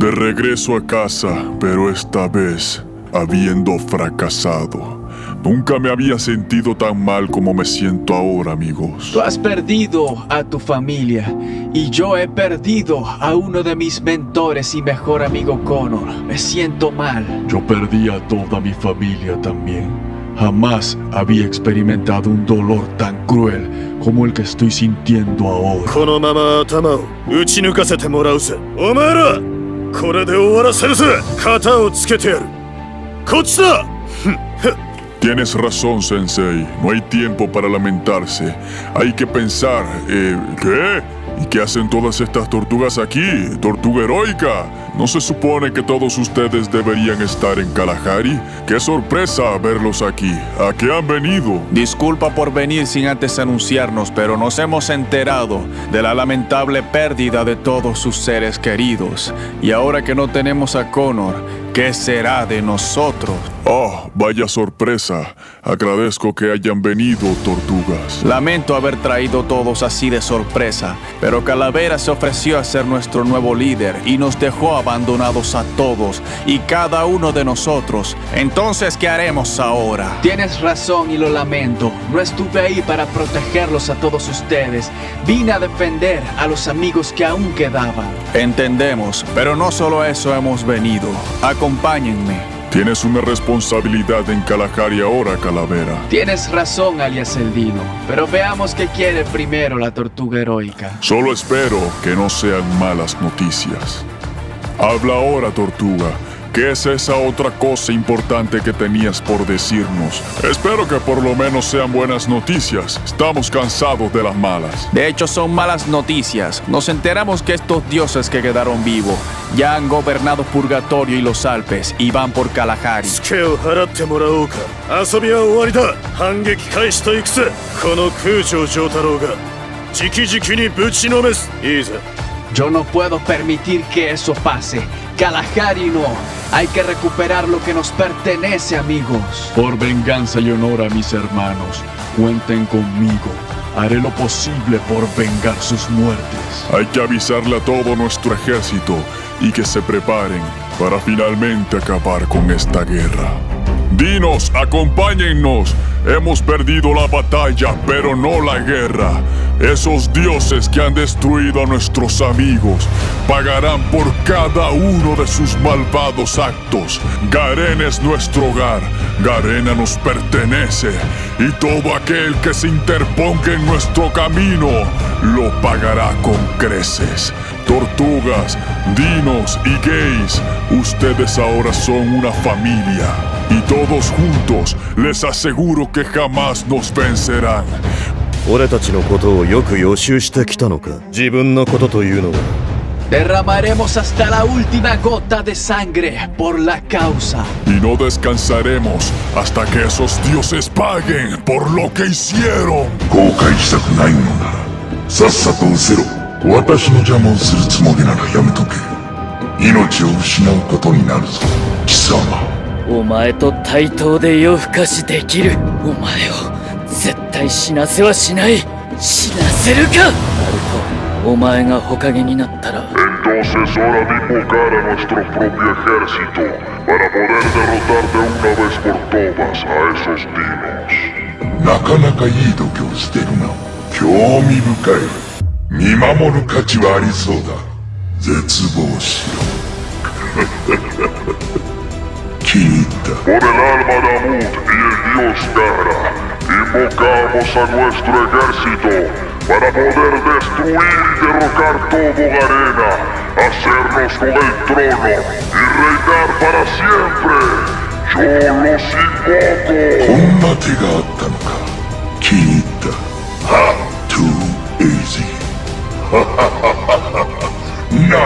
De regreso a casa, pero esta vez habiendo fracasado. Nunca me había sentido tan mal como me siento ahora, amigos. Tú has perdido a tu familia y yo he perdido a uno de mis mentores y mejor amigo Connor. Me siento mal. Yo perdí a toda mi familia también. Jamás había experimentado un dolor tan cruel como el que estoy sintiendo ahora. これで終わらせるぜ型をつけてやるこっちだ Tienes razón, Sensei. No hay tiempo para lamentarse. Hay que pensar, eh, ¿qué? ¿Y qué hacen todas estas tortugas aquí? Tortuga heroica. ¿No se supone que todos ustedes deberían estar en Kalahari? ¡Qué sorpresa verlos aquí! ¿A qué han venido? Disculpa por venir sin antes anunciarnos, pero nos hemos enterado de la lamentable pérdida de todos sus seres queridos. Y ahora que no tenemos a Connor, ¿qué será de nosotros? Oh, vaya sorpresa. Agradezco que hayan venido, tortugas. Lamento haber traído todos así de sorpresa, pero Calavera se ofreció a ser nuestro nuevo líder y nos dejó abandonados a todos y cada uno de nosotros. Entonces, ¿qué haremos ahora? Tienes razón y lo lamento. No estuve ahí para protegerlos a todos ustedes. Vine a defender a los amigos que aún quedaban. Entendemos, pero no solo a eso hemos venido. Acompáñenme. Tienes una responsabilidad en Kalahari ahora, Calavera. Tienes razón, alias Eldino. Pero veamos qué quiere primero la tortuga heroica. Solo espero que no sean malas noticias. Habla ahora, tortuga. ¿Qué es esa otra cosa importante que tenías por decirnos? Espero que por lo menos sean buenas noticias. Estamos cansados de las malas. De hecho, son malas noticias. Nos enteramos que estos dioses que quedaron vivos ya han gobernado Purgatorio y los Alpes y van por Kalahari. Yo no puedo permitir que eso pase. Kalahari no. Hay que recuperar lo que nos pertenece, amigos. Por venganza y honor a mis hermanos, cuenten conmigo. Haré lo posible por vengar sus muertes. Hay que avisarle a todo nuestro ejército y que se preparen para finalmente acabar con esta guerra. Dinos, acompáñennos. Hemos perdido la batalla, pero no la guerra. Esos dioses que han destruido a nuestros amigos pagarán por cada uno de sus malvados actos. Garen es nuestro hogar. Garena nos pertenece. Y todo aquel que se interponga en nuestro camino lo pagará con creces Tortugas, dinos y gays, ustedes ahora son una familia. Y todos juntos les aseguro que jamás nos vencerán. 俺たちのことをよく予習してきたのか自分のことというのは Derramaremos hasta la última gota de sangre por la causa. Y no descansaremos hasta que esos dioses paguen por lo que hicieron. 後悔したくないのならさっさと失せろ 私の邪魔をするつもりならやめとけ。命を失うことになるぞ。貴様。お前と対等で夜更かしできる。お前を絶対死なせはしない。死なせるか。ナルトお前が火影になったら。Entonces hora de invocar a nuestro propio ejército para poder derrotar de una vez por todas a esos dinos. なかなかいい度胸してるな興味深い見守る価値はありそうだ絶望しろ気に入った invocamos a nuestro ejército para poder destruir y derrocar todo Garena, hacernos con el trono y reinar para siempre. Yo los こ invoco. んな手があったのか気に入ったは Too easy ナ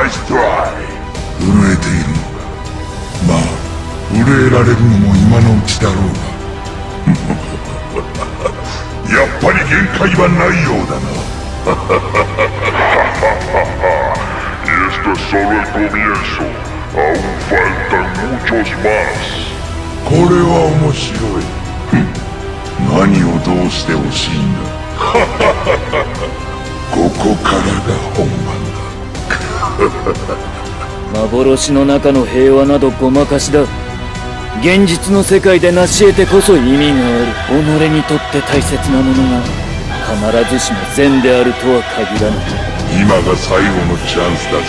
イストライ震えているのか。まあ震えられるのも今のうちだろうが。やっぱり限界はないようだな。este es solo el comienzo. Aún faltan muchos más. これは面白い。何をどうしてほしいんだ ここからが本番。だ 幻の中の平和などごまかしだ。現実の世界で成し得てこそ意味がある。己にとって大切なものが必ずしも善であるとは限らない。今が最後のチャンスだぞ。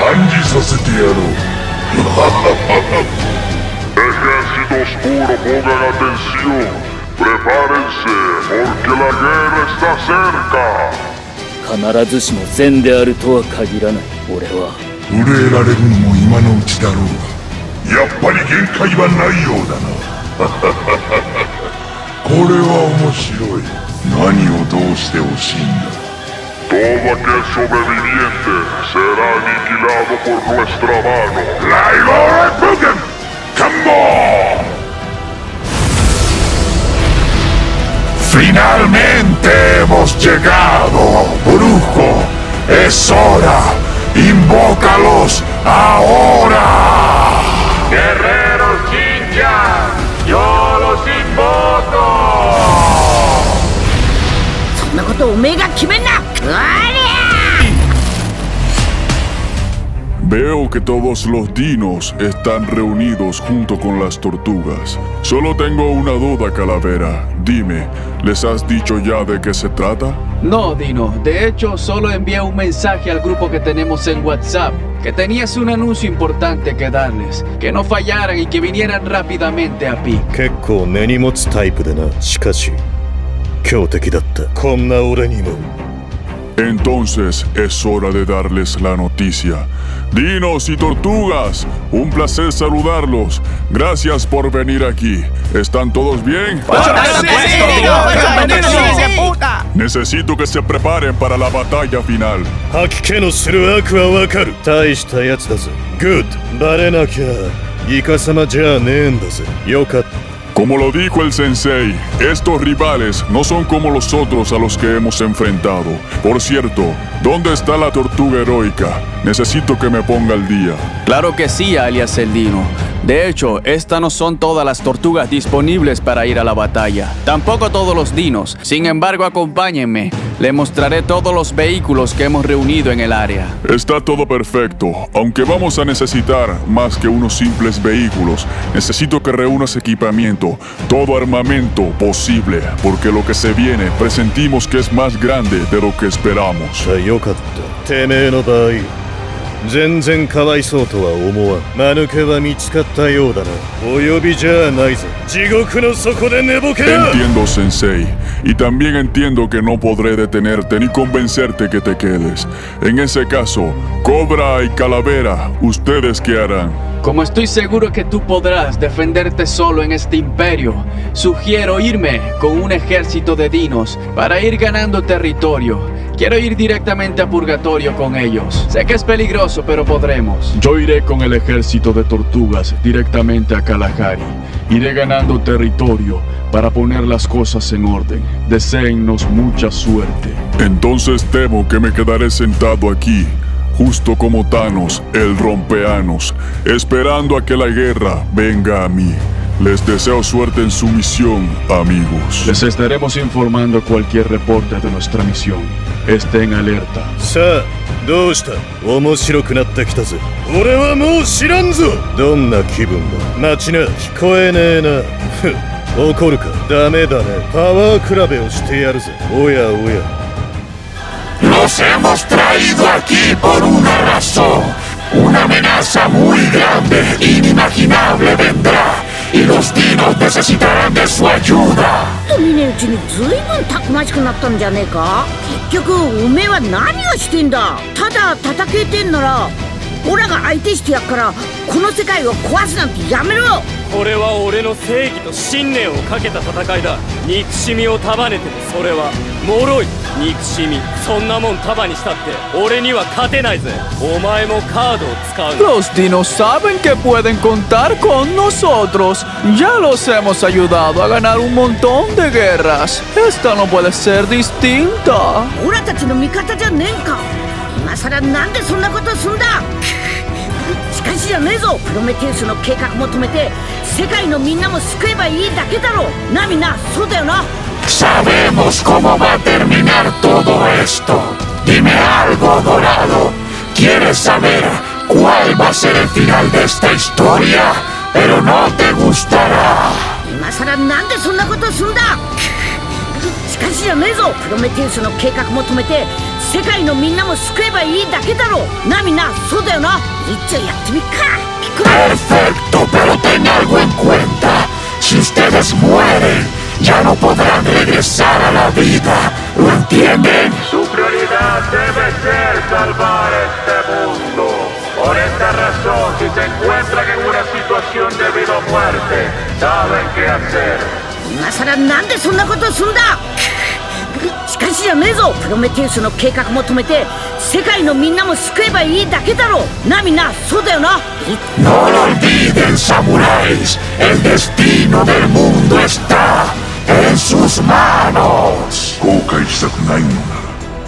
感じさせてやろう。Ejércitos puro pongan atención prepárense porque la guerra está cerca 必ずしも善であるとは限らない。俺は。憂えられるのも今のうちだろうやっぱり限界はないようだな。これは面白い。何をどうして欲しいんだ。¡Finalmente hemos llegado, brujo! ¡Es hora! ¡Invócalos ahora! ¡Guerreros Jinja! ¡Yo los invoco! そんなことおめえが決めんな Veo que todos los dinos están reunidos junto con las tortugas. Solo tengo una duda, Calavera. Dime, ¿les has dicho ya de qué se trata? No, Dino. De hecho, solo envié un mensaje al grupo que tenemos en WhatsApp. Que tenías un anuncio importante que darles. Que no fallaran y que vinieran rápidamente a Pi. 結構根に持つタイプでなしかし強敵だったこんな俺にも Entonces es hora de darles la noticia. Dinos y tortugas, un placer saludarlos. Gracias por venir aquí. ¿Están todos bien? Necesito que se preparen para la batalla final. 吐 como lo dijo el sensei, estos rivales no son como los otros a los que hemos enfrentado. Por cierto, ¿dónde está la tortuga heroica? Necesito que me ponga al día. Claro que sí, alias Eldino. De hecho, estas no son todas las tortugas disponibles para ir a la batalla. Tampoco todos los dinos. Sin embargo, acompáñenme. Le mostraré todos los vehículos que hemos reunido en el área. Está todo perfecto, aunque vamos a necesitar más que unos simples vehículos. Necesito que reúnas equipamiento, todo armamento posible, porque lo que se viene presentimos que es más grande de lo que esperamos. 全然かわいそうとは思わん間抜けは見つかったようだなお呼びじゃないぜ地獄の底で寝ぼけな Entiendo, Sensei, y también entiendo que no podré detenerte ni convencerte que te quedes. En ese caso, Cobra y Calavera, ¿ustedes qué harán? Como estoy seguro que tú podrás defenderte solo en este imperio, sugiero irme con un ejército de dinos para ir ganando territorio. Quiero ir directamente a Purgatorio con ellos. Sé que es peligroso, pero podremos. Yo iré con el ejército de tortugas directamente a Kalahari. Iré ganando territorio para poner las cosas en orden. Deseennos mucha suerte. Entonces temo que me quedaré sentado aquí, justo como Thanos, el rompeanos, esperando a que la guerra venga a mí. Les deseo suerte en su misión, amigos. Les estaremos informando cualquier reporte de nuestra misión. Estén alerta. さあどうした面白くなってきたぜ俺はもう知らんぞどんな気分だ待ちな聞こえねえなふっ怒るかダメだねパワー比べをしてやるぜおやおや Los hemos traído aquí por una razón. Una amenaza muy grande, inimaginable vendrá. Y los dinos necesitarán de su ayuda. 見ねえうちにずいぶんたくましくなったんじゃねえか？結局おめえは何をしてんだ？ただ叩けてんならオラが相手してやっからこの世界を壊すなんてやめろこれは俺の正義と信念をかけた戦いだ憎しみを束ねてそれは脆い憎しみそんなもん束にしたって俺には勝てないぜお前もカードを使うな Los dinos saben que pueden contar con nosotros. Ya los hemos ayudado a ganar un montón de guerras. Esta no puede ser distinta. オラたちの味方じゃねえんか今さらなんでそんなことすんだしかしじゃねえぞプロメテウスの計画も止めて世界のみんなも救えばいいだけだろなみんなそうだよな Sabemos cómo va a terminar todo esto. Dime algo, Dorado. ¿Quieres saber cuál va a ser el final de esta historia, pero no te gustará. 今さらなんでそんなことすんだしかしじゃねえぞプロメテウスの計画も止めて世界のみんなも救えばいいだけだろう。なみなそうだよな。いっちゃやってみっか。ピクルエフェクトペロテナしかしじゃねえぞ。プロメテウスの計画も止めて世界のみんなも救えばいいだけだろう。なみなそうだよな。い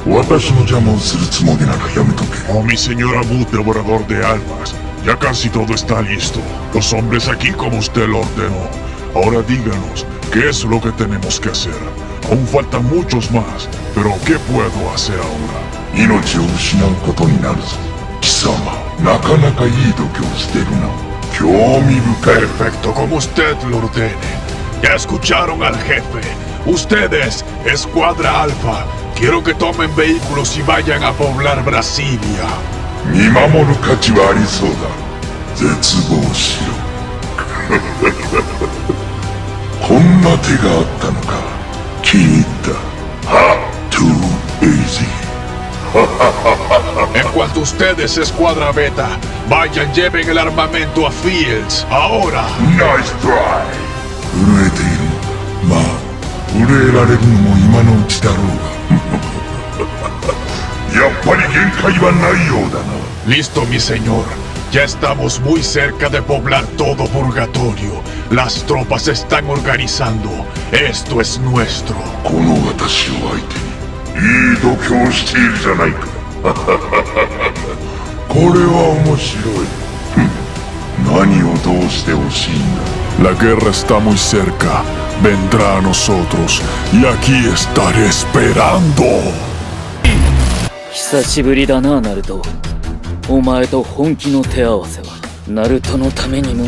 私の邪魔をするつもりならやめとけおみせにょらぶてぼらどでありますやかしとどしたりしとおそんべさきこもしてろってのおらディガノス ¿Qué es lo que ャセラ Aún faltan muchos más, pero ¿qué puedo hacer ahora? 命を失うことになるぞ貴様なかなかいい度胸してるな興味深い Perfecto, como usted lo ordene. Ya escucharon al jefe. Ustedes, Escuadra Alfa, quiero que tomen vehículos y vayan a poblar Brasilia. 見守る価値はありそうだ絶望しろこんな手があったのか気に入ったは Too easy En cuanto ustedes, Escuadra Beta, vayan, lleven el armamento a Fields. Ahora. Nice try 震えているのかまあ震えられるのも今のうちだろうがやっぱり限界はないようだな Listo, mi señor. Ya estamos muy cerca de poblar todo Purgatorio. Las tropas se están organizando. Esto es nuestro. この私を相手にいい度胸しているじゃないかこれは面白いふん何をどうしてほしいんだ La guerra está muy cerca. Vendrá a nosotros. Y aquí estaré esperando. 久しぶりだなナルト お前と本気の手合わせはナルトのためにも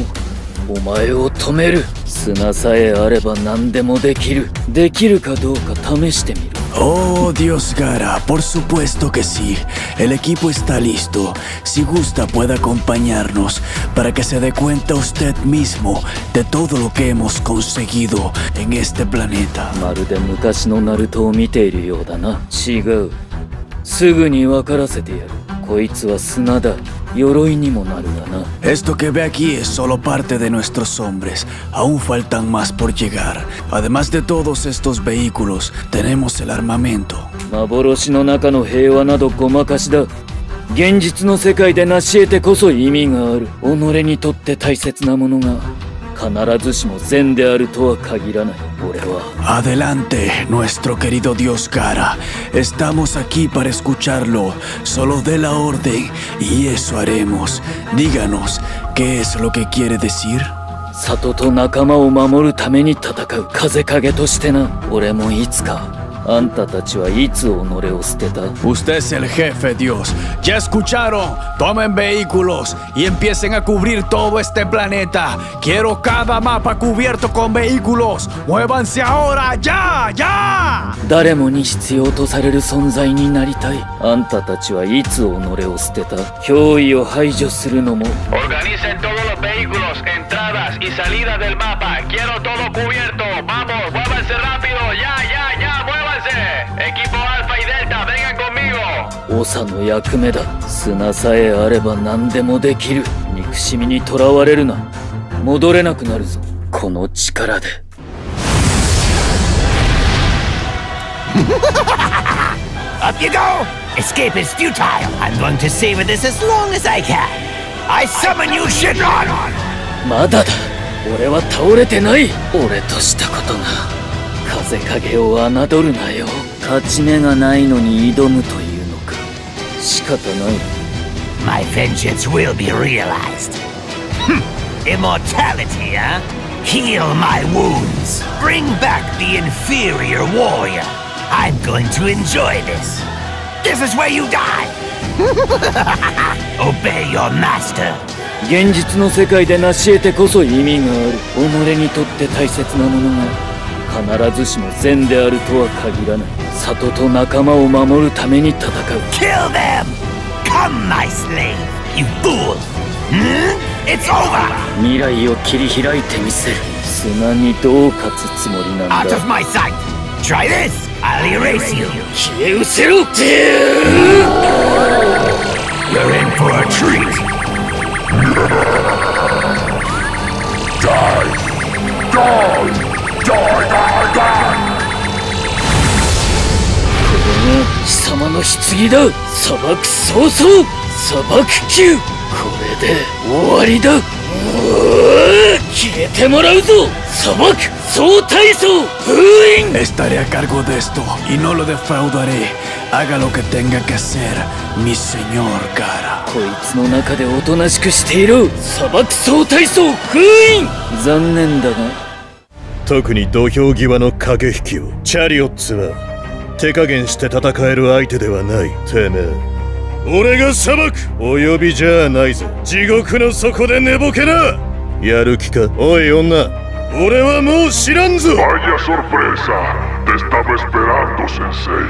お前を止める砂さえあれば何でもできるできるかどうか試してみろ Oh, Dios Gara, por supuesto que sí. El equipo está listo. Si gusta, puede acompañarnos para que se dé cuenta usted mismo de todo lo que hemos conseguido en este planeta. まるで昔のナルトを見ているようだな違うすぐに分からせてやるこいつは砂だ鎧にもなるがな Esto que ve aquí es solo parte de nuestros hombres. Aún faltan más por llegar. Además de todos estos vehículos, tenemos el armamento. 幻の中の平和などごまかしだ現実の世界で成し得てこそ意味がある己にとって大切なものが必ずしも善であるとは限らない俺は Adelante, nuestro querido Dios Gara. Estamos aquí para escucharlo. Solo dé la orden y eso haremos. Díganos, ¿qué es lo que quiere decir? 里と仲間を守るために戦う風影としてな俺もいつか Usted es el jefe, Dios. Ya escucharon. Tomen vehículos y empiecen a cubrir todo este planeta. Quiero cada mapa cubierto con vehículos. Muévanse ahora, ya, ya. Daremo ni shitsuyo to sareru sonzai ni naritai. Anta tachi wa itsu onore o Organicen todos los vehículos, entradas y salidas del mapa. Quiero todo cubierto. Vamos, muévanse rápido. Equipo Alfa y Delta, vengan conmigo. 長の役目だ砂さえあれば何でもできる憎しみにとらわれるな戻れなくなるぞこの力で Up you go! Escape is futile. I'm going to savor this as long as I can. I summon you, Shinron! まだだ俺は倒れてない俺としたことが風影を侮るなよ勝ち目がないのに挑むというのか仕方ない My vengeance will be realized. Hm. Immortality, huh? Heal my wounds. Bring back the inferior warrior. I'm going to enjoy this. This is where you die. Obey your master. 現実の世界で成し得てこそ意味がある己にとって大切なものが必ずしも善であるとは限らない里と仲間を守るために戦う Kill them! Come, my slave, you fool! Hmm? It's over! 未来を切り開いてみせる砂にどう勝つつもりなん Out だ of my sight! Try this! I'll erase you! 消え失せろ You're in for a treat! Die! 貴様の棺だ砂漠早々砂漠級これで終わりだうわ消えてもらうぞ砂漠総体操封印 Estaré a cargo de esto y no lo defraudaré. Haga lo que tenga que hacer, mi señor Gara. こいつの中でおとなしくしている砂漠総体操封印残念だが特に土俵際の駆け引きをチャリオッツは手加減して戦える相手ではないてめえ俺が裁くお呼びじゃないぜ地獄の底で寝ぼけなやる気かおい女俺はもう知らんぞ Vaya sorpresa, te estaba esperando, Sensei.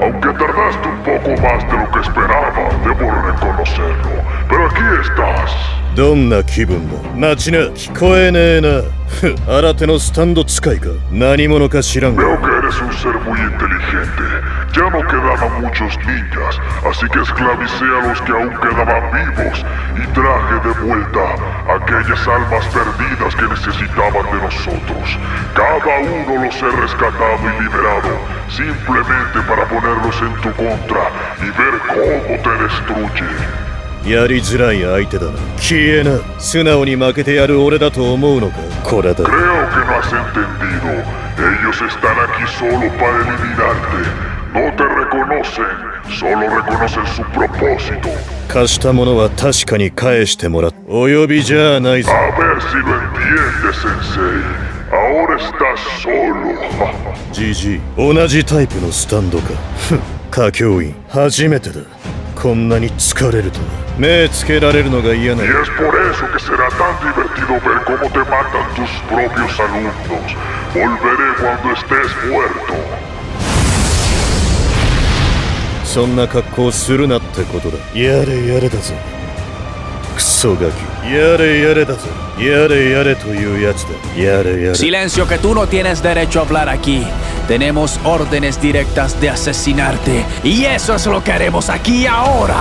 Aunque tardaste un poco más de lo que esperaba, debo reconocerlo. Pero aquí estás. どんな気分だ待ちな聞こえねえなふ新手のスタンド使いか何者か知らんが Veo que eres un ser muy inteligente. Ya no quedaban muchos ninjas, así que esclavicé a los que aún quedaban vivos y traje de vuelta aquellas almas perdidas que necesitaban de nosotros. Cada uno los he rescatado y liberado, simplemente para ponerlos en tu contra y ver cómo te destruye. やりづらい相手だな。消えな。素直に負けてやる俺だと思うのか？これだ。レオケマセンテンディドエイヨセスタラキソロパエリミナ貸したものは確かに返してもらっお呼びじゃないぞ。アベーシブンディエンデ先生アオ同じタイプのスタンドか。佳境員初めてだ。こんなに疲れる目つけられるのが嫌なそんな格好するなってことだ。やれやれだぞ。ソガキやれやれだぞやれやれというやつだやれやれ Silencio, que tú no tienes derecho a hablar aquí. Tenemos órdenes directas de asesinarte. Y eso es lo que haremos aquí ahora.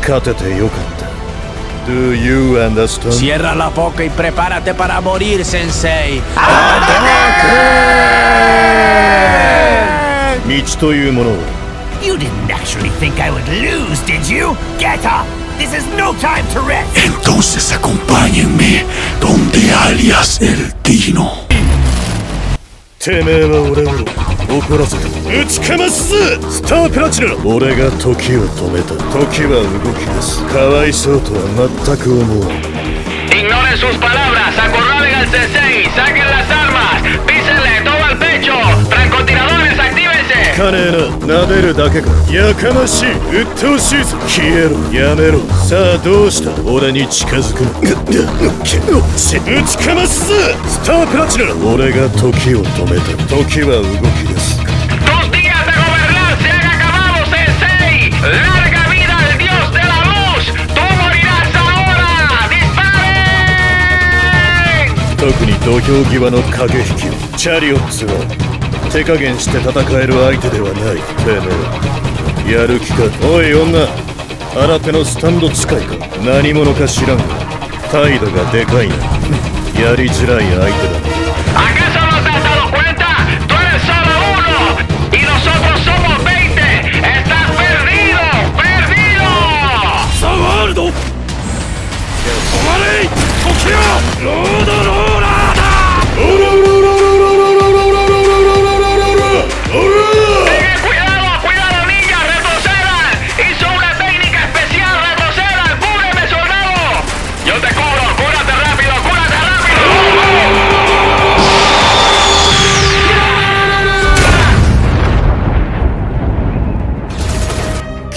勝ててよかった Do you understand? Cierra la boca y prepárate para morir, Sensei. 道というものは You didn't actually think I would lose, did you? Get up! This is no time to rest! Entonces acompáñenme donde alias el Dino. てめえは俺を怒らせて打ちかますスタープラチナ俺が時を止めた時は動き出すかわいそうとは全く思わん Ignoren sus palabras, acorralen al sensei, saquen las armas, かねえな撫でるだけか。やかましい鬱陶しいぞ。消えろ。やめろ。さあどうした？俺に近づくな打ちかますスタープラチナ俺が時を止めた時は動き出す特に土俵際の駆け引きをチャリオッツは手加減して戦える相手ではない。てめえやる気か？おい女。新手のスタンド使いか？何者か知らんが。態度がでかいな。やりづらい相手だ。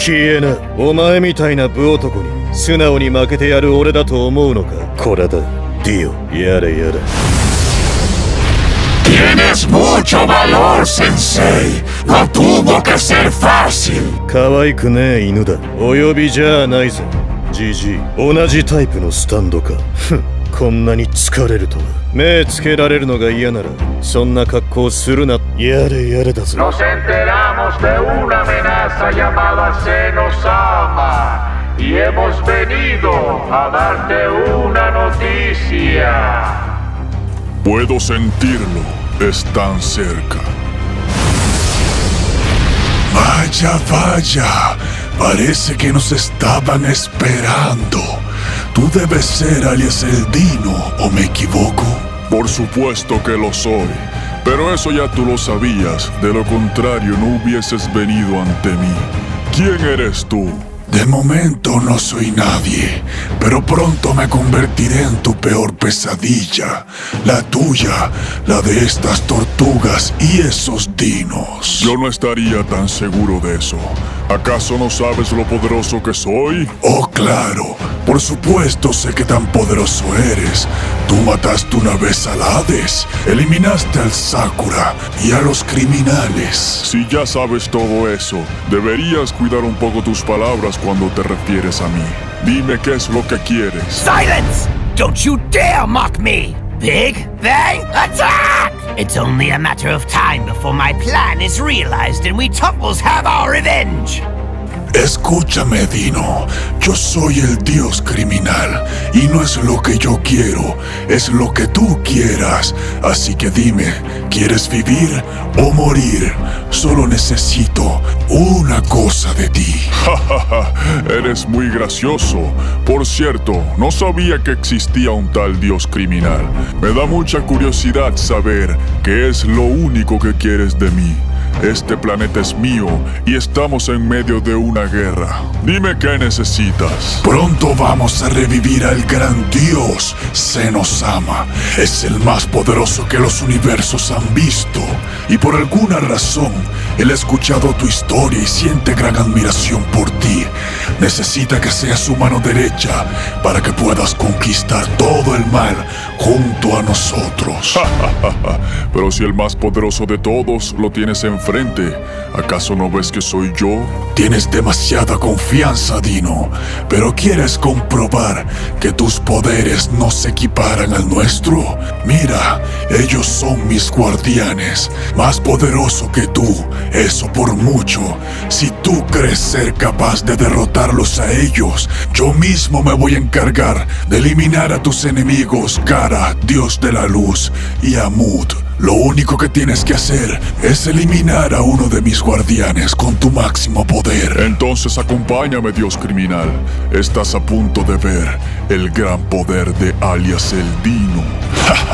消消えなお前みたいな武男に素直に負けてやる俺だと思うのか？これだ。ディオ。やれやれ。Tienes mucho valor, Sensei. No tuvo que ser fácil. 可愛くねえ犬だ。お呼びじゃないぜジジイ。同じタイプのスタンドか。ふんこんなに疲れるとは目つけられるのが嫌ならそんな格好するなやれやれだぞ Nos enteramos de una amenaza llamada Senosama y hemos venido a darte una noticia. Puedo sentirlo. Están cerca. Vaya, vaya. Parece que nos estaban esperando. Tú debes ser alias el Dino, ¿o me equivoco? Por supuesto que lo soy. Pero eso ya tú lo sabías. De lo contrario, no hubieses venido ante mí. ¿Quién eres tú? De momento no soy nadie, pero pronto me convertiré en tu peor pesadilla, la tuya, la de estas tortugas y esos dinos. Yo no estaría tan seguro de eso. ¿Acaso no sabes lo poderoso que soy? Oh, claro. Por supuesto sé que tan poderoso eres. Tú mataste una vez al Hades, eliminaste al Sakura y a los criminales. Si ya sabes todo eso, deberías cuidar un poco tus palabras cuando te refieres a mí. Dime qué es lo que quieres. Silence! Don't you dare mock me! Big Bang Attack! It's only a matter of time before my plan is realized and we Tupples have our revenge! Escúchame, Dino. Yo soy el dios criminal y no es lo que yo quiero, es lo que tú quieras. Así que dime, ¿quieres vivir o morir? Solo necesito una cosa de ti. Eres muy gracioso. Por cierto, no sabía que existía un tal dios criminal. Me da mucha curiosidad saber qué es lo único que quieres de mí. Este planeta es mío y estamos en medio de una guerra. Dime qué necesitas. Pronto vamos a revivir al gran dios Senosama. Es el más poderoso que los universos han visto. Y por alguna razón, él ha escuchado tu historia y siente gran admiración por ti. Necesita que seas su mano derecha para que puedas conquistar todo el mal junto a nosotros. Pero si el más poderoso de todos lo tienes enfrente, ¿acaso no ves que soy yo? Tienes demasiada confianza, Dino, pero quieres comprobar que tus poderes no se equiparan al nuestro. Mira, ellos son mis guardianes, más poderoso que tú, eso por mucho. Si tú crees ser capaz de derrotarlos a ellos, yo mismo me voy a encargar de eliminar a tus enemigos, Kara, dios de la luz, y Amut. Lo único que tienes que hacer es eliminar a uno de mis guardianes con tu máximo poder. Entonces acompáñame, Dios criminal. Estás a punto de ver el gran poder de alias el Dino.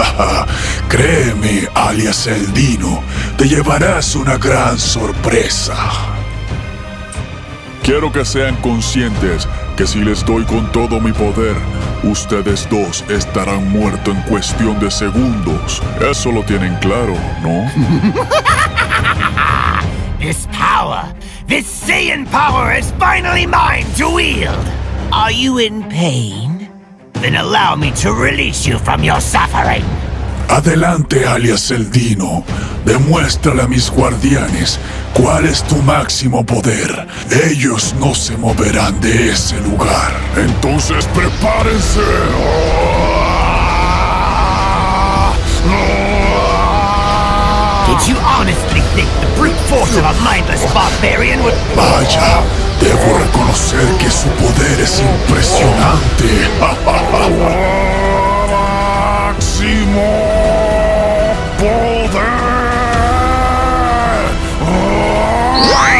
Créeme, alias el Dino, te llevarás una gran sorpresa. Quiero que sean conscientes que si les doy con todo mi poder, ustedes dos estarán muertos en cuestión de segundos. Eso lo tienen claro, ¿no? This power, this Saiyan power is finally mine to wield! Are you in pain? Then allow me to release you from your suffering! Adelante, alias el Dino. Demuéstrale a mis guardianes cuál es tu máximo poder. Ellos no se moverán de ese lugar. Entonces prepárense. Did you honestly think the brute force of a mindless barbarian would. Vaya, debo reconocer que su poder es impresionante. ¡Máximo Wow.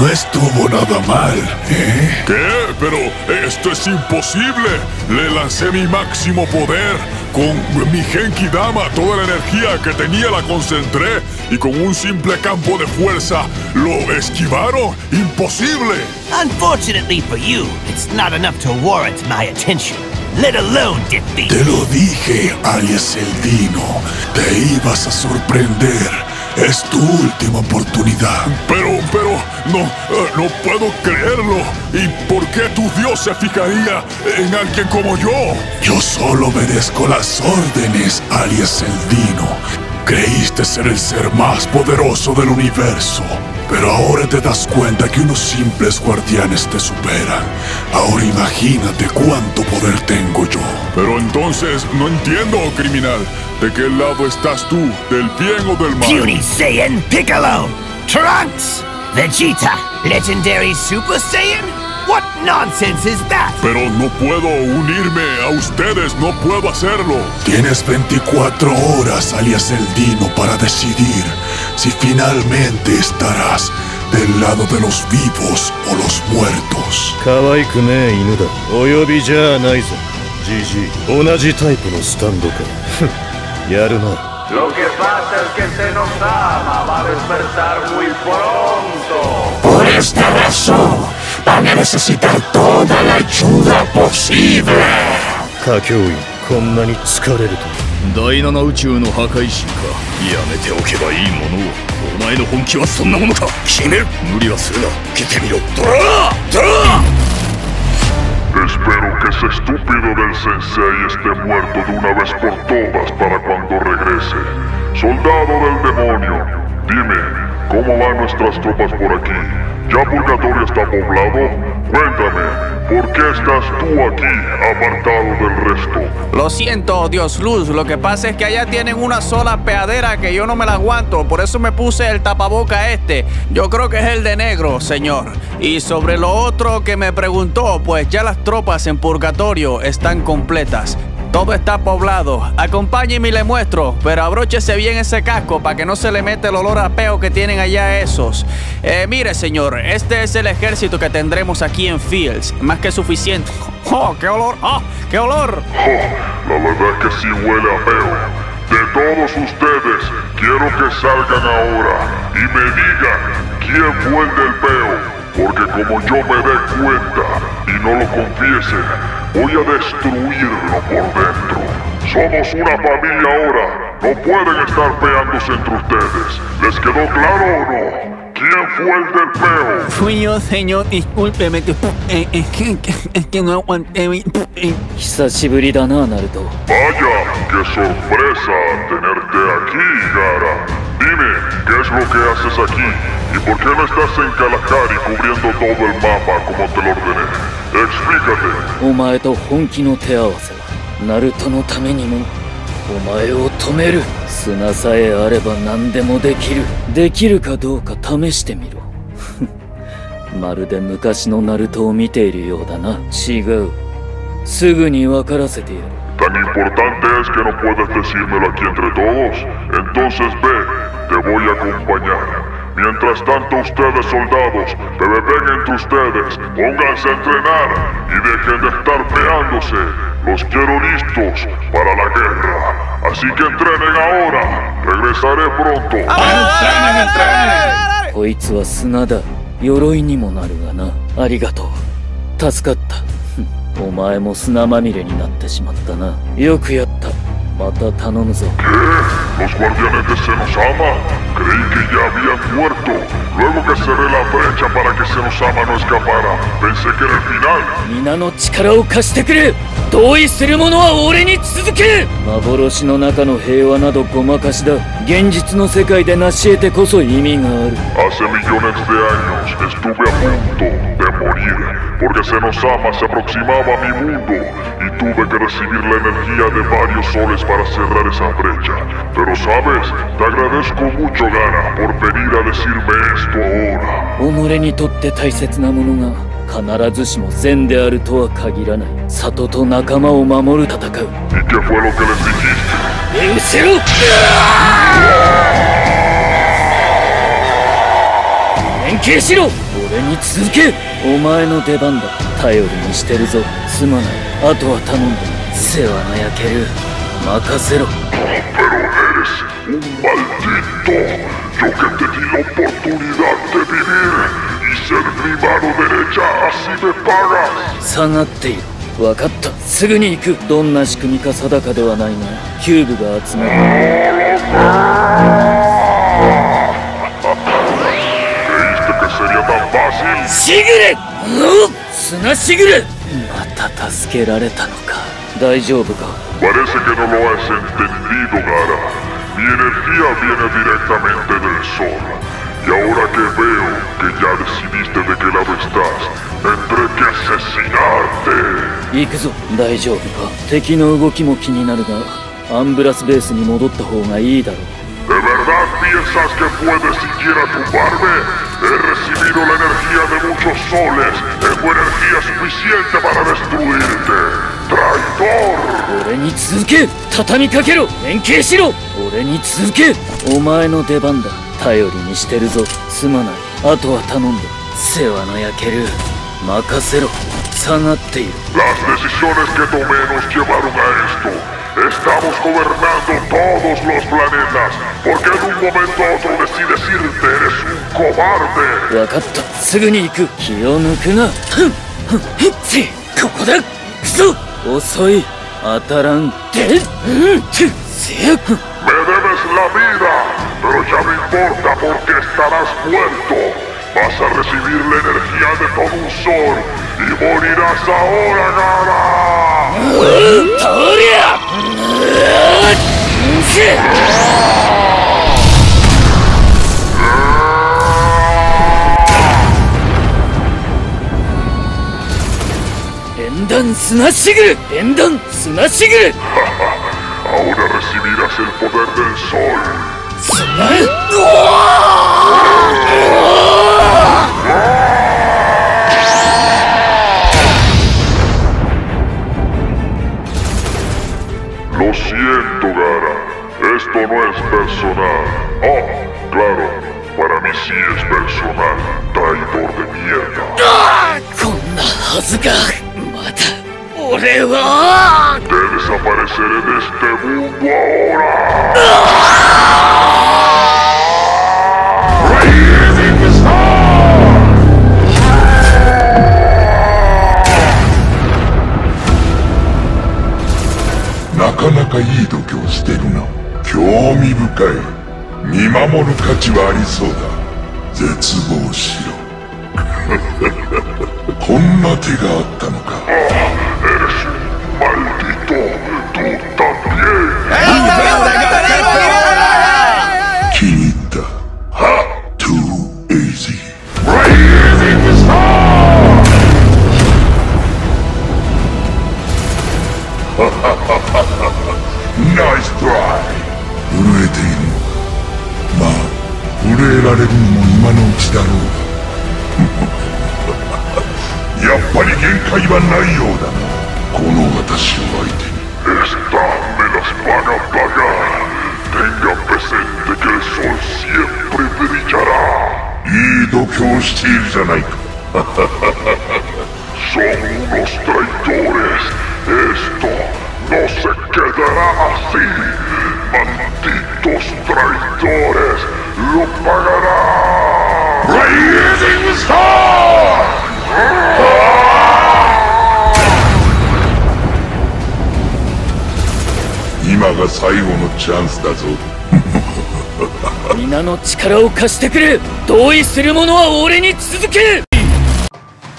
No estuvo nada mal, ¿eh? ¿Qué? Pero esto es imposible. Le lancé mi máximo poder. Con mi Genki Dama, toda la energía que tenía la concentré. Y con un simple campo de fuerza, lo esquivaron. ¡Imposible! Unfortunately for you, it's not enough to warrant my attention. let alone defeat. Te lo dije, alias el Dino. Te ibas a sorprender. Es tu última oportunidad. Pero, pero, no, eh, no puedo creerlo. ¿Y por qué tu Dios se fijaría en alguien como yo? Yo solo obedezco las órdenes, alias el Dino. Creíste ser el ser más poderoso del universo. Pero ahora te das cuenta que unos simples guardianes te superan. Ahora imagínate cuánto poder tengo yo. Pero entonces no entiendo, criminal. ¿De qué lado estás tú? ¿Del bien o del mal? Puny Saiyan, Piccolo, Trunks, Vegeta, Legendary Super Saiyan? What nonsense is that? Pero no puedo unirme a ustedes, no puedo hacerlo. Tienes 24 horas, alias el Dino, para decidir si finalmente estarás del lado de los vivos o los muertos. 可愛くねえ犬だお呼びじゃないぞじじい同じタイプのスタンドかふんやるな Lo que pasa es que se nos ama, va a despertar muy pronto. Por esta razón, Van a necesitar toda la ayuda posible. 歌教員こんなに疲れると第七宇宙の破壊神かやめておけばいいものをお前の本気はそんなものか決める無理はするな受けてみろドラードラ Espero que ese estúpido del sensei esté muerto de una vez por todas para cuando regrese. Soldado del demonio, dime, ¿cómo van nuestras tropas por aquí? ¿Ya Purgatorio está poblado? Cuéntame, ¿por qué estás tú aquí, apartado del resto? Lo siento, Dios Luz. Lo que pasa es que allá tienen una sola peadera que yo no me la aguanto. Por eso me puse el tapaboca este. Yo creo que es el de negro, señor. Y sobre lo otro que me preguntó, pues ya las tropas en purgatorio están completas. Todo está poblado. Acompáñeme y le muestro, pero abróchese bien ese casco para que no se le mete el olor a peo que tienen allá esos. Eh, mire, señor, este es el ejército que tendremos aquí en Fields. Más que suficiente. ¡Oh, qué olor! ¡Oh, qué olor! La verdad es que sí huele a feo. De todos ustedes, quiero que salgan ahora y me digan quién fue el peo. Porque como yo me dé cuenta y no lo confiesen, voy a destruirlo por dentro. Somos una familia ahora. No pueden estar peándose entre ustedes. ¿Les quedó claro o no? ¿Quién fue el del peo? Fui yo, señor. Discúlpeme. Que, eh, eh es, que, es que no aguanté mi... Eh. Vaya, qué sorpresa tenerte aquí, Gara. Dime, ¿qué es lo que haces aquí? ¿Y por qué no estás en Kalahari cubriendo todo el mapa como te lo ordené? Explícate. お前と本気の手合わせはナルトのためにもお前を止める砂さえあれば何でもできるできるかどうか試してみろまるで昔のナルトを見ているようだな違うすぐに分からせてやる Tan importante es que no puedes decírmelo aquí entre todos. Entonces ve, te voy a acompañar. Mientras tanto ustedes soldados, bebé entre ustedes, pónganse a entrenar y dejen de estar peándose. Los quiero listos para la guerra. Así que entrenen ahora. Regresaré pronto. こいつは砂だ鎧にもなるがなありがとう助かったふんお前も砂まみれになってしまったなよくやった また頼むぞ Los guardianes de Senosama. Creí que ya habían muerto. Luego que cerré la brecha para que Senosama no escapara. Pensé que era el final. 皆の力を貸してくれ 同意する者は俺に続け幻の中の平和などごまかしだ現実の世界で成し得てこそ意味がある Hace millones de años estuve a punto de morir porque Senosama se aproximaba a mi mundo y tuve que recibir la energía de varios soles para cerrar esa brecha. Pero sabes, te agradezco mucho, Gana, por venir a decirme esto ahora. 己にとって大切なものが必ずしも善であるとは限らない。里と仲間を守る戦う。見せろ！連携しろ！俺に続け！お前の出番だ。頼りにしてるぞ。すまない。あとは頼んで。世話なやける。任せろ。マルティット、条件的にオーデビル下がっている分かったすぐに行くどんな仕組みか定かではないがキューブが集まるシグレッスナシグレまた助けられたのか大丈夫か Y ahora que veo que ya decidiste de qué lado estás, tendré que asesinarte. 行くぞ大丈夫か敵の動きも気になるがアンブラスベースに戻った方がいいだろう ¿De verdad piensas que puedes siquiera tumbarme? He recibido la energía de muchos soles. Tengo energía suficiente para destruirte. ¡Traidor! 俺に続け畳みかけろ連携しろ俺に続けお前の出番だ頼りにしてるぞすまないあとは頼んだ世話の焼ける任せろ下がっている Las decisiones que tomé nos llevaron a esto. Estamos gobernando todos los planetas. Porque en un momento a otro decides irte. Eres un cobarde. 分かったすぐに行く気を抜くなふんふんふんせここだくそ遅い当たらんでうんふせふん Me debes la vida. Pero ya no importa porque estarás muerto. Vas a recibir la energía de todo un sol y morirás ahora, Gara. Ahora recibirás el poder del sol. 砂 Lo siento, Gara. Esto no es personal. Oh, claro. Para mí sí es personal. Traidor de mierda. こんなは。ずがまた俺は Te desapareceré de este mundo ahora. Raising the なかなかいい度胸してるな。興味深い。見守る価値はありそうだ。絶望しろ。こんな手があったのか。られるのも今のうちだろうやっぱり限界はないようだなこの私を相手に。Esta me las van a pagar. Tenga presente que el sol siempre brillará. いい度胸しているじゃないか。Son unos traidores. Esto no se quedará así. Malditos traidores. Lo pagará. Raising Star! 今が最後のチャンスだぞ皆の力を貸してくれ同意する者は俺に続け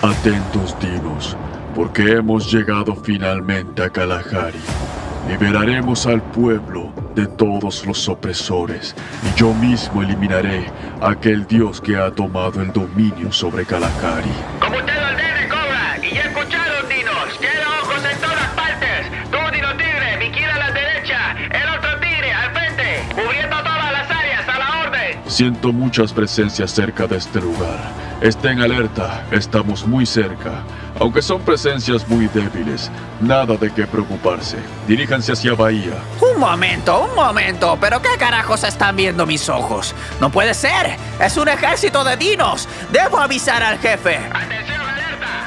Atentos dinos, porque hemos llegado finalmente a Kalahari. Liberaremos al pueblo de todos los opresores y yo mismo eliminaré a aquel dios que ha tomado el dominio sobre Kalahari. Siento muchas presencias cerca de este lugar. Estén alerta, estamos muy cerca. Aunque son presencias muy débiles, nada de qué preocuparse. Diríjanse hacia Bahía. Un momento, un momento, pero ¿qué carajos están viendo mis ojos? No puede ser, es un ejército de dinos. Debo avisar al jefe.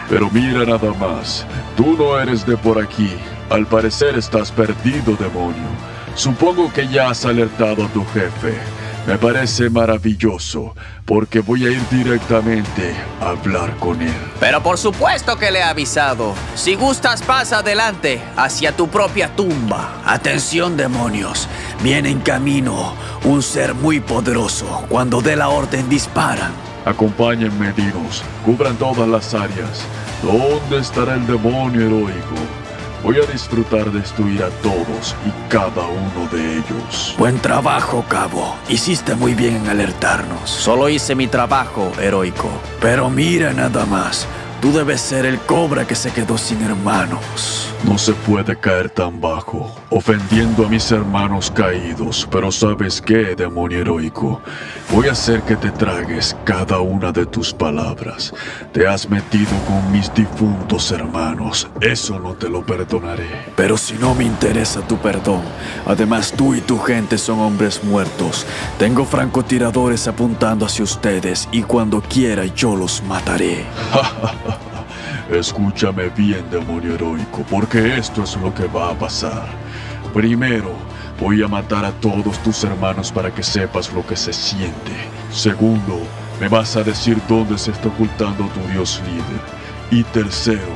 Pero mira nada más, tú no eres de por aquí. Al parecer estás perdido, demonio. Supongo que ya has alertado a tu jefe. Me parece maravilloso, porque voy a ir directamente a hablar con él. Pero por supuesto que le he avisado. Si gustas, pasa adelante, hacia tu propia tumba. Atención, demonios. Viene en camino un ser muy poderoso. Cuando dé la orden, disparan. Acompáñenme, dinos. Cubran todas las áreas. ¿Dónde estará el demonio heroico? Voy a disfrutar de destruir a todos y cada uno de ellos. Buen trabajo, cabo. Hiciste muy bien en alertarnos. Solo hice mi trabajo, heroico. Pero mira nada más. Tú debes ser el cobra que se quedó sin hermanos. No se puede caer tan bajo, ofendiendo a mis hermanos caídos, pero ¿sabes qué, demonio heroico? Voy a hacer que te tragues cada una de tus palabras. Te has metido con mis difuntos hermanos, eso no te lo perdonaré. Pero si no me interesa tu perdón, además tú y tu gente son hombres muertos. Tengo francotiradores apuntando hacia ustedes y cuando quiera yo los mataré. Escúchame bien, demonio heroico, porque esto es lo que va a pasar. Primero, voy a matar a todos tus hermanos para que sepas lo que se siente. Segundo, me vas a decir dónde se está ocultando tu dios líder. Y tercero,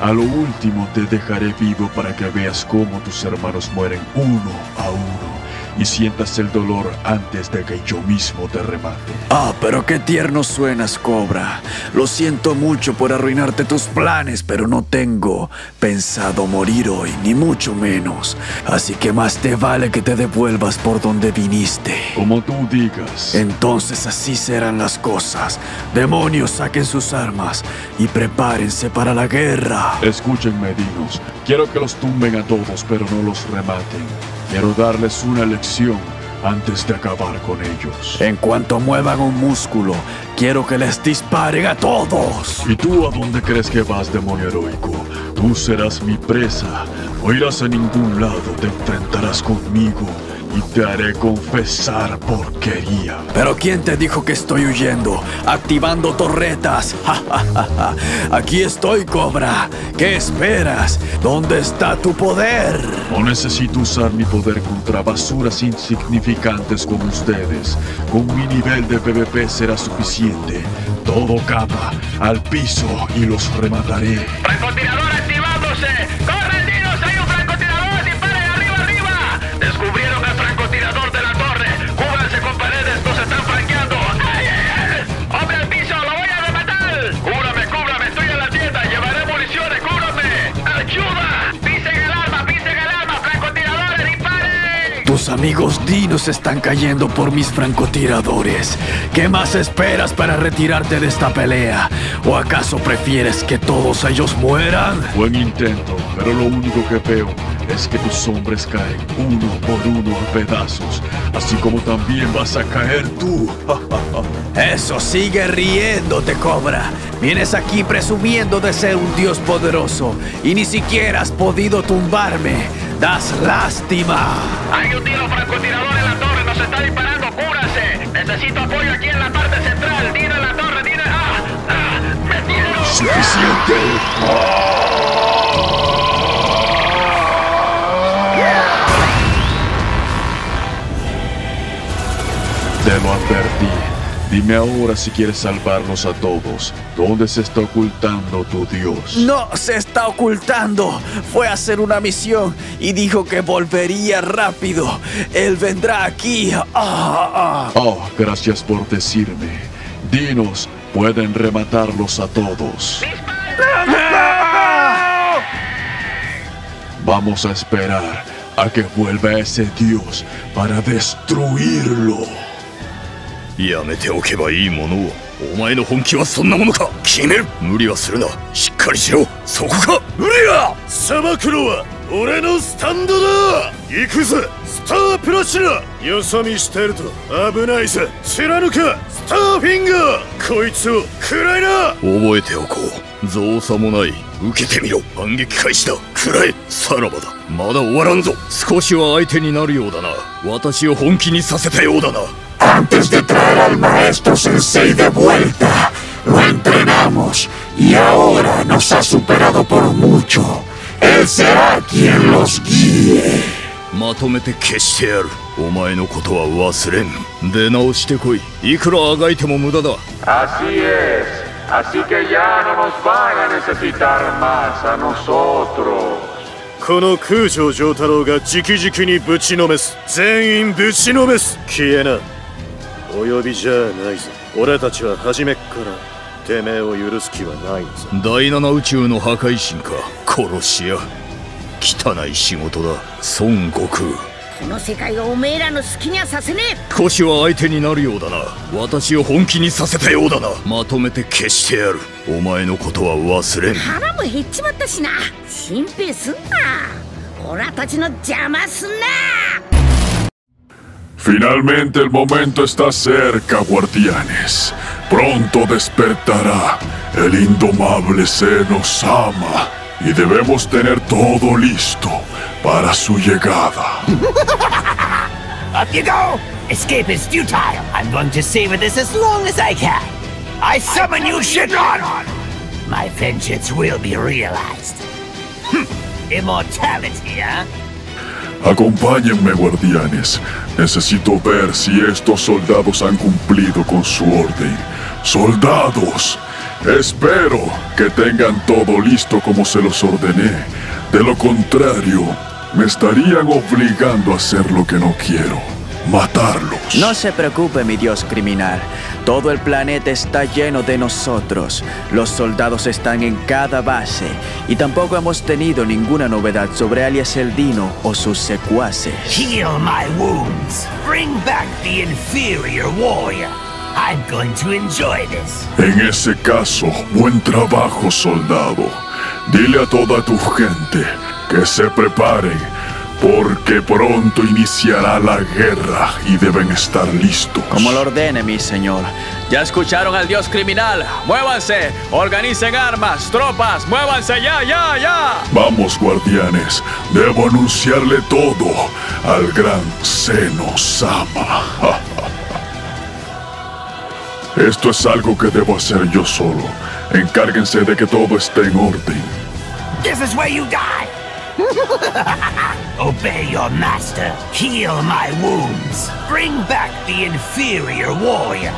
a lo último te dejaré vivo para que veas cómo tus hermanos mueren uno a uno y sientas el dolor antes de que yo mismo te remate. Ah, pero qué tierno suenas, Cobra. Lo siento mucho por arruinarte tus planes, pero no tengo pensado morir hoy, ni mucho menos. Así que más te vale que te devuelvas por donde viniste. Como tú digas. Entonces así serán las cosas. Demonios, saquen sus armas y prepárense para la guerra. Escúchenme, dinos. Quiero que los tumben a todos, pero no los rematen. Quiero darles una lección antes de acabar con ellos. En cuanto muevan un músculo, quiero que les disparen a todos. ¿Y tú a dónde crees que vas, demonio heroico? Tú serás mi presa. No irás a ningún lado, te enfrentarás conmigo y te haré confesar porquería. Pero ¿quién te dijo que estoy huyendo? Activando torretas. Aquí estoy, Cobra. ¿Qué esperas? ¿Dónde está tu poder? No necesito usar mi poder contra basuras insignificantes como ustedes. Con mi nivel de PvP será suficiente. Todo capa al piso y los remataré. ¡Francotirador activándose! Amigos dinos están cayendo por mis francotiradores. ¿Qué más esperas para retirarte de esta pelea? ¿O acaso prefieres que todos ellos mueran? Buen intento, pero lo único que veo es que tus hombres caen uno por uno a pedazos, así como también vas a caer tú. Eso sigue riéndote, Cobra. Vienes aquí presumiendo de ser un dios poderoso y ni siquiera has podido tumbarme. Das lástima. Hay un tiro francotirador en la torre. Nos está disparando. ¡Cúbranse! Necesito apoyo aquí en la parte central. Tira en la torre. Tira. ¡Ah! ¡Ah! ¡Me tiro! ¡Suficiente! Te lo advertí. Dime ahora si quieres salvarlos a todos. ¿Dónde se está ocultando tu Dios? No se está ocultando. Fue a hacer una misión y dijo que volvería rápido. Él vendrá aquí. Ah, ah. Oh, gracias por decirme. Dinos, pueden rematarlos a todos. Vamos a esperar a que vuelva ese Dios para destruirlo. やめておけばいいものを。お前の本気はそんなものか。決める。無理はするな。しっかりしろ。そこか。無理や裁くのは俺のスタンドだ。行くぜ。スタープラチナ。よそ見してると。危ないぜ。貫かスターフィンガーこいつを食らいな。覚えておこう。造作もない。受けてみろ。反撃開始だ。食らえ。さらばだ。まだ終わらんぞ。少しは相手になるようだな。私を本気にさせたようだな。Antes de traer al maestro Sensei de vuelta, lo entrenamos y ahora nos ha superado por mucho. Él será quien los guíe. まとめて消してやるお前のことは忘れん出直してこいいくらあがいても無駄だ Así es. Así que ya no nos van a necesitar más a nosotros. この空城城太郎が直々にぶちのめす全員ぶちのめす消えなお呼びじゃないぞ。俺たちは初めっからてめえを許す気はないのさ。第七宇宙の破壊神か。殺し屋。汚い仕事だ。孫悟空。この世界をおめえらの好きにはさせねえ。少しは相手になるようだな。私を本気にさせたようだな。まとめて消してやる。お前のことは忘れん。腹も減っちまったしな。心配すんな。オラたちの邪魔すんな Finalmente el momento está cerca, guardianes. Pronto despertará el indomable Seno Sama y debemos tener todo listo para su llegada. Up you go! Escape is futile. I'm going to savor this as long as I can. I summon you, Shinron! My vengeance will be realized. Hm. Immortality, huh? Acompáñenme, guardianes. Necesito ver si estos soldados han cumplido con su orden. ¡Soldados! Espero que tengan todo listo como se los ordené. De lo contrario, me estarían obligando a hacer lo que no quiero. Matarlos. No se preocupe, mi dios criminal. Todo el planeta está lleno de nosotros. Los soldados están en cada base. Y tampoco hemos tenido ninguna novedad sobre alias el Dino o sus secuaces. Heal my wounds. Bring back the inferior warrior. I'm going to enjoy this. En ese caso, buen trabajo, soldado. Dile a toda tu gente que se preparen, porque pronto iniciará la guerra y deben estar listos. Como lo ordene, mi señor. Ya escucharon al dios criminal. Muévanse, organicen armas, tropas, muévanse ya, ya, ya. Vamos, guardianes. Debo anunciarle todo al gran Seno Sama. Esto es algo que debo hacer yo solo. Encárguense de que todo esté en orden. This is where you die. Obey your master. Heal my wounds. Bring back the inferior warrior.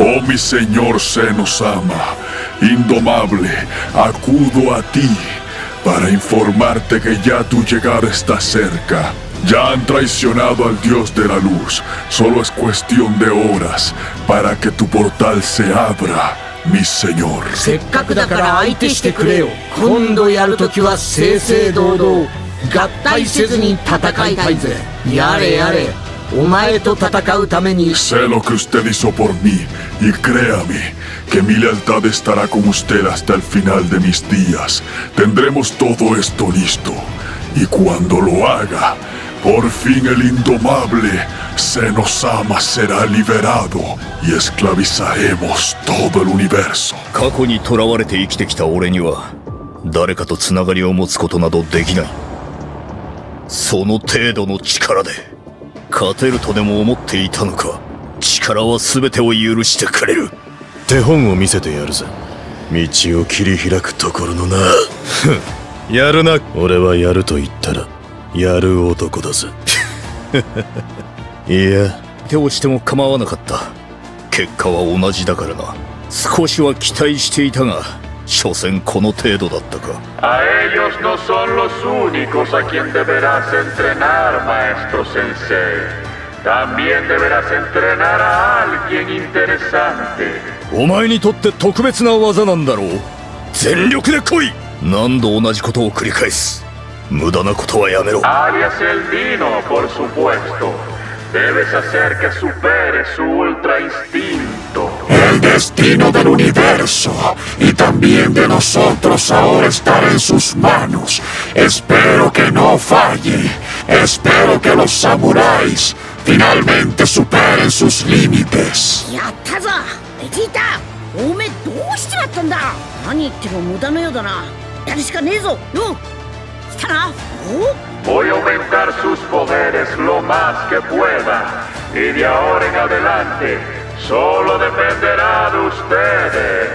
Oh mi señor Seno-sama, indomable, acudo a ti para informarte que ya tu llegada está cerca. Ya han traicionado al dios de la luz. Solo es cuestión de horas para que tu portal se abra, mi señor. せっかくだから相手してくれよ今度やるときは正々堂々合体せずに戦いたいぜやれやれお前と戦うために Sé lo que usted hizo por mí y créame que mi lealtad estará con usted hasta el final de mis días. Tendremos todo esto listo y cuando lo haga, por fin el indomable Senosama será liberado y esclavizaremos todo el universo. 過去に囚われて生きてきた俺には誰かとつながりを持つことなどできない。その程度の力で勝てるとでも思っていたのか力は全てを許してくれる。手本を見せてやるぜ。道を切り開くところのな。ふ んやるな。俺はやると言ったらやる男だぜ。いや。どうしても構わなかった。結果は同じだからな。少しは期待していたが所詮この程度だったか。あえいよすのそろすうにこさきんでべらせんてなるまえすと先生。También deberás entrenar a alguien お前にとって特別な技なんだろう。全力で来い。何度同じことを繰り返す。Arias el Dino, por supuesto. Debes hacer que supere su ultra instinto. El destino del universo y también de nosotros ahora estará en sus manos. Espero que no falle. Espero que los samuráis finalmente superen sus límites. ¡Yattaza! ¡Vegeta! ¡Ome, ¿dónde ¿Qué. どうしちまったんだ何言っても無駄のようだなやるしかねえぞよ来たなお Voy a aumentar sus poderes lo más que pueda. Y de ahora en adelante, solo dependerá de ustedes.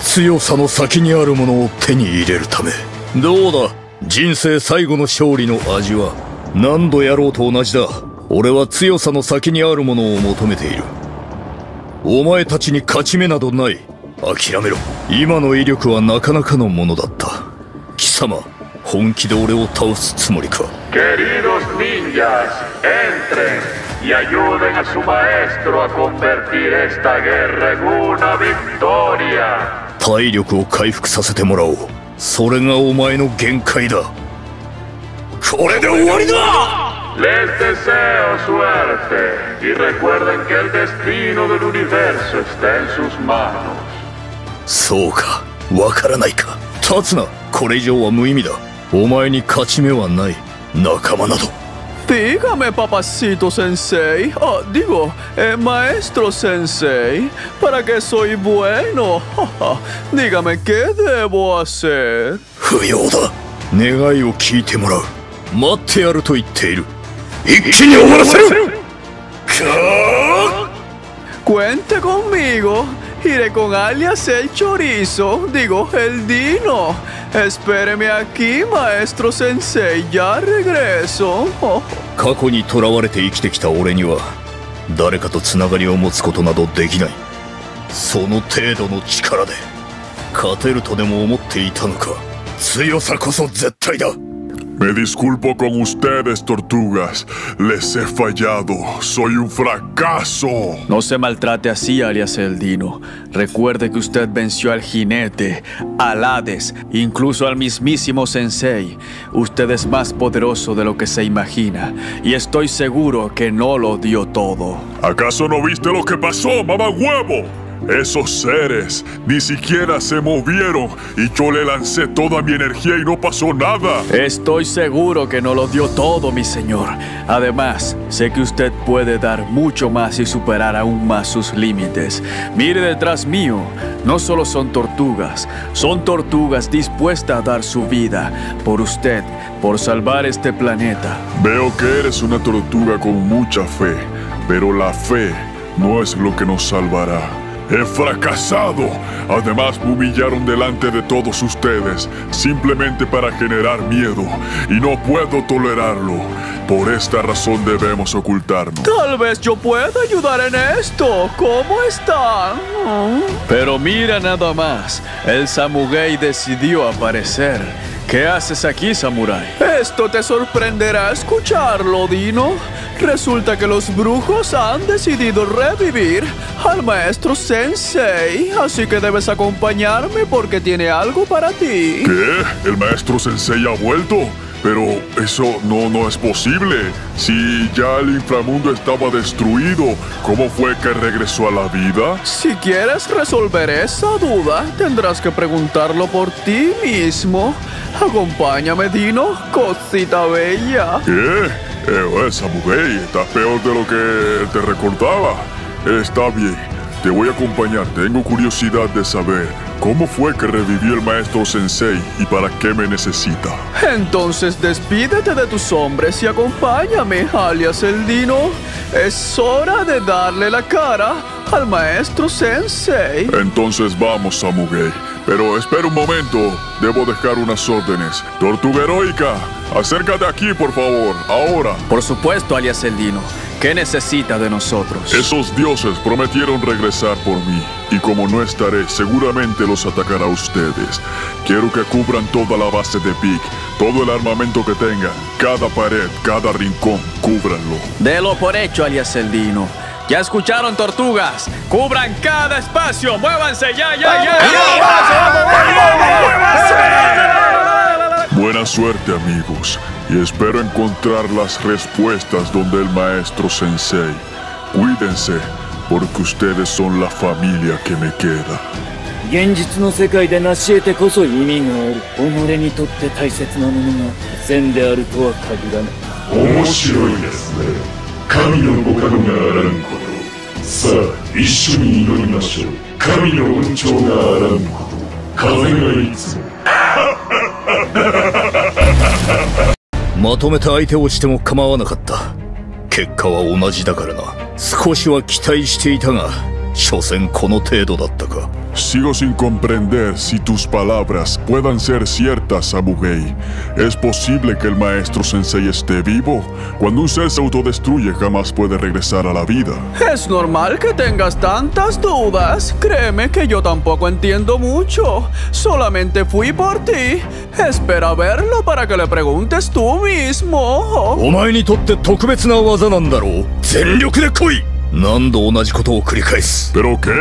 強さの先にあるものを手に入れるため。どうだ？人生最後の勝利の味は。何度やろうと同じだ。俺は強さの先にあるものを求めている。お前たちに勝ち目などない。諦めろ。今の威力はなかなかのものだった。貴様本気で俺を倒すつもりか Queridos ninjas, entren y ayuden a su maestro a convertir esta guerra en una victoria. 体力を回復させてもらおうそれがお前の限界だこれで終わりだ Les deseo suerte y recuerden que el destino del universo está en sus manos. そうかわからないか立つなこれ以上は無意味だお前に勝ち目はない仲間など Dígame, papacito sensei. Oh, digo, eh, maestro sensei, ¿para qué soy bueno? Dígame, ¿qué debo hacer? 不要だ願いを聞いてもらう待ってやると言っている一気に終わらせる Cuente conmigo. Iré con alias el chorizo, digo el dino. Espéreme aquí, maestro sensei, ya regreso. 過去にとらわれて生きてきた俺には誰かとつながりを持つことなどできないその程度の力で勝てるとでも思っていたのか強さこそ絶対だ Me disculpo con ustedes, tortugas. Les he fallado. Soy un fracaso. No se maltrate así, alias el Dino. Recuerde que usted venció al jinete, al Hades, incluso al mismísimo Sensei. Usted es más poderoso de lo que se imagina. Y estoy seguro que no lo dio todo. ¿Acaso no viste lo que pasó, mamá huevo? Esos seres ni siquiera se movieron y yo le lancé toda mi energía y no pasó nada. Estoy seguro que no lo dio todo, mi señor. Además, sé que usted puede dar mucho más y superar aún más sus límites. Mire detrás mío, no solo son tortugas, son tortugas dispuestas a dar su vida por usted, por salvar este planeta. Veo que eres una tortuga con mucha fe, pero la fe no es lo que nos salvará. He fracasado. Además me humillaron delante de todos ustedes, simplemente para generar miedo, y no puedo tolerarlo. Por esta razón debemos ocultarnos. Tal vez yo pueda ayudar en esto. ¿Cómo están? Pero mira nada más. El Samugay decidió aparecer. ¿Qué haces aquí, Samurai? Esto te sorprenderá escucharlo, Dino. Resulta que los brujos han decidido revivir al maestro Sensei, así que debes acompañarme porque tiene algo para ti. ¿Qué? ¿El maestro Sensei ha vuelto? Pero eso no, no es posible. Si ya el inframundo estaba destruido, ¿cómo fue que regresó a la vida? Si quieres resolver esa duda, tendrás que preguntarlo por ti mismo. Acompáñame, Dino, cosita bella. ¿Qué? Eh, esa mujer está peor de lo que te recordaba. Está bien, te voy a acompañar. Tengo curiosidad de saber cómo fue que revivió el maestro Sensei y para qué me necesita. Entonces despídete de tus hombres y acompáñame, alias el Dino. Es hora de darle la cara al maestro Sensei. Entonces vamos, Samugay. Pero espera un momento, debo dejar unas órdenes. Tortuga heroica, acércate aquí, por favor, ahora. Por supuesto, alias el Dino. ¿Qué necesita de nosotros? Esos dioses prometieron regresar por mí, y como no estaré, seguramente los atacará a ustedes. Quiero que cubran toda la base de Pig, todo el armamento que tengan, cada pared, cada rincón, cúbranlo. Delo por hecho, alias el Dino. ¿Ya escucharon, tortugas? ¡Cubran cada espacio! ¡Muévanse ya, ya, ya! Buena suerte, amigos, y espero encontrar las respuestas donde el maestro Sensei. Cuídense, porque ustedes son la familia que me queda. 現実の世界で成し得てこそ意味がある己にとって大切なものが善であるとは限らない面白いですね神のご加護があらんことさあ一緒に祈りましょう神の恩寵があらんこと風がいつもまとめた相手をしても構わなかった。結果は同じだからな。少しは期待していたが所詮この程度だったか。Sigo sin comprender si tus palabras puedan ser ciertas, Samugei. ¿Es posible que el maestro Sensei esté vivo? Cuando un ser se autodestruye, jamás puede regresar a la vida. Es normal que tengas tantas dudas. Créeme que yo tampoco entiendo mucho. Solamente fui por ti. Espera verlo para que le preguntes tú mismo. お前にとって特別な技なんだろう全力で来い何度同じことを繰り返す ¿Pero qué?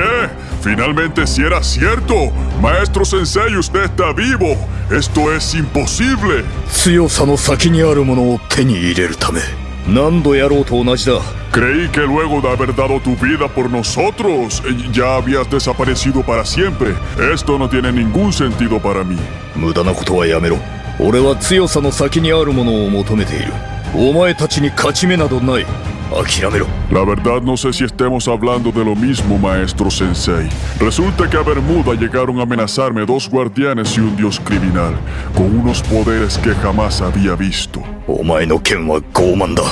Finalmente si era cierto. Maestro Sensei, usted está vivo. Esto es imposible. 強さの先にあるものを手に入れるため何度やろうと同じだ Creí que luego de haber dado tu vida por nosotros, eh, ya habías desaparecido para siempre. Esto no tiene ningún sentido para mí. 無駄なことはやめろ俺は強さの先にあるものを求めているお前たちに勝ち目などない諦めろ La verdad no sé si estemos hablando de lo mismo, maestro Sensei. Resulta que a Bermuda llegaron a amenazarme dos guardianes y un dios criminal, con unos poderes que jamás había visto. お前の剣は傲慢だ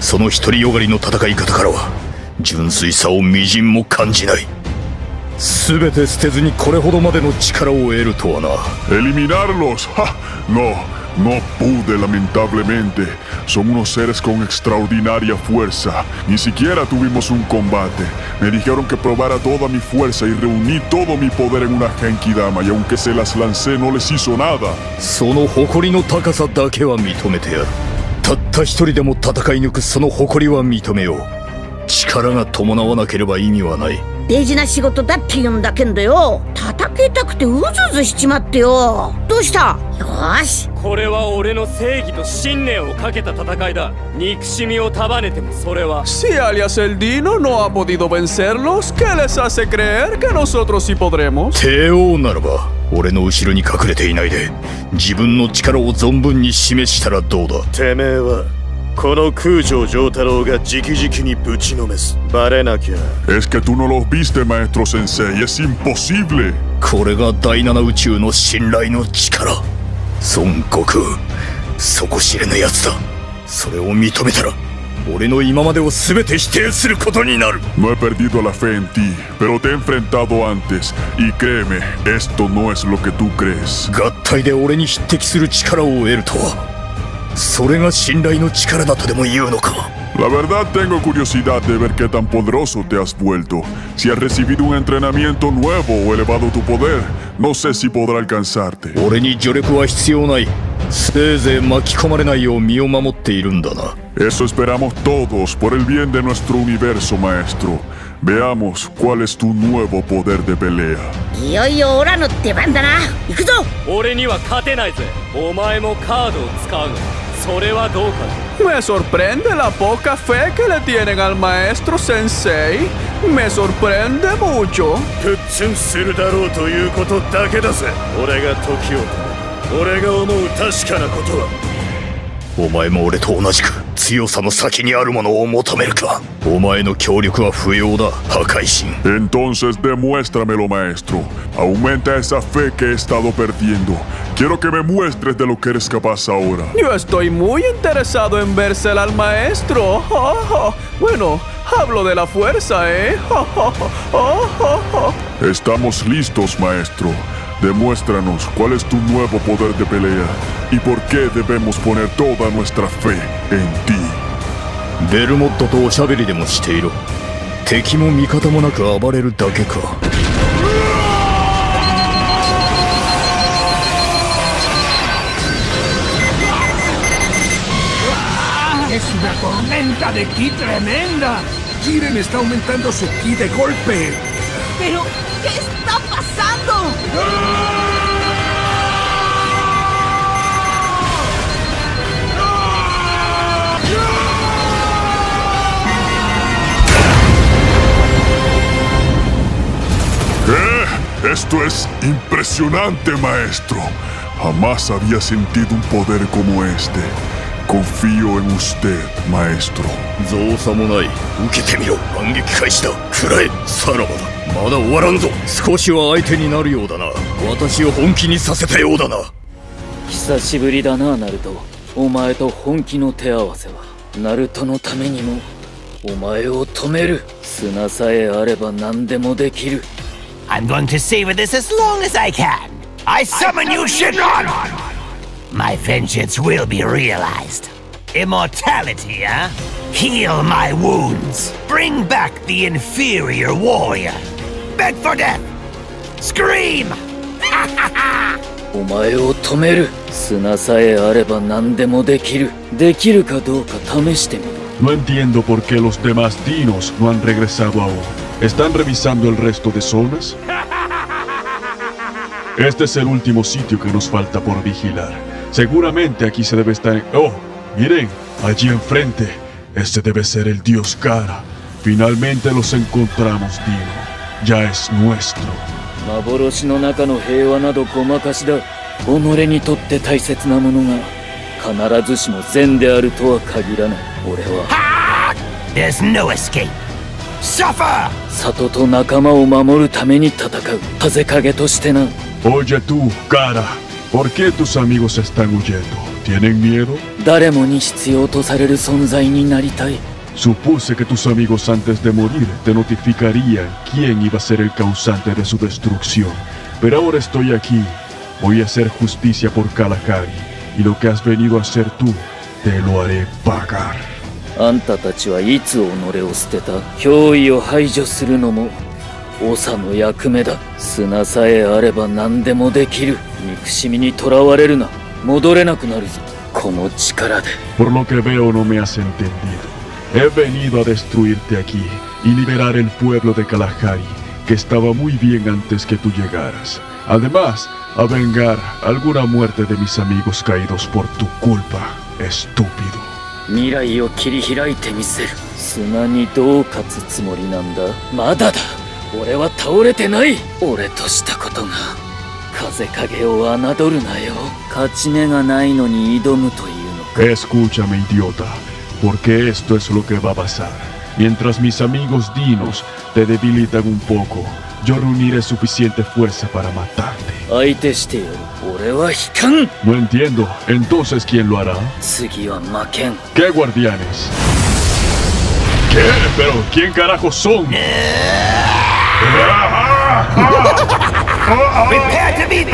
その独りよがりの戦い方からは純粋さをみじんも感じない全て捨てずにこれほどまでの力を得るとはな ¿Eliminarlos? ¡Ja! No, no pude lamentablemente. Son unos seres con extraordinaria fuerza. Ni siquiera tuvimos un combate. Me dijeron que probara toda mi fuerza y reuní todo mi poder en una Genki Dama y aunque se las lancé no les hizo nada. その誇りの高さだけは認めてやるたった一人でも戦い抜くその誇りは認めよう力が伴わなければ意味はない 大事な仕事だって言うんだけどよ。叩けたくてうずうずしちまってよ。どうした？よーし。これは俺の正義と信念をかけた戦いだ。憎しみを束ねてもそれは。Si alias el Dino no ha podido vencerlos, ¿qué les hace creer que nosotros sí podremos? 帝王ならば俺の後ろに隠れていないで自分の力を存分に示したらどうだてめえはこの空城城太郎が直々にぶちのめすバレなきゃ Es que tú no los viste, maestro Sensei. Es imposible. これが第七宇宙の信頼の力孫悟空底知れぬやつだそれを認めたら俺の今までを全て否定することになる No he perdido la fe en ti, pero te he enfrentado antes. Y créeme, esto no es lo que tú crees. 合体で俺に匹敵する力を得るとはそれが信頼の力だとでも言うのか La verdad tengo curiosidad de ver qué tan poderoso te has vuelto. Si has recibido un entrenamiento nuevo o elevado tu poder, no sé si podrá alcanzarte. 俺に助力は必要ないせいぜい巻き込まれないよう身を守っているんだな Eso esperamos todos por el bien de nuestro universo, maestro. Veamos cuál es tu nuevo poder de pelea. いよいよオラの出番だな行くぞ俺には勝てないぜお前もカードを使うの Me sorprende la poca fe que le tienen al maestro Sensei. Me sorprende mucho. お前も俺と同じく強さの先にあるものを求めるかお前の協力は不要だ破壊神 Entonces demuéstramelo, maestro. Aumenta esa fe que he estado perdiendo. Quiero que me muestres de lo que eres capaz ahora. Yo estoy muy interesado en vérsela al maestro. Bueno, hablo de la fuerza, ¿eh? Estamos listos, maestro. Demuéstranos cuál es tu nuevo poder de pelea y por qué debemos poner toda nuestra fe en ti. ベルモットとおしゃべりでもしていろ敵も味方もなく暴れるだけか ¡Es una tormenta de ki tremenda! Jiren está aumentando su ki de golpe. ¿Pero qué está pasando? ¿Qué? Esto es impresionante, maestro. Jamás había sentido un poder como este. Confío en usted, maestro. 造作もない受けてみろ反撃開始だ食らえさらばだ まだ終わらんぞ少しは相手になるようだな私を本気にさせたようだな久しぶりだなナルトお前と本気の手合わせはナルトのためにもお前を止める砂さえあれば何でもできる I'm going to savor this as long as I can. I summon you, Shinron! My vengeance will be realized. Immortality, huh? Heal my wounds. Bring back the inferior warrior. Beg for death. Scream! お前を止める砂さえあれば何でもできるできるかどうか試してみろ No entiendo por qué los demás dinos no han regresado aún. ¿Están revisando el resto de zonas? Este es el último sitio que nos falta por vigilar. Seguramente aquí se debe estar... ¡Oh! Miren, allí enfrente. Este debe ser el dios Kara. Finalmente los encontramos, Dino. Ya es nuestro. 幻の中の平和などごまかしだ己にとって大切なものが必ずしも善であるとは限らない俺は There's no escape. Suffer! 里と仲間を守るために戦う風影としてな Oye tú, Kara. ¿Por qué tus amigos están huyendo? ¿Tienen miedo? 誰もに必要とされる存在になりたい Supuse que tus amigos antes de morir te notificarían quién iba a ser el causante de su destrucción. Pero ahora estoy aquí. Voy a hacer justicia por Kalahari. Y lo que has venido a hacer tú, te lo haré pagar. あんたたちはいつ己を捨てた脅威を排除するのも長の役目だ砂さえあれば何でもできる憎しみにとらわれるな戻れなくなるぞこの力で Por lo que veo no me has entendido. He venido a destruirte aquí y liberar el pueblo de Kalahari, que estaba muy bien antes que tú llegaras. Además, a vengar alguna muerte de mis amigos caídos por tu culpa, estúpido. 未来を切り開いてみせる砂にどう勝つつもりなんだまだだ俺は倒れてない俺としたことが風影を侮るなよ勝ち目がないのに挑むというのか Escúchame, idiota, ¿Cómo vas a ganar? ¿No es suficiente? Todavía no. No he caído. Lo porque esto es lo que va a pasar. Mientras mis amigos dinos te debilitan un poco, yo reuniré suficiente fuerza para matarte. No entiendo. Entonces, ¿quién lo hará? ¿Qué guardianes? ¿Qué? ¿Pero quién carajos son? Prepare to be!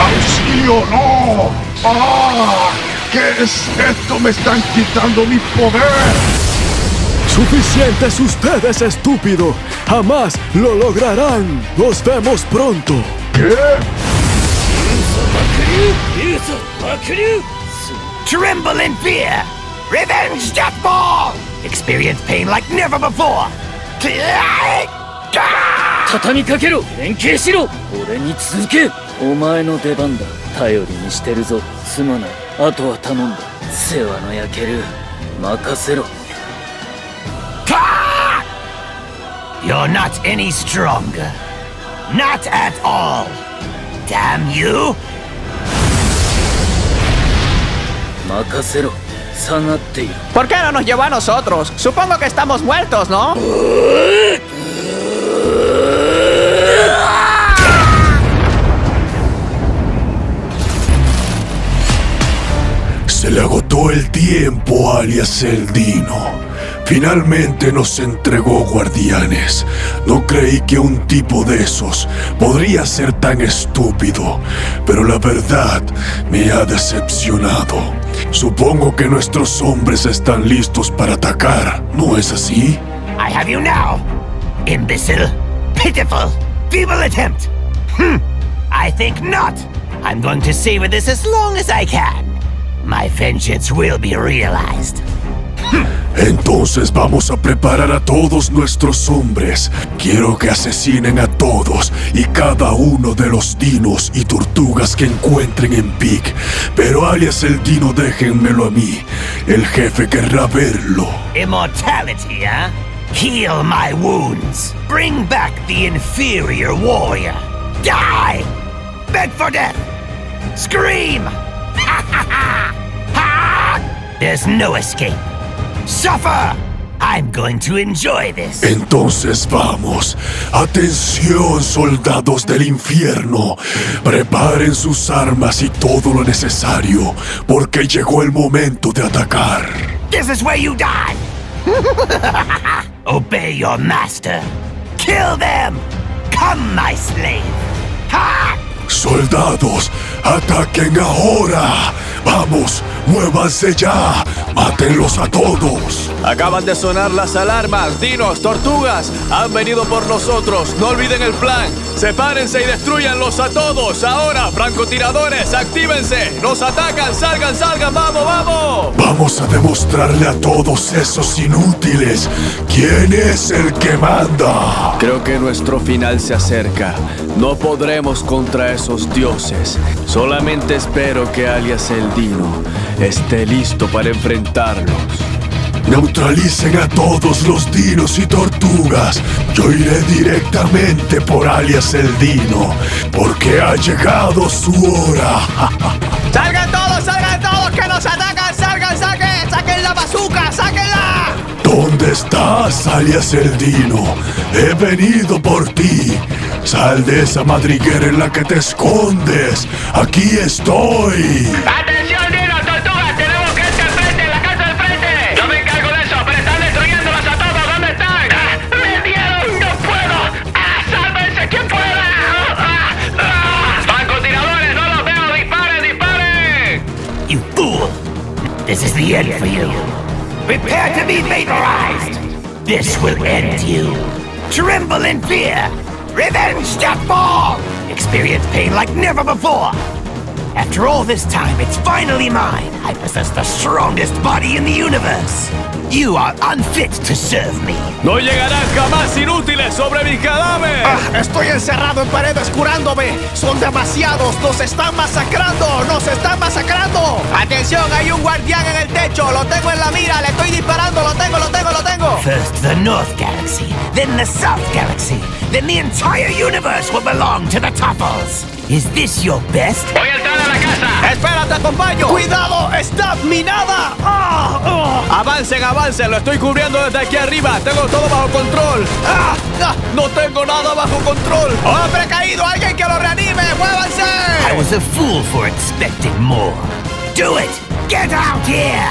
¡Auxilio, no! ¡Ah! ¿Qué es esto? ¡Me están quitando mi poder! Suficientes ustedes, estúpido. Jamás lo lograrán. Nos vemos pronto. ¿Qué? Tremble in fear! Revenge Death Ball! Experience pain like never before! 畳みかけろ連携しろ俺に続け お前の出番だ頼りにしてるぞすまないあとは頼んだ世話の焼ける任せろ You're not any stronger. Not at all. Damn you! 任せろ下がっている ¿Por qué no nos llevó a nosotros? Supongo que estamos muertos, ¿no? El tiempo, alias el Dino. Finalmente nos entregó guardianes. No creí que un tipo de esos podría ser tan estúpido, pero la verdad me ha decepcionado. Supongo que nuestros hombres están listos para atacar, ¿no es así? I have you now! Imbecile! Pitiful! Feeble attempt! Hm! I think not! I'm going to savor this as long as I can. My vengeance will be realized. Entonces vamos a preparar a todos nuestros hombres. Quiero que asesinen a todos y cada uno de los dinos y tortugas que encuentren en Peak. Pero alias el dino déjenmelo a mí. El jefe querrá verlo. Immortality, huh? Heal my wounds. Bring back the inferior warrior. Die! Beg for death! Scream! There's no escape. Suffer! I'm going to enjoy this. Entonces vamos. Atención, soldados del infierno. Preparen sus armas y todo lo necesario, porque llegó el momento de atacar. This is where you die! Obey your master. Kill them! Come, my slave! Ha! Soldados, ataquen ahora. Vamos, muévanse ya. Mátenlos a todos. Acaban de sonar las alarmas. Dinos, tortugas, han venido por nosotros. No olviden el plan. Sepárense y destruyanlos a todos. Ahora, francotiradores, actívense. Nos atacan, salgan, salgan. Vamos, vamos. Vamos a demostrarle a todos esos inútiles quién es el que manda. Creo que nuestro final se acerca. No podremos contra esos dioses. Solamente espero que alias el Dino esté listo para enfrentarlos. Neutralicen a todos los dinos y tortugas. Yo iré directamente por alias el Dino, porque ha llegado su hora. ¡Salgan todos, salgan todos! ¡Que nos atacan! ¡Salgan, saquen! ¡Saquen la bazooka! ¡Sáquenla! ¿Dónde estás, alias el Dino? He venido por ti. Sal de esa madriguera en la que te escondes. Aquí estoy. ¡Atención, This is the end for you. Prepare to be vaporized! This will end you. Tremble in fear! Revenge Deathball! Experience pain like never before! After all this time, it's finally mine. I possess the strongest body in the universe. You are unfit to serve me. No llegarán jamás inútiles sobre mi cadáver. Ah, estoy encerrado en paredes curándome. Son demasiados. Nos están masacrando. Nos están masacrando. Atención, hay un guardián en el techo. Lo tengo en la mira. Le estoy disparando. Lo tengo, lo tengo, lo tengo. First the North Galaxy, then the South Galaxy, then the entire universe will belong to the Toffles. Is this your best? Voy a entrar a la casa. Espera, te acompaño. Cuidado, está minada. Ah, ah. Avancen, avancen. Lo estoy cubriendo desde aquí arriba. Tengo todo bajo control. Ah, ah, no tengo nada bajo control. ¡Hombre caído! ¡Alguien que lo reanime! ¡Muévanse! I was a fool for expecting more. Do it! Get out here!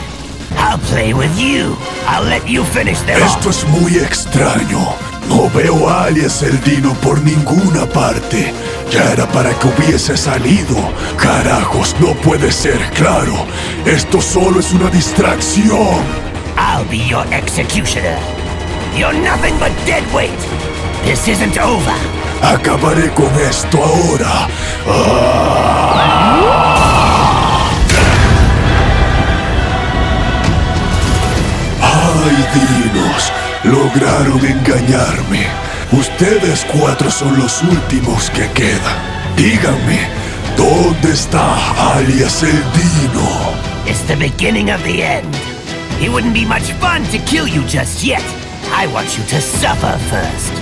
I'll play with you. I'll let you finish them off. Esto es muy extraño. No veo a alias el Dino por ninguna parte. Ya era para que hubiese salido. Carajos, no puede ser, claro. Esto solo es una distracción. I'll be your executioner. You're nothing but dead weight. This isn't over. Acabaré con esto ahora. Ah. ¡Ay, dinos! Lograron engañarme. Ustedes cuatro son los últimos que quedan. Díganme, ¿dónde está alias el Dino? It's the beginning of the end. It wouldn't be much fun to kill you just yet. I want you to suffer first.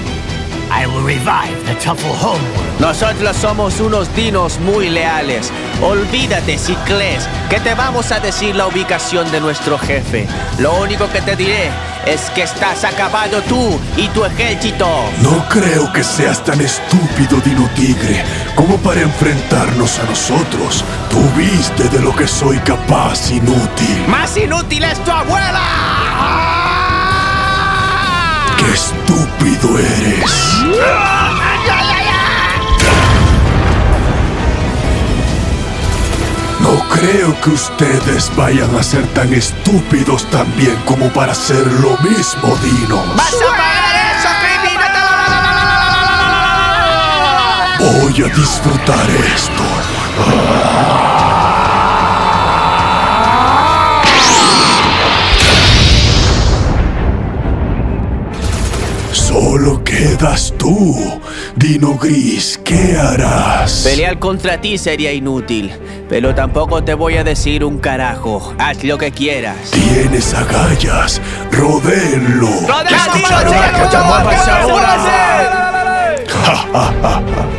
I will revive the Tuffle homeworld. Nosotros somos unos dinos muy leales. Olvídate, Ciclés, que te vamos a decir la ubicación de nuestro jefe. Lo único que te diré es que estás acabado tú y tu ejército. No creo que seas tan estúpido, Dino Tigre, como para enfrentarnos a nosotros. Tú viste de lo que soy capaz, inútil. ¡Más inútil es tu abuela! ¡Qué estúpido eres! No creo que ustedes vayan a ser tan estúpidos también como para hacer lo mismo, Dino. ¡Vas a pagar eso, criminal! Voy a disfrutar esto. Solo quedas tú, Dino Gris. ¿Qué harás? Pelear contra ti sería inútil, pero tampoco te voy a decir un carajo. Haz lo que quieras. Tienes agallas. Rodéenlo.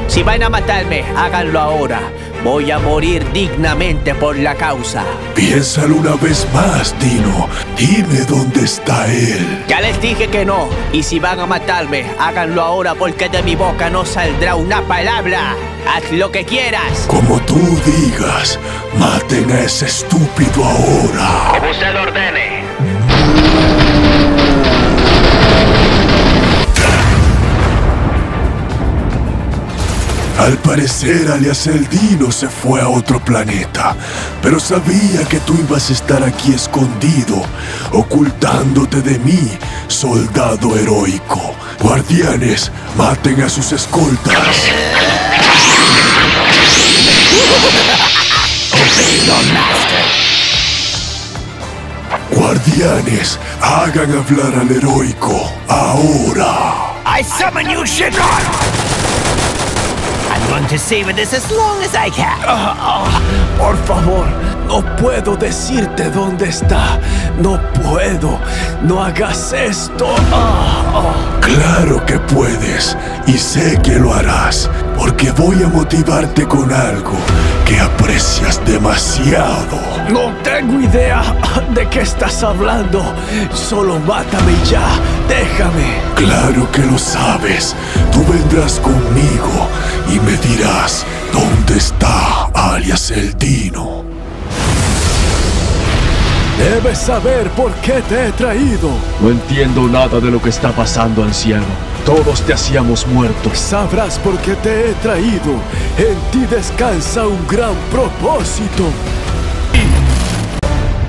Si van a matarme, háganlo ahora. Voy a morir dignamente por la causa. Piénsalo una vez más, Dino. Dime dónde está él. Ya les dije que no. Y si van a matarme, háganlo ahora porque de mi boca no saldrá una palabra. Haz lo que quieras. Como tú digas, maten a ese estúpido ahora. Como usted ordene. Al parecer, alias el Dino se fue a otro planeta, pero sabía que tú ibas a estar aquí escondido, ocultándote de mí, soldado heroico. Guardianes, maten a sus escoltas. Guardianes, hagan hablar al heroico ahora. I summon you, Shinron! I'm going to savor this as long as I can. Por favor, no puedo decirte dónde está. No puedo. No hagas esto. Ah, ah. Claro que puedes, y sé que lo harás, porque voy a motivarte con algo que aprecias demasiado. No tengo idea de qué estás hablando. Solo mátame ya. Déjame. Claro que lo sabes. Tú vendrás conmigo y me dirás dónde está alias el Dino. Debes saber por qué te he traído. No entiendo nada de lo que está pasando, anciano. Todos te hacíamos muertos. Sabrás por qué te he traído. En ti descansa un gran propósito.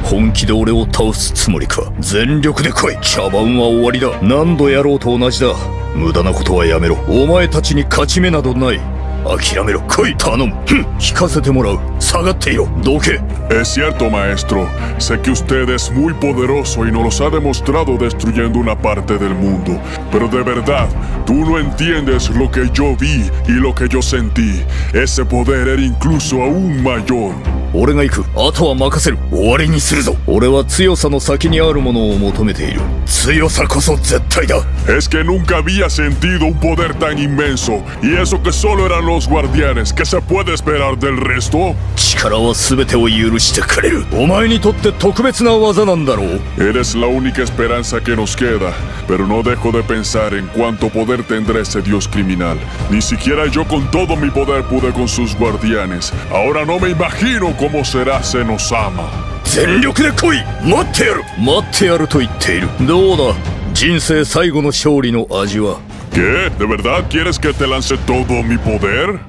本気で俺を倒すつもりか全力で来い茶番は終わりだ何度やろうと同じだ無駄なことはやめろお前たちに勝ち目などない 諦めろ来い頼むふん聞かせてもらう下がっていろどけ Es cierto, maestro. Sé que usted es muy poderoso y nos los ha demostrado destruyendo una parte del mundo. Pero de verdad, tú no entiendes lo que yo vi y lo que yo sentí. Ese poder era incluso aún mayor. 俺が行くあとは任せる終わりにするぞ俺は強さの先にあるものを求めている強さこそ絶対だ Es que nunca había sentido un poder tan inmenso. Y eso que solo eran los guardianes. ¿Qué se puede esperar del resto? 力は全てを許してくれるお前にとって特別な技なんだろう Eres la única esperanza que nos queda, pero no dejo de pensar en cuánto poder tendrá ese dios criminal. Ni siquiera yo con todo mi poder pude con sus guardianes. Ahora no me imagino cómo será Senosama. 全力で来い待ってやる待ってやると言っているどうだ人生最後の勝利の味は ¿Qué? ¿De verdad quieres que te lance todo mi poder?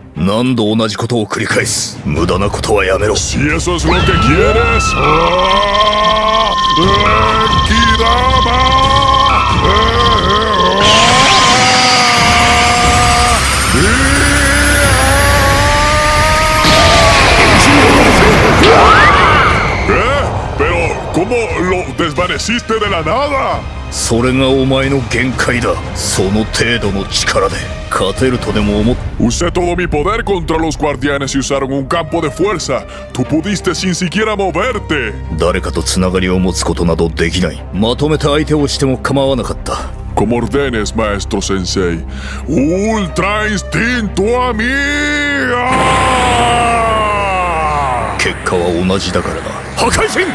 Si eso es lo que quieres. ¡Ah! Lo desvaneciste de la nada? それがお前の限界だその程度の力で勝てるとでも思っ Usé todo mi poder contra los guardianes y usaron un campo de fuerza. Tú pudiste sin siquiera moverte. 誰かとつながりを持つことなどできないまとめて相手をしても構わなかった Como ordenes, maestro sensei. Ultra instinto amiga. 結果は同じだからな破壊神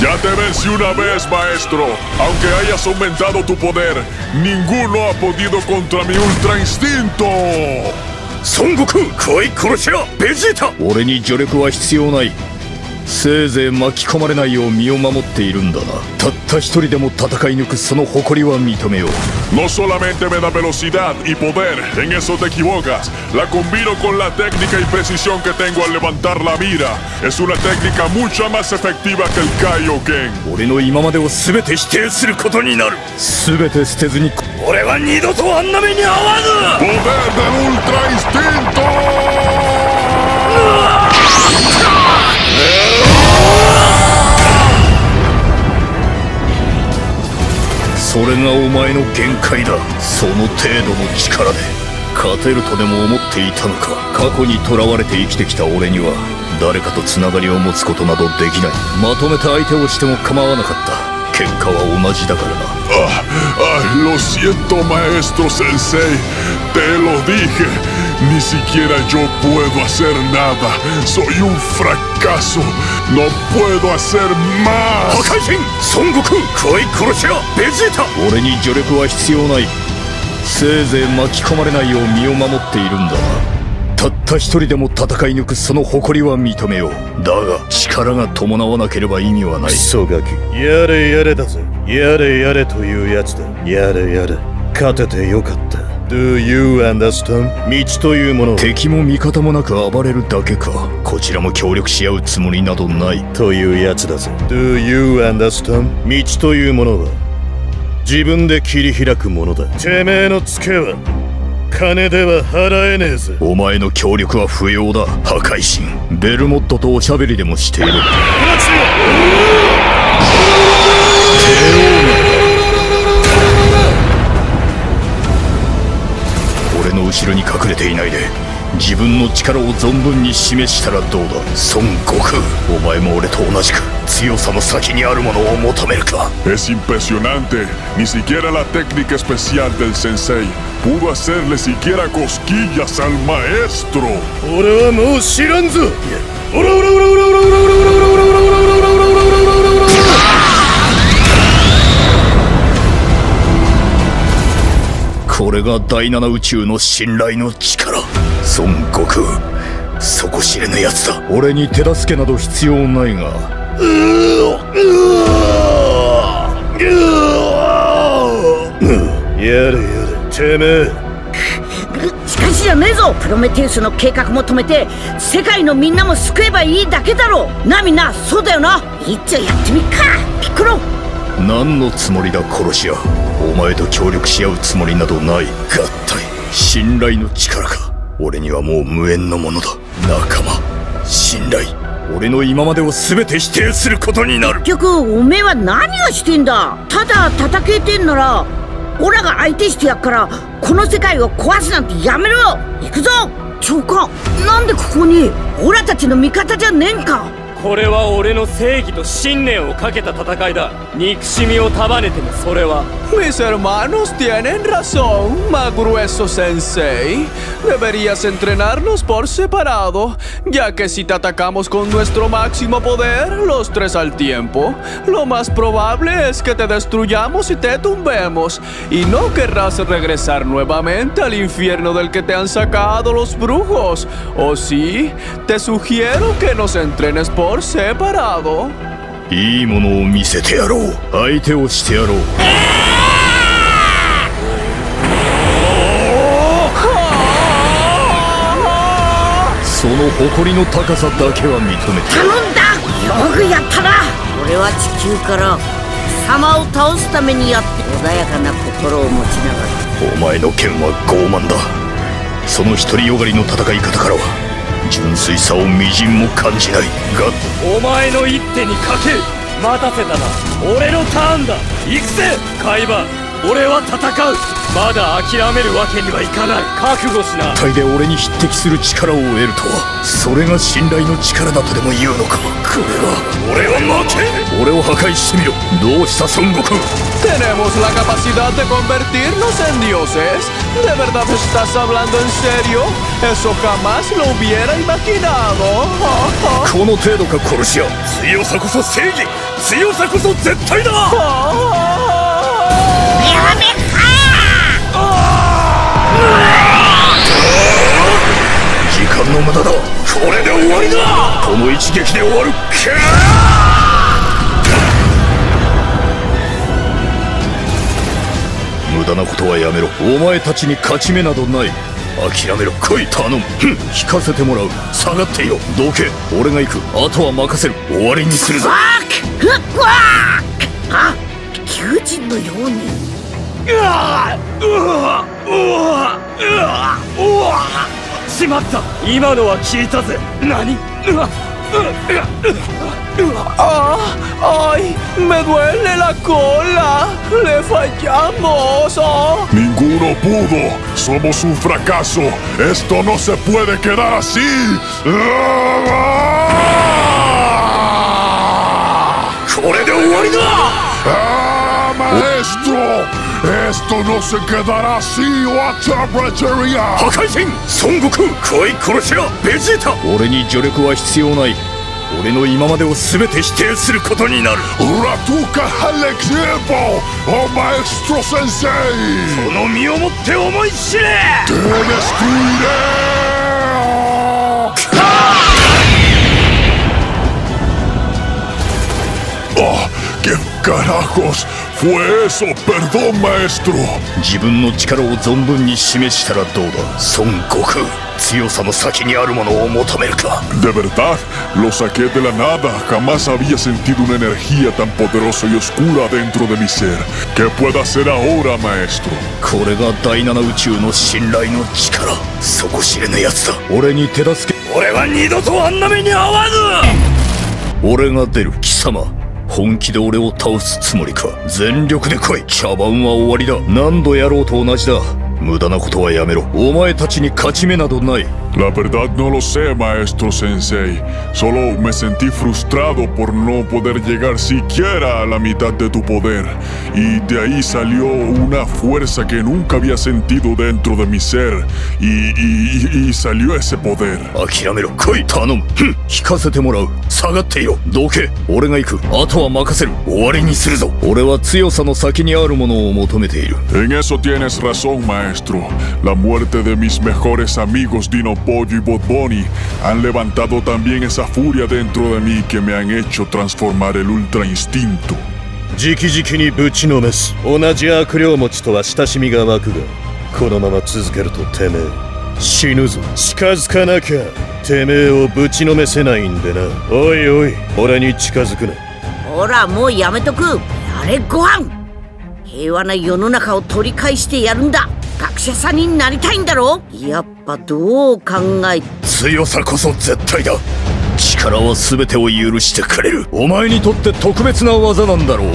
Ya te vencí una vez, maestro. Aunque hayas aumentado tu poder, ninguno ha podido contra mi ultra instinto. Son Goku, Kawaii Vegeta. せいぜい巻き込まれないよう身を守っているんだなたった一人でも戦い抜くその誇りは認めよう No solamente me da velocidad y poder, en eso te equivocas. La combino con la técnica y precisión que tengo al levantar la mira. Es una técnica mucho más efectiva que el Kaioken. 俺の今までを全て否定することになる全て捨てずに俺は二度とあんな目に遭わぬ ¡Poder del Ultra Instinto! それがお前の限界だ。その程度の力で勝てるとでも思っていたのか。過去にとらわれて生きてきた俺には誰かとつながりを持つことなどできない。まとめて相手をしても構わなかった。結果は同じだからな。あああロシエットマエストセンセイテロディケニシキエラジヨポエドアセルナダソイウンフラッカソノポエドアセルマー破壊神孫悟空クワイコロシアベジータ。俺に助力は必要ない。せいぜい巻き込まれないよう身を守っているんだたった一人でも戦い抜くその誇りは認めよう。だが力が伴わなければ意味はない。クソガキやれやれだぜ。やれやれというやつだ。やれやれ。勝ててよかった。Do you understand? 道というものは敵も味方もなく暴れるだけか。こちらも協力し合うつもりなどない。というやつだぜ。Do you understand? 道というものは自分で切り開くものだ。てめえのツケは金では払えねえぜ。お前の協力は不要だ。破壊神。ベルモットとおしゃべりでもしている。俺の後ろに隠れていないで自分の力を存分に示したらどうだ。孫悟空。お前も俺と同じく。強さの先にあるものを求めるか Es impresionante. Ni siquiera la técnica especial del sensei pudo hacerle siquiera cosquillas al maestro. 俺はもう知らんぞオラオラオラオラオラオラオラオラオラオラオラオラオラオラオラオラオラオラオラこれが第七宇宙の信頼の力孫悟空底知れぬやつだ俺に手助けなど必要ないがやれやれてめえ。しかしじゃねえぞ。プロメテウスの計画も止めて世界のみんなも救えばいいだけだろ。なあみんな。そうだよな。一丁やってみっか。ピッコロ何のつもりだ殺し屋。お前と協力し合うつもりなどない。合体。信頼の力か。俺にはもう無縁のものだ。仲間。信頼俺の今までを全て否定することになる。結局おめえは何をしてんだ。ただ叩けてんならオラが相手してやっからこの世界を壊すなんてやめろ。行くぞ。長官なんでここにオラたちの味方じゃねえんか。これは俺の正義と信念をかけた戦いだ憎しみを束ねてもそれは Mis hermanos tienen razón, Magrueso Sensei. Deberías entrenarnos por separado, ya que si te atacamos con nuestro máximo poder, los tres al tiempo, lo más probable es que te destruyamos y te tumbemos, y no querrás regresar nuevamente al infierno del que te han sacado los brujos. ¿O sí? Te sugiero que nos entrenes por separado? いいものを見せてやろう。相手をしてやろう。その誇りの高さだけは認めて頼んだよくやったな俺は地球から貴様を倒すためにやって穏やかな心を持ちながら。お前の剣は傲慢だ。その独りよがりの戦い方からは純粋さをみじんも感じない。がお前の一手にかけ待たせたな。俺のターンだ。行くぜ海馬。俺は戦う。まだ諦めるわけにはいかない。覚悟しな。一体で俺に匹敵する力を得るとは。それが信頼の力だとでも言うのか。これは。俺は負け俺を破壊してみろ。どうした孫悟空。Tenemos la capacidad de convertirnos en dioses. ¿De verdad estás hablando en serio? Eso jamás lo hubiera imaginado. この程度か殺し屋。強さこそ正義。強さこそ絶対だの無駄だ。これで終わりだこの一撃で終わる無駄なことはやめろ。お前たちに勝ち目などない。諦めろ来い頼むふん引かせてもらう。下がっていろ。どけ。俺が行く。あとは任せる。終わりにするぞ。わーくふっわー。あ 求人のように。しまった今のは聞いたぜ何うわ ¡Ah! ¡Ay! ¡Me duele la cola! ¡Le fallamos! ¡Oh! Ninguno pudo. Somos un fracaso. Esto no se puede quedar así. これで終わりだ ¡Ah, maestro! Esto no se quedará así, Watcher Breteria! ¡Hakaisen! ¡Son Goku! ¡Kuai Koroshira! ¡Vegeta! ¡Ore ni Joryoku wa hitsuyou nai! 俺の今までを全て否定することになるラトーカハレキエボおマエスト先生その身をもって思い知れテレスクイレあ、oh, qué carajos fue eso? Perdón, maestro. 自分の力を存分に示したらどうだ孫悟空強さの先にあるものを求めるか De verdad, lo saqué de la nada. Jamás había sentido una energía tan poderosa y oscura dentro de mi ser. ¿Qué puedo hacer ahora, maestro? これが第七宇宙の信頼の力底知れぬ奴だ俺に手助け俺は二度とあんな目に遭わず俺が出る貴様本気で俺を倒すつもりか。全力で来い。茶番は終わりだ。何度やろうと同じだ。無駄なことはやめろお前たちに勝ち目などない La verdad no lo sé, maestro sensei. Solo me sentí frustrado por no poder llegar siquiera a la mitad de tu poder. Y de ahí salió una fuerza que nunca había sentido dentro de mi ser. Y, y, y, y salió ese poder. Akiramero, koi, tanom. Hikasete morau. Sagatte yo. Doke. Ore ga iku. Ato wa makaseru. Owari ni suru zo. Ore wa tsuyosa no saki ni aru mono o motomete iru. En eso tienes razón, maestro. Maestro. La muerte de mis mejores amigos Dino Pollo y Bot Bunny han levantado también esa furia dentro de mí que me han hecho transformar el Ultra Instinto. 直々にぶちのめす同じ悪霊持ちとは親しみが湧くがこのまま続けるとてめえ死ぬぞ近づかなきゃてめえをぶちのめせないんでなおいおい俺に近づくなほらもうやめとくやれご飯平和な世の中を取り返してやるんだ。学者さんになりたいんだろ？やっぱどう考え強さこそ絶対だ。力は全てを許してくれる。お前にとって特別な技なんだろう。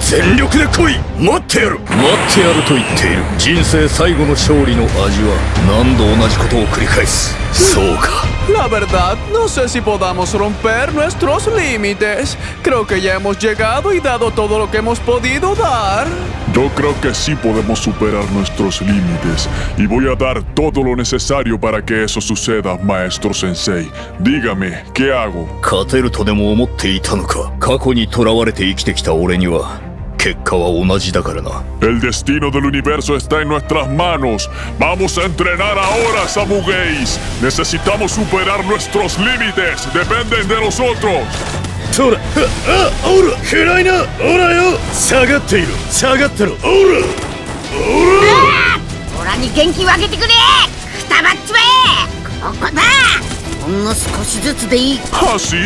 全力で来い。待ってやる。待ってやると言っている。人生最後の勝利の味は何度同じことを繰り返す。そうか La verdad, no sé si podamos romper nuestros límites. Creo que ya hemos llegado y dado todo lo que hemos podido dar. Yo creo que sí podemos superar nuestros límites y voy a dar todo lo necesario para que eso suceda, maestro Sensei. Dígame, ¿qué hago? 勝てるとでも思っていたのか過去にとらわれて生きてきた俺には 結果は同じだからな El destino del universo está en nuestras manos. Vamos a entrenar ahora, Samugeis. Necesitamos superar nuestros límites. Dependen de nosotros. そらああおら暗いなおらよ下がっていろ下がってろおらオラに元気をあげてくれくたばっちまえここだほ んの少しずつでいい。Así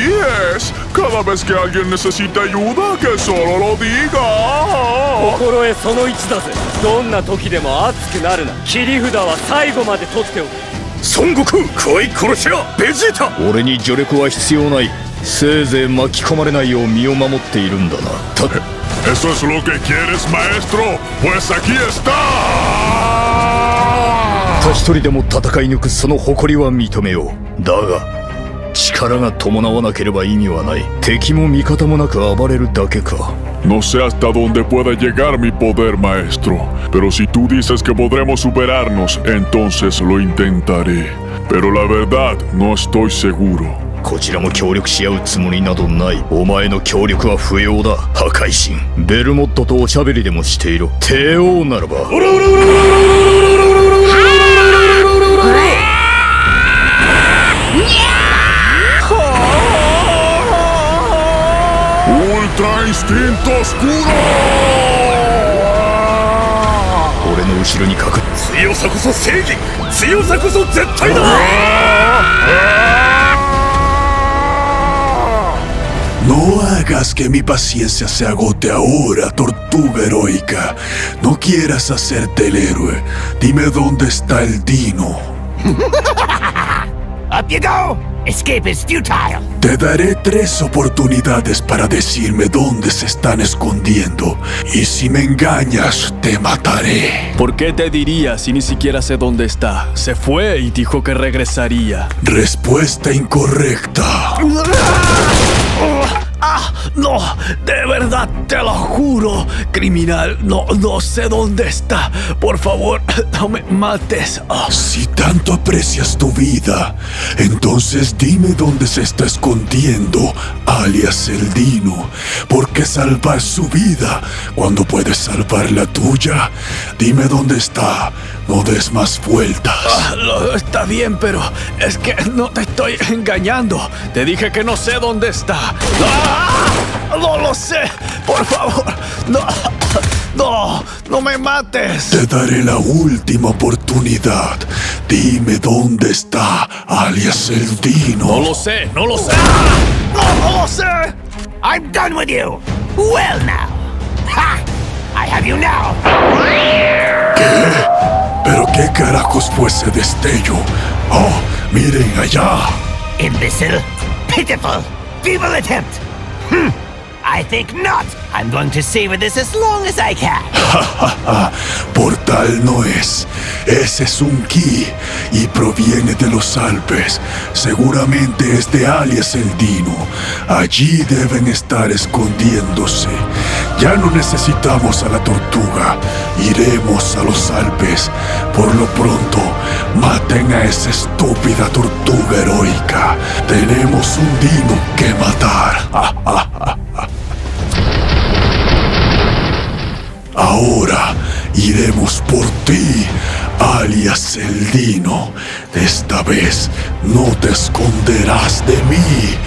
es. Cada vez que alguien necesita ayuda, que solo lo diga. 心得その1だぜ。どんな時でも熱くなるな。切り札は最後まで取っておく。孫悟空来い殺し屋ベジータ。俺に助力は必要ない。せいぜい巻き込まれないよう身を守っているんだな。た ¿Eso es lo que quieres, maestro? Pues aquí está. た一人でも戦い抜くその誇りは認めようだが力が伴わなければ意味はない敵も味方もなく暴れるだけか No sé hasta dónde pueda llegar mi poder, maestro. Pero si tú dices que podremos superarnos, entonces lo intentaré. Pero la verdad, no estoy seguro. こちらも協力し合うつもりなどないお前の協力は不要だ破壊神ベルモットとおしゃべりでもしていろ帝王ならば ¡Ultra Instinto Oscuro! 俺の後ろに隠れ強さこそ正義強さこそ絶対だ No hagas que mi paciencia se agote ahora, tortuga heroica. No quieras hacerte el héroe. Dime dónde está el Dino. Up you go! Escape is futile! Te daré tres oportunidades para decirme dónde se están escondiendo. Y si me engañas, te mataré. ¿Por qué te diría si ni siquiera sé dónde está? Se fue y dijo que regresaría. Respuesta incorrecta. ¡Ah! No, de verdad te lo juro, criminal. No, no sé dónde está. Por favor, no me mates. Ah. Si tanto aprecias tu vida, entonces dime dónde se está escondiendo, alias el Dino. ¿Por qué salvar su vida cuando puedes salvar la tuya? Dime dónde está. No des más vueltas. Ah, lo- está bien, pero es que no te estoy engañando. Te dije que no sé dónde está. ¡Ah! No lo sé. Por favor. No. No. No me mates. Te daré la última oportunidad. Dime dónde está alias el Dino. No lo sé. No lo sé. No, no lo sé. I'm done with you. Well now. Ha! I have you now. ¿Qué? ¿Pero qué carajos fue ese destello? Oh, miren allá. Imbecile. Pitiful. Feeble attempt. Hmm. I think not. I'm going to savor this as long as I can. Portal no es. Ese es un ki y proviene de los Alpes. Seguramente es de alias el Dino. Allí deben estar escondiéndose. Ya no necesitamos a la tortuga. Iremos a los Alpes. Por lo pronto, maten a esa estúpida tortuga heroica. Tenemos un Dino que matar. Ahora iremos por ti, alias el Dino. Esta vez no te esconderás de mí.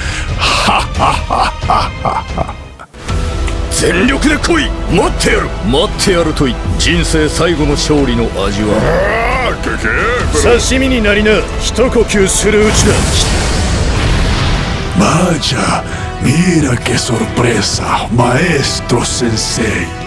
全力で来い待ってやる待ってやるとい人生最後の勝利の味は刺身になりな一呼吸するうちだ Vaya, mira qué sorpresa, maestro sensei.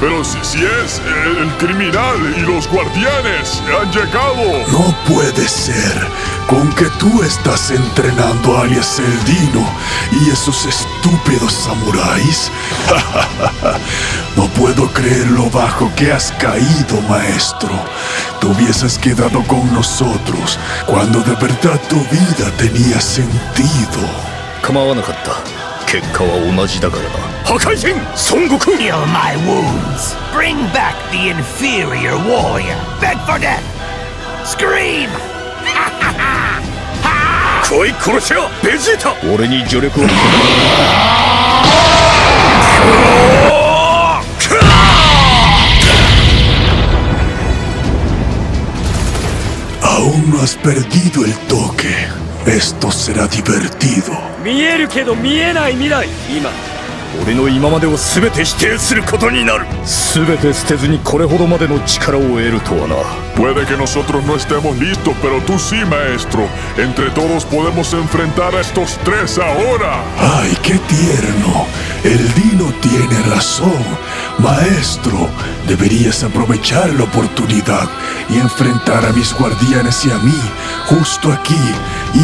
Pero si, si es el, el criminal y los guardianes han llegado. No puede ser. Con que tú estás entrenando a alias el Dino y esos estúpidos samuráis. no puedo creer lo bajo que has caído, maestro. Te hubieses quedado con nosotros cuando de verdad tu vida tenía sentido. 結果は同じだからな破壊神孫悟空 Heal my wounds. Bring back the inferior warrior. Beg for death. Scream. 来い殺し屋ベジータ俺に助力を Aún no has perdido el toque. Esto será divertido. 見えるけど見えない未来今俺の今までを全て否定することになる全て捨てずにこれほどまでの力を得るとはな Puede que nosotros no estemos listos, pero tú sí, maestro. Entre todos podemos enfrentar a estos tres ahora. ¡Ay, qué tierno! El Dino tiene razón. Maestro, deberías aprovechar la oportunidad y enfrentar a mis guardianes y a mí, justo aquí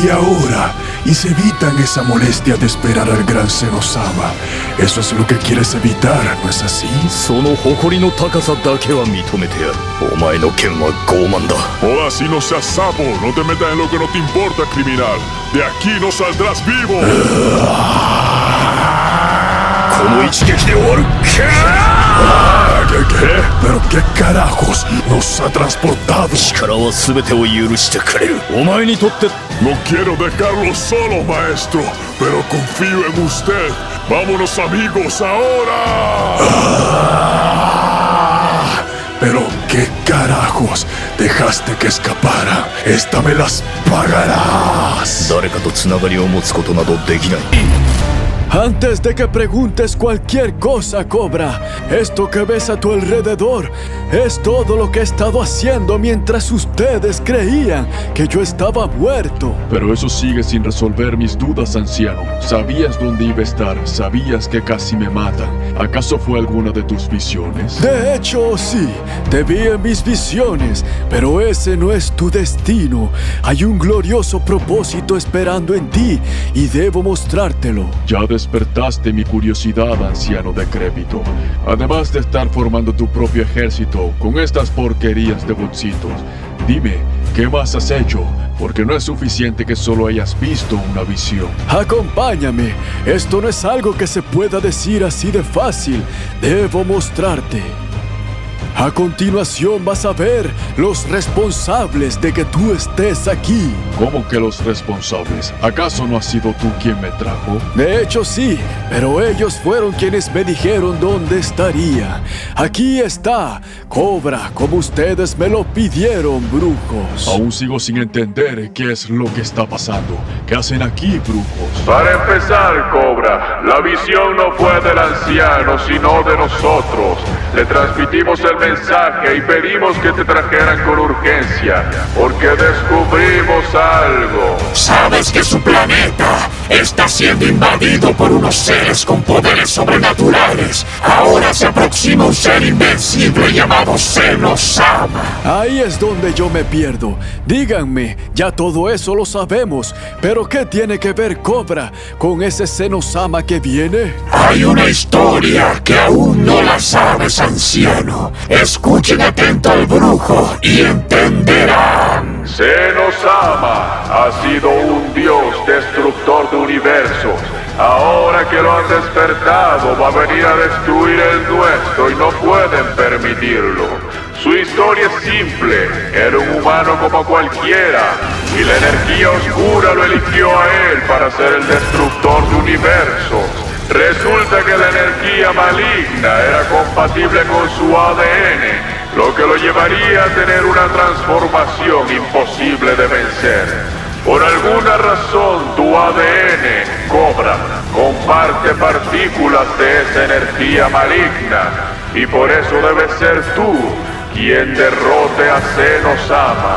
y ahora. Y se evitan esa molestia de esperar al gran Senosama. Eso es lo que quieres evitar, ¿no es así? その誇りの高さだけは認めてやるお前の剣は傲慢だ Ahora sí no seas sapo, no te metas en lo que no te importa, criminal. De aquí no saldrás vivo. この一撃で終わるろゲッカラーホースノッサ・トランスポーター力は全てを許してくれる。お前にとってノキエロ・デ・カロ・ソロ・マエスト。ロロ・コンフィーウム・ステバモノ・サミゴ・サオーラペロ・ゲッカラーホースデカステ・ケスカパラエスタメラス・パガラス誰かとつがりを持つことなどできな,い。Antes de que preguntes cualquier cosa, Cobra, esto que ves a tu alrededor es todo lo que he estado haciendo mientras ustedes creían que yo estaba muerto. Pero eso sigue sin resolver mis dudas, anciano. Sabías dónde iba a estar, sabías que casi me matan. ¿Acaso fue alguna de tus visiones? De hecho, sí, te vi en mis visiones, pero ese no es tu destino. Hay un glorioso propósito esperando en ti y debo mostrártelo. Ya despertaste mi curiosidad, anciano decrépito. Además de estar formando tu propio ejército con estas porquerías de bolsitos, dime, ¿qué más has hecho? Porque no es suficiente que solo hayas visto una visión. Acompáñame. Esto no es algo que se pueda decir así de fácil. Debo mostrarte. A continuación vas a ver los responsables de que tú estés aquí. ¿Cómo que los responsables? ¿Acaso no has sido tú quien me trajo? De hecho sí, pero ellos fueron quienes me dijeron dónde estaría. Aquí está, Cobra, como ustedes me lo pidieron, brujos. Aún sigo sin entender qué es lo que está pasando. ¿Qué hacen aquí, brujos? Para empezar, Cobra, la visión no fue del anciano, sino de nosotros. Le transmitimos el mensaje y pedimos que te trajeran con urgencia, porque descubrimos algo. Sabes que su planeta está siendo invadido por unos seres con poderes sobrenaturales. Ahora se aproxima un ser invencible llamado Senosama. Ahí es donde yo me pierdo. Díganme, ya todo eso lo sabemos, pero ¿qué tiene que ver Cobra con ese Senosama que viene? Hay una historia que aún no la sabes, anciano. Escuchen atento al brujo y entenderán. Senosama ha sido un dios destructor de universos. Ahora que lo han despertado, va a venir a destruir el nuestro y no pueden permitirlo. Su historia es simple, era un humano como cualquiera, y la energía oscura lo eligió a él para ser el destructor de universos. Resulta que la energía maligna era compatible con su ADN, lo que lo llevaría a tener una transformación imposible de vencer. Por alguna razón tu ADN, Cobra, comparte partículas de esa energía maligna y por eso debes ser tú quien derrote a Senosama.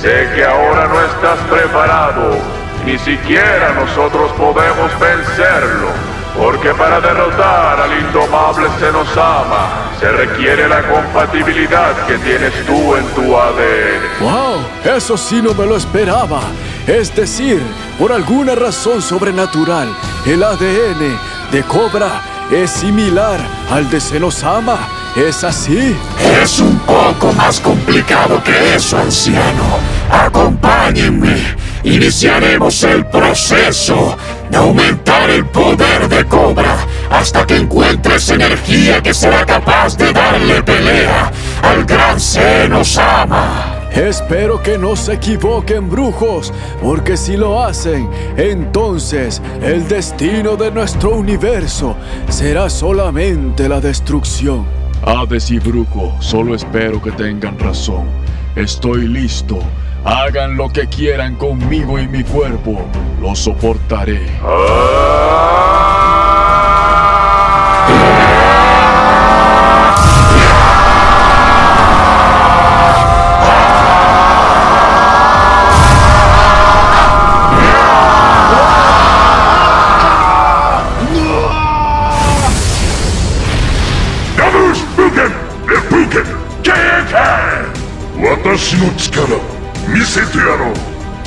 Sé que ahora no estás preparado, ni siquiera nosotros podemos vencerlo. Porque para derrotar al indomable Senosama se requiere la compatibilidad que tienes tú en tu ADN. ¡Wow! Eso sí no me lo esperaba. Es decir, por alguna razón sobrenatural, el ADN de Cobra es similar al de Senosama. ¿Es así? Es un poco más complicado que eso, anciano. Acompáñenme. Iniciaremos el proceso de aumentar el poder de Cobra hasta que encuentres energía que será capaz de darle pelea al gran Senosama. Espero que no se equivoquen, brujos, porque si lo hacen, entonces el destino de nuestro universo será solamente la destrucción. Hades y Brujo, solo espero que tengan razón. Estoy listo. Hagan lo que quieran conmigo y mi cuerpo. Lo soportaré. Damus Buken, Repuken, Keike! 私の力 見せてやろう。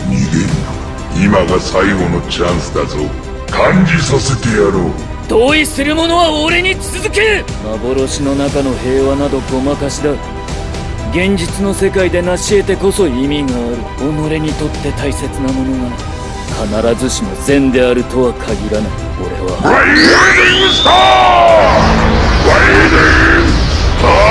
逃げんな。今が最後のチャンスだぞ。感じさせてやろう。同意する者は俺に続け幻の中の平和などごまかしだ。現実の世界で成し得てこそ意味がある。己にとって大切なものが必ずしも善であるとは限らない。俺は。ライディングスターライディングスター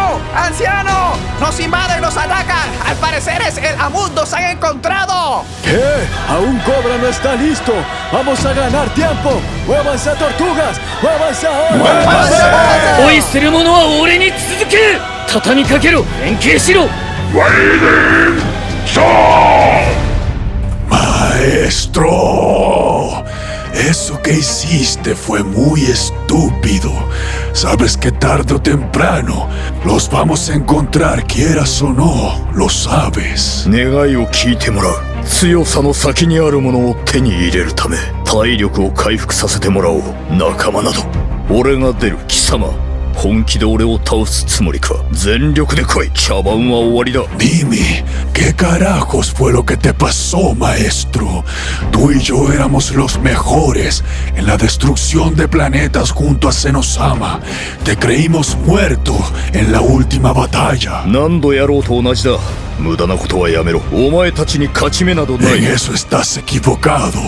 ¡Anciano! ¡Nos invaden, nos atacan! ¡Al parecer es el Amund nos han encontrado! ¿Qué? ¡Aún Cobra no está listo! ¡Vamos a ganar tiempo! ¡Muévanse, tortugas! ¡Muévanse ahora! ¡Muévanse! Este Mono a ore ni tsuzuke! ¡Tatami kakero! ¡Enkei shiro! ¡Maestro! Eso que hiciste fue muy estúpido. Sabes que tarde o temprano los vamos a encontrar, quieras o no, lo sabes. 願いを聞いてもらう強さの先にあるものを手に入れるため体力を回復させてもらおう仲間など俺が出る貴様本気で俺を倒すつもりか全力で来い茶番は終わりだ Dime, ¿qué carajos fue lo que te pasó, maestro? Tú y yo éramos los mejores en la destrucción de planetas junto a Senosama. Te creímos muerto en la última batalla. 何度やろうと同じだ 無駄なことはやめろお前たちに勝ち目などない En eso estás equivocado.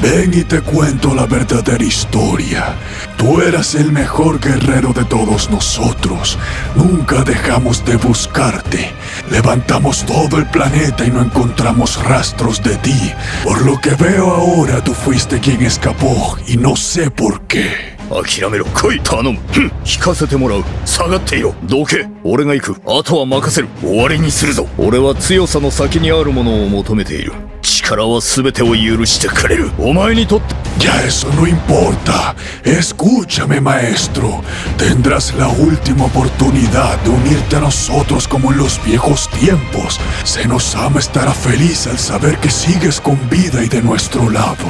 Ven y te cuento la verdadera historia. Tú eras el mejor guerrero de todos nosotros. Nunca dejamos de buscarte. Levantamos todo el planeta y no encontramos rastros de ti. Por lo que veo ahora, tú fuiste quien escapó y no sé por qué. 諦めろ来い頼む。ふん引かせてもらう。下がっていろ。どけ。俺が行く。あとは任せる。終わりにするぞ。俺は強さの先にあるものを求めている。力は全てを許してくれるお前にとって Ya eso no importa. Escúchame, maestro. Tendrás la última oportunidad de unirte a nosotros como en los viejos tiempos. Senosama estará feliz al saber que sigues con vida y de nuestro lado.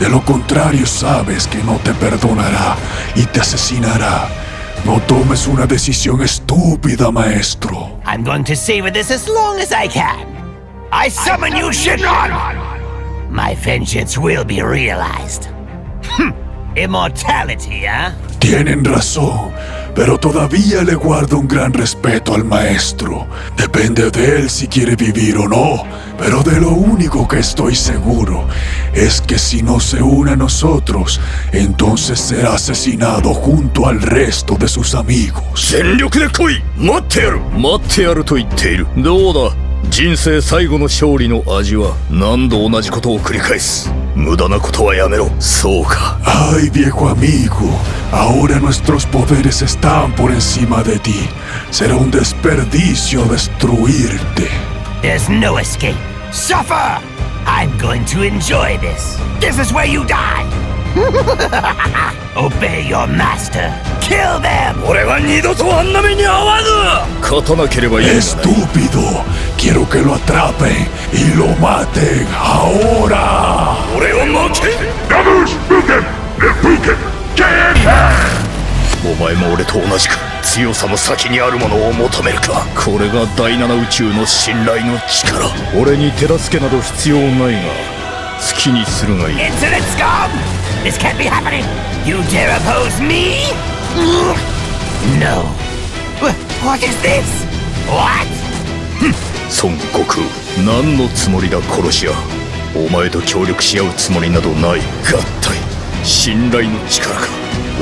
De lo contrario, sabes que no te perdonará y te asesinará. No tomes una decisión estúpida, maestro. I'm going to savor this as long as I can. I summon you, Shinron! My vengeance will be realized. Hm. Immortality, huh? Tienen razón, pero todavía le guardo un gran respeto al maestro. Depende de él si quiere vivir o no, pero de lo único que estoy seguro es que si no se une a nosotros, entonces será asesinado junto al resto de sus amigos. 人生最後の勝利の味は何度同じことを繰り返す無駄なことはやめろそうか Ay, viejo amigo, ahora nuestros poderes están por encima de ti. Será un desperdicio destruirte. There's no escape. Suffer! I'm going to enjoy this. This is where you die. Obey your master. Kill them! 俺は二度とあんな目に遭わず勝たなければいい Estúpido, quiero que lo atrapen y lo maten ahora. 俺を負け ¡Vamos, Buken! ¡Buken! お前も俺と同じく強さの先にあるものを求めるかこれが第七宇宙の信頼の力俺に手助けなど必要ないが好きにするがいい Insolent scum! This can't be happening! You dare oppose me? No. Wh- What is this? What? 孫悟空何のつもりだ殺し屋？お前と協力し合うつもりなどない合体信頼の力か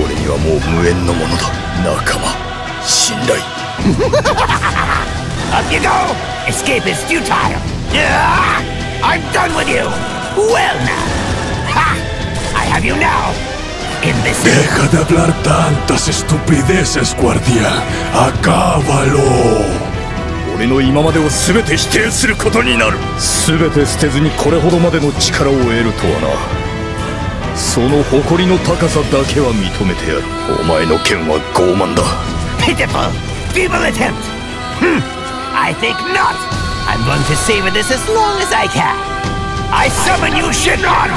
俺にはもう無縁のものだ仲間信頼 Up you go! Escape is futile! Ah! I'm done with you! Well now! Ha! I have you now! Deja de hablar tantas estupideces, guardián. ¡Acábalo! 俺の今までを全て否定することになる全て捨てずにこれほどまでの力を得るとはなその誇りの高さだけは認めてやるお前の剣は傲慢だ Pitiful! Feeble attempt! Hmm! I think not! I'm going to savor this as long as I can! I summon you, Shinron!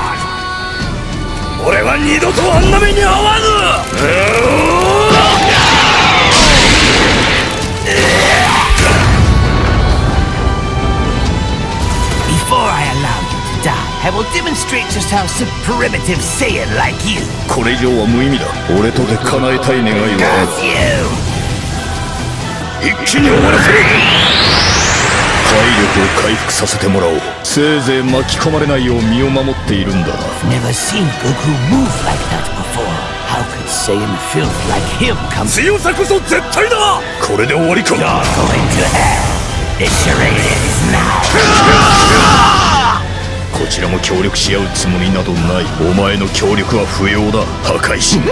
俺は二度とあんな目に遭わず I will demonstrate just how some primitive Saiyan like you これ以上は無意味だ俺とて叶えたい願いは!一気に終わらせる体力を回復させてもらおうせいぜい巻き込まれないよう身を守っているんだな Never seen Goku move like that before. How could Saiyan filth like him come 強さこそ絶対だこれで終わりか You're going to hell! This charade ends now! こちらも協力し合うつもりなどない。お前の協力は不要だ。破壊神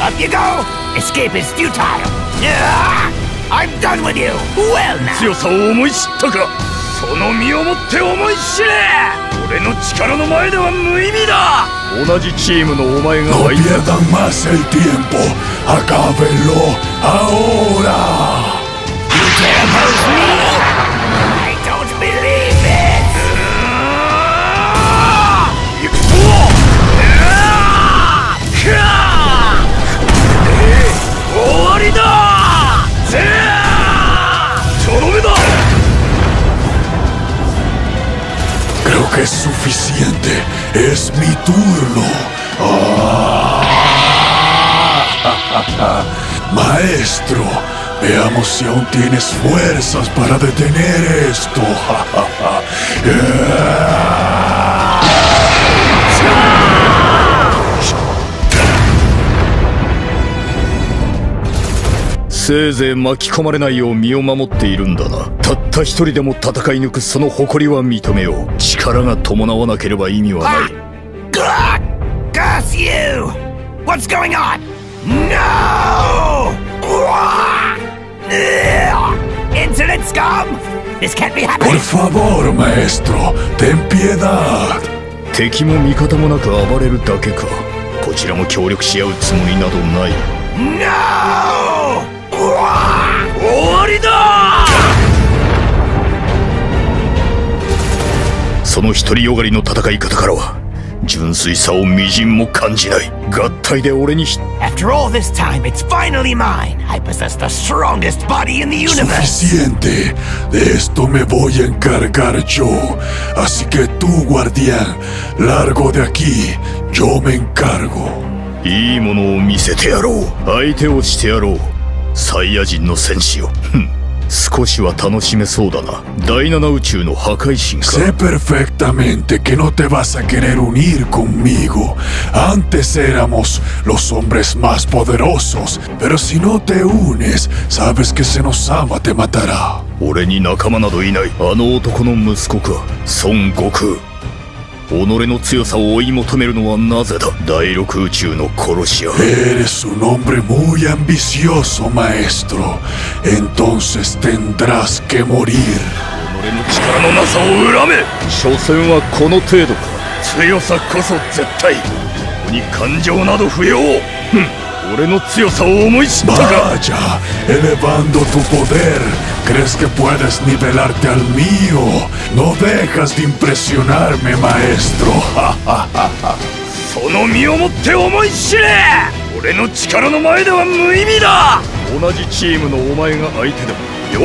ア go! Escape いやあ強さを思い知ったか。その身をもって思い知れ。俺の力の前では無意味だ。同じチームのお前がン es suficiente. Es mi turno. Ah. Maestro, veamos si aún tienes fuerzas para detener esto. せいぜい巻き込まれないよう身を守っているんだなたった一人でも戦い抜くその誇りは認めよう力が伴わなければ意味はない Curse you! What's going on? No! Scum! This can't be happening! Por favor, maestro, ten piedad. 敵も味方もなく暴れるだけかこちらも協力し合うつもりなどない No! 終わりだその独りよがりの戦い方からは純粋さをみじんも感じない合体で俺にひ After all this time, it's finally mine! I possess the strongest body in the universe! Suficiente. De esto me voy a encargar yo. Así que tú, guardián, largo de aquí. Yo me encargo. いいものを見せてやろう相手をしてやろうサイヤ人の戦士よ。少しは楽しめそうだな。第七宇宙の破壊神かンテケーラモスウ俺に仲間などいないあの男の息子か。孫悟空。己の強さを追い求めるのはなぜだ？第六宇宙の殺し屋。Eres un hombre muy ambicioso, maestro. Entonces 己の力のなさを恨め所詮はこの程度か。強さこそ絶対。ここに感情など不要。俺の強さを思い知ったか。エレバンドとポデル。¿Crees que puedes nivelarte al mío? No dejas de impresionarme, maestro. その身をもって思い知れ俺の力の前では無意味だ同じチームのお前が相手でも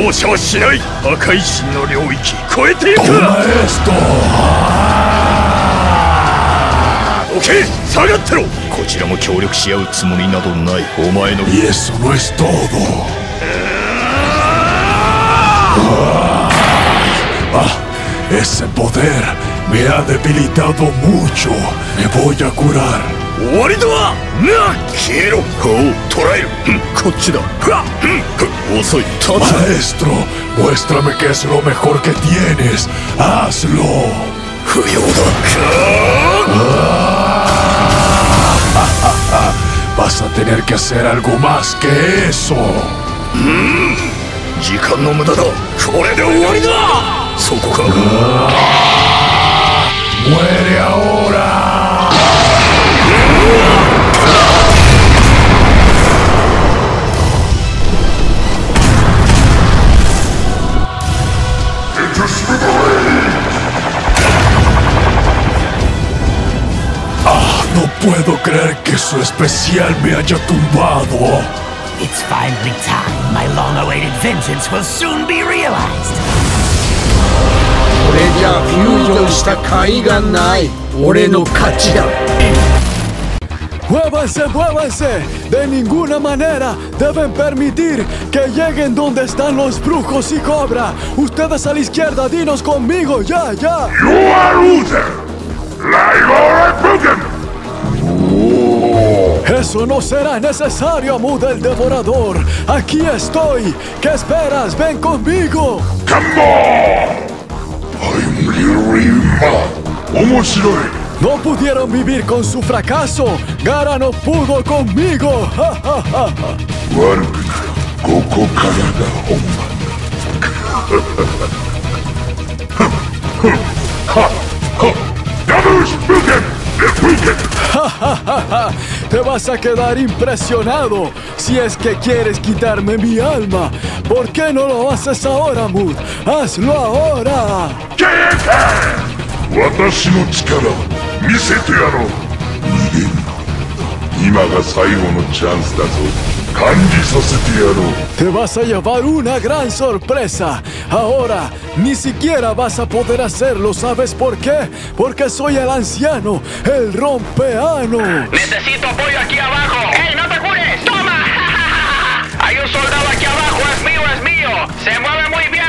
容赦はしない破壊神の領域超えていく Maestro? どけ下がってろこちらも協力し合うつもりなどないお前の Y eso no es todo. Ah, ah, ese poder me ha debilitado mucho. Me voy a curar. ¡Waridoa! ¡Quiero! ¡Toraer! ¡Cochida! ¡Osoy! Maestro, muéstrame qué es lo mejor que tienes. ¡Hazlo! Ah. Ah, Vas a tener que hacer algo más que eso. Mm. 時間の無駄だこれで終わりだそこか Muere ahora. Ah, no puedo creer que su especial me haya tumbado. It's finally time. My long-awaited vengeance will soon be realized. これじゃフュージョンした甲斐がない俺の勝ちだ ¡Muévanse, muévanse! De ninguna manera deben permitir que lleguen donde están los brujos y cobra. Ustedes a la izquierda, dinos conmigo, ya, ya. You are Uther! Ligor Bugan! eso no será necesario, Muda el Devorador. Aquí estoy. ¿Qué esperas? Ven conmigo. No pudieron vivir con su fracaso. Gara no pudo conmigo. ¡Ja, ja, ja! Te vas a quedar impresionado si es que quieres quitarme mi alma. ¿Por qué no lo haces ahora, Mood? ¡Hazlo ahora! ¡Qué ¡Watashi no chikara! ¡Mi 今が最後のチャンスだぞ。Kanji Sasetiero. Te vas a llevar una gran sorpresa. Ahora ni siquiera vas a poder hacerlo. ¿Sabes por qué? Porque soy el anciano, el rompeano. Necesito apoyo aquí abajo. ¡Ey, no te cures! ¡Toma! Hay un soldado aquí abajo. Es mío, es mío. Se mueve muy bien.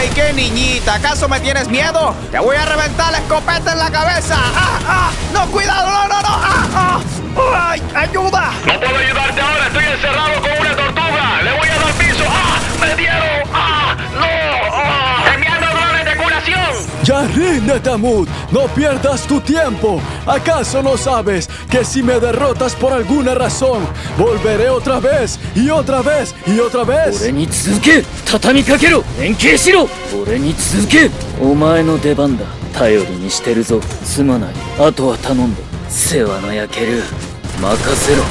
¡Ay, qué niñita! ¿Acaso me tienes miedo? ¡Te voy a reventar la escopeta en la cabeza! ¡Ah, ah! ¡No, cuidado! ¡No, no, no! ¡Ah, ah! ¡Ay, ayuda! No puedo ayudarte ahora, estoy encerrado ríndete. No pierdas tu tiempo. ¿Acaso no sabes que si me derrotas por alguna razón, volveré otra vez y otra vez y otra vez? ¡Mácaselo!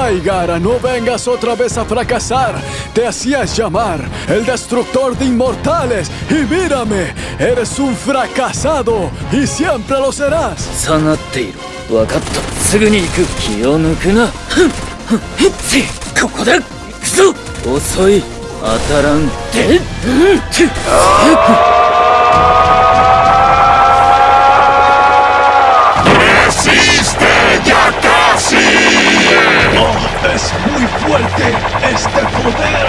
¡Ay, Gara! ¡No vengas otra vez a fracasar! ¡Te hacías llamar el destructor de inmortales! ¡Y mírame! ¡Eres un fracasado! ¡Y siempre lo serás! ¡Sanateiro! ¡Wakatta! ¡Sugu ni iku! Na! ¡Koko de! ¡Osoi! ¡Atarante! ¡Ah! ¡Oh, es muy fuerte este poder!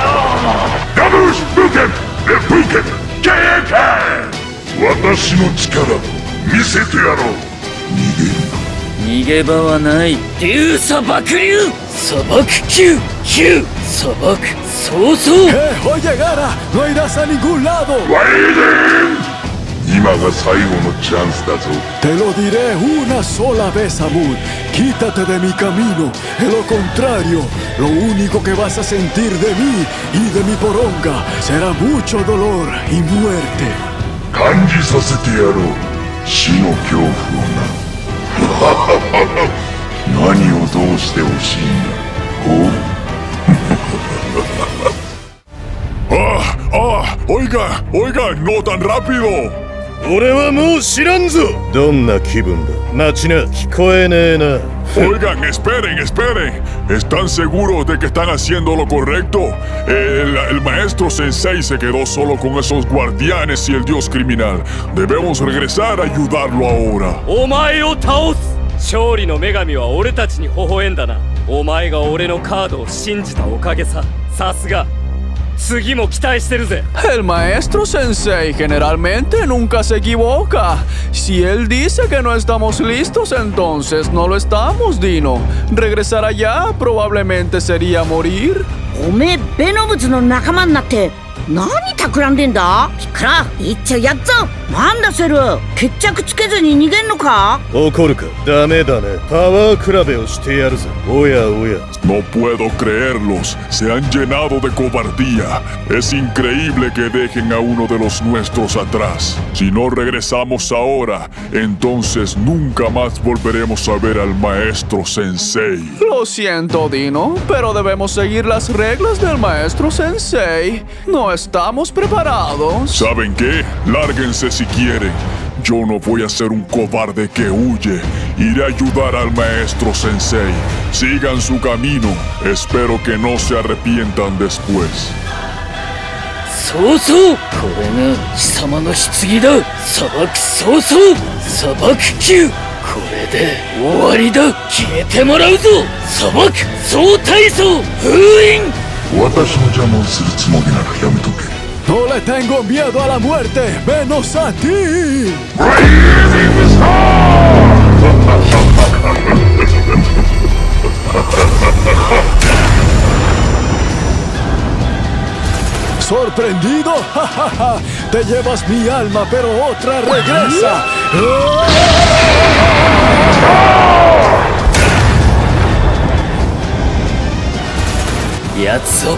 ¡Damus Buken! ¡El Buken! ¡Keike! 私の力見せてやろう逃げ場はない竜砂爆流砂漠級級砂漠そうそう ¡Eh, oye, Gara! ¡No irás a ningún lado! 今 Te lo diré una sola vez, Amud. Quítate de mi camino. De lo contrario, lo único que vas a sentir de mí y de mi poronga será mucho dolor y muerte. ¡Ah! ¡Ah! ¡Oiga! ¡Oiga! ¡No tan rápido! 俺はもう知らんぞどんな気分だ待ちな聞こえねえな Oigan, esperen, esperen. ¿Están seguros de que están haciendo lo correcto? El, el maestro Sensei se quedó solo con esos guardianes y el dios criminal. Debemos regresar a ayudarlo ahora. お前を倒す勝利の女神は俺たちに微笑んだなお前 El maestro sensei generalmente nunca se equivoca. Si él dice que no estamos listos, entonces no lo estamos, Dino. Regresar allá probablemente sería morir. おめえベノブツの仲間になって何企んでんだピクラ行っちゃうやっぞなんだセル決着つけずに逃げんのか怒るかダメだねパワー比べをしてやるぜおやおや No puedo creerlos. Se han llenado de cobardía. Es increíble que dejen a uno de los nuestros atrás. Si no regresamos ahora, entonces nunca más volveremos a ver al maestro Sensei. Lo siento, Dino, pero debemos seguir las reglas del maestro sensei. No estamos preparados. ¿Saben qué? Lárguense si quieren. Yo no voy a ser un cobarde que huye. Iré a ayudar al maestro Sensei. Sigan su camino. Espero que no se arrepientan después. そうそうこれが貴様の棺だ砂漠そうそう砂漠級これで終わりだ消えてもらうぞ砂漠総体操封印私の邪魔をするつもりならやめとけ no le tengo miedo a la muerte, menos a ti. ¿Sorprendido? ¡Ja, ja, ja! Te llevas mi alma, pero otra regresa. ¡Yatsu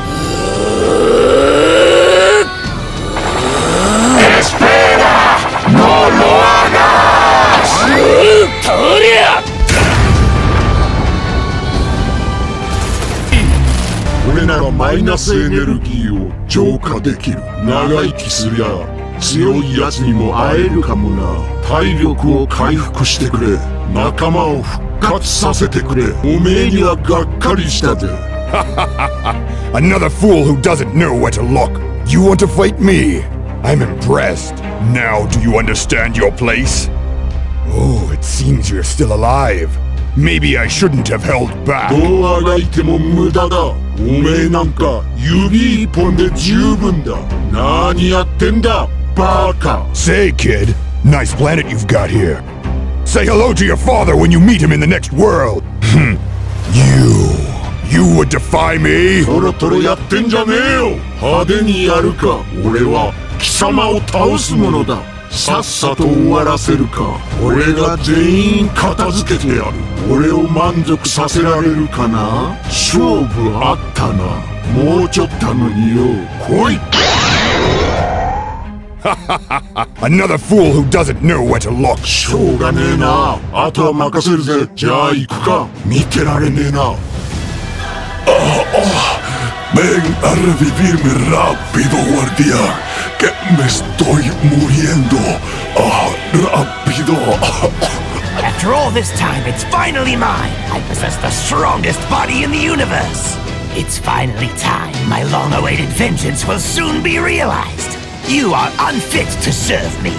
イナスエネルギーを浄化できる長生きすりゃ強い奴にも会えるかもな体力を回復してくれ仲間を復活させてくれおめえにはがっかりしたぜ Another fool who doesn't know where to look. You want to fight me? I'm impressed. Now do you understand your place? Oh, it seems you're still alive. Maybe I shouldn't have held back. どうあがいても無駄だ おめえなんか指一本で十分だ何やってんだバカ Say, kid, nice planet you've got here. Say hello to your father when you meet him in the next world. Hmm. you. You would defy me? トロトロやってんじゃねえよ派手にやるか俺は貴様を倒すものださっさと終わらせるか。俺が全員片付けてやる。俺を満足させられるかな。勝負あったな。もうちょっとのによ。来い。Another fool who doesn't know where to look. しょうがねえな。あとは任せるぜ。じゃあ行くか。見てられねえな。Ven a revivirme rápido, guardián, que me estoy muriendo. Ah, rápido. After all this time, it's finally mine. I possess the strongest body in the universe. It's finally time. My long-awaited vengeance will soon be realized. You are unfit to serve me.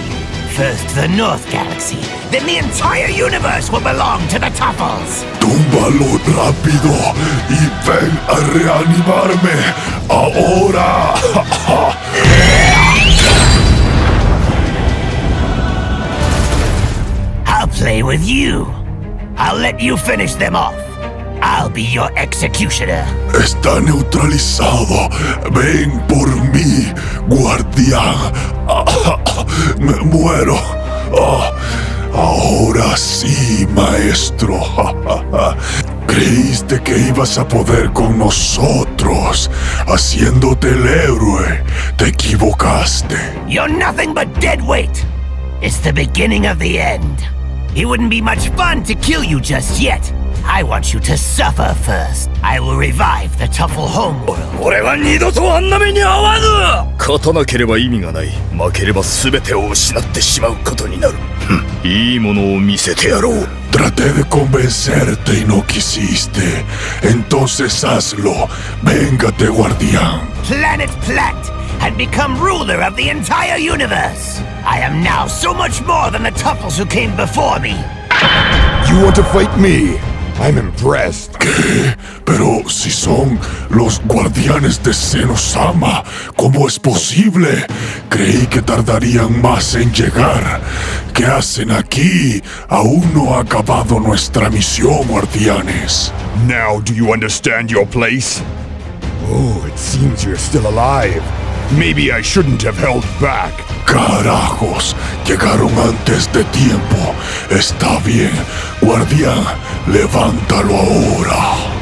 First the North Galaxy, then the entire universe will belong to the Tuffles. Túmbalo rápido y ven a reanimarme ahora. I'll play with you. I'll let you finish them off. I'll be your executioner. Está neutralizado. Ven por mí, guardián. Me muero. Ah, Ahora sí, maestro. Creíste que ibas a poder con nosotros, haciéndote el héroe. Te equivocaste. You're nothing but dead weight. It's the beginning of the end. It wouldn't be much fun to kill you just yet. I want you to suffer first. I will revive the Tuffle homeworld. 俺は二度とあんな目に遭わぬ勝たなければ意味がない負ければ全てを失ってしまうことになるふんいいものを見せてやろう Traté de convencerte y no quisiste. Entonces hazlo. Véngate, guardián. Planet Plant and become ruler of the entire universe. I am now so much more than the Tuffles who came before me. You want to fight me? I'm impressed. ¿Qué? Pero si son los guardianes de Senosama, ¿cómo es posible? Creí que tardarían más en llegar. ¿Qué hacen aquí? Aún no ha acabado nuestra misión, guardianes. Now do you understand your place? Oh, it seems you're still alive. Maybe I shouldn't have held back. Carajos, llegaron antes de tiempo. Está bien. Guardián, levántalo ahora.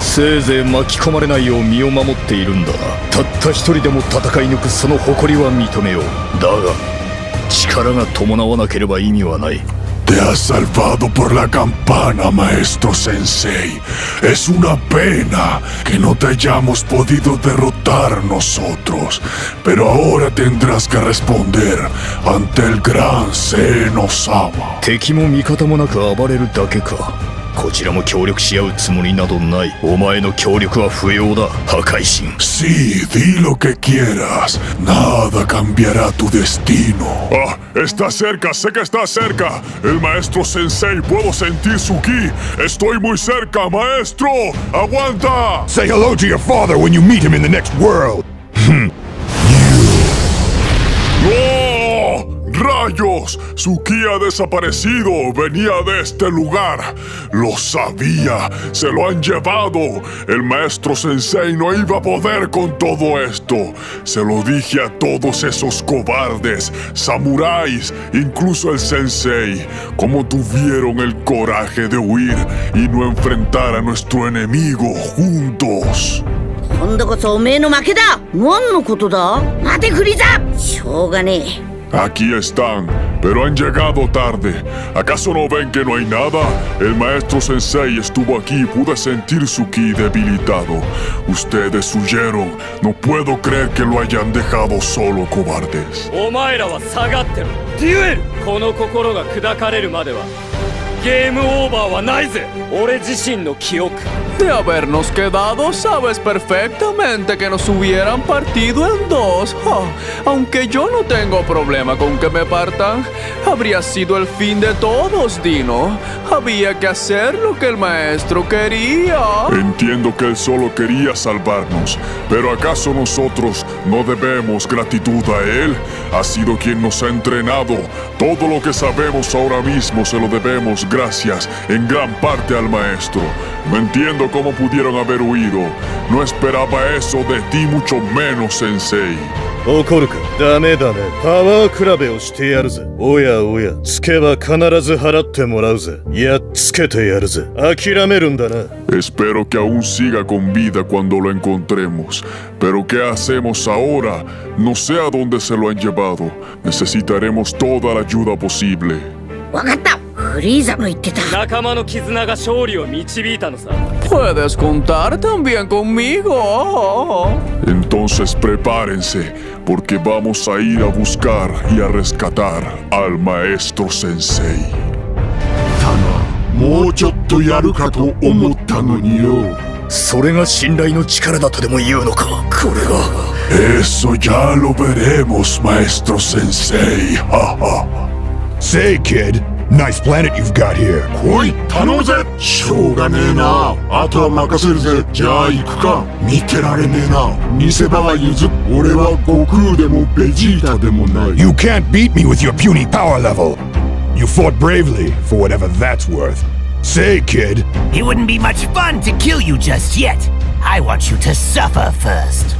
せいぜい巻き込まれないよう身を守っているんだなたった一人でも戦い抜くその誇りは認めようだが力が伴わなければ意味はない Te has salvado por la campana, maestro Sensei. Es una pena que no te hayamos podido derrotar nosotros, pero ahora tendrás que responder ante el gran Senosama. こちらも協力し合うつもりなどないお前の協力は不要だ破壊神 Sí, di lo que quieras. Nada cambiará tu destino. Ah, está cerca, sé que está cerca. El maestro Sensei, puedo sentir su ki. Estoy muy cerca, maestro. ¡Aguanta! Say hello to your father when you meet him in the next world. ¡Oh! ¡Rayos! Su ki ha desaparecido. Venía de este lugar. Lo sabía. Se lo han llevado. El maestro Sensei no iba a poder con todo esto. Se lo dije a todos esos cobardes, samuráis, incluso el Sensei, cómo tuvieron el coraje de huir y no enfrentar a nuestro enemigo juntos. 今度こそおめえの負けだ何のことだ待てフリーザしょうがねえ Aquí están, pero han llegado tarde. ¿Acaso no ven que no hay nada? El maestro Sensei estuvo aquí y pude sentir su ki debilitado. Ustedes huyeron. No puedo creer que lo hayan dejado solo, cobardes. お前らは下がってろデュエルこの心が砕かれるまではゲームオーバーはないぜ俺自身の記憶 De habernos quedado, sabes perfectamente que nos hubieran partido en dos. Ah, aunque yo no tengo problema con que me partan, habría sido el fin de todos, Dino. Había que hacer lo que el maestro quería. Entiendo que él solo quería salvarnos, pero ¿acaso nosotros no debemos gratitud a él? Ha sido quien nos ha entrenado. Todo lo que sabemos ahora mismo se lo debemos gracias en gran parte al maestro. No entiendo cómo pudieron haber huido. No esperaba eso de ti, mucho menos, Sensei. 怒るかダメだねパワー比べをしてやるぜおやおやつけば必ず払ってもらうぜやっつけてやるぜ諦めるんだな Espero que aún siga con vida cuando lo encontremos. Pero ¿qué hacemos ahora? No sé a dónde se lo han llevado. Necesitaremos toda la ayuda posible. わかった フリーザの言ってた仲間の絆が勝利を導いたのさ Puedes contar también conmigo. Entonces prepárense, porque vamos a ir a buscar y a rescatar al maestro Sensei. もうちょっとやるかと思ったのによそれが信頼の力だとでも言うのかこれが Eso ya lo veremos, maestro Sensei. Say, kid, nice planet you've got here. 来い頼むぜしょうがねえなあとは任せるぜじゃあ行くか見てられねえな見せ場は譲っ俺は悟空でもベジータでもない You can't beat me with your puny power level. You fought bravely, for whatever that's worth. Say, kid, It wouldn't be much fun to kill you just yet. I want you to suffer first.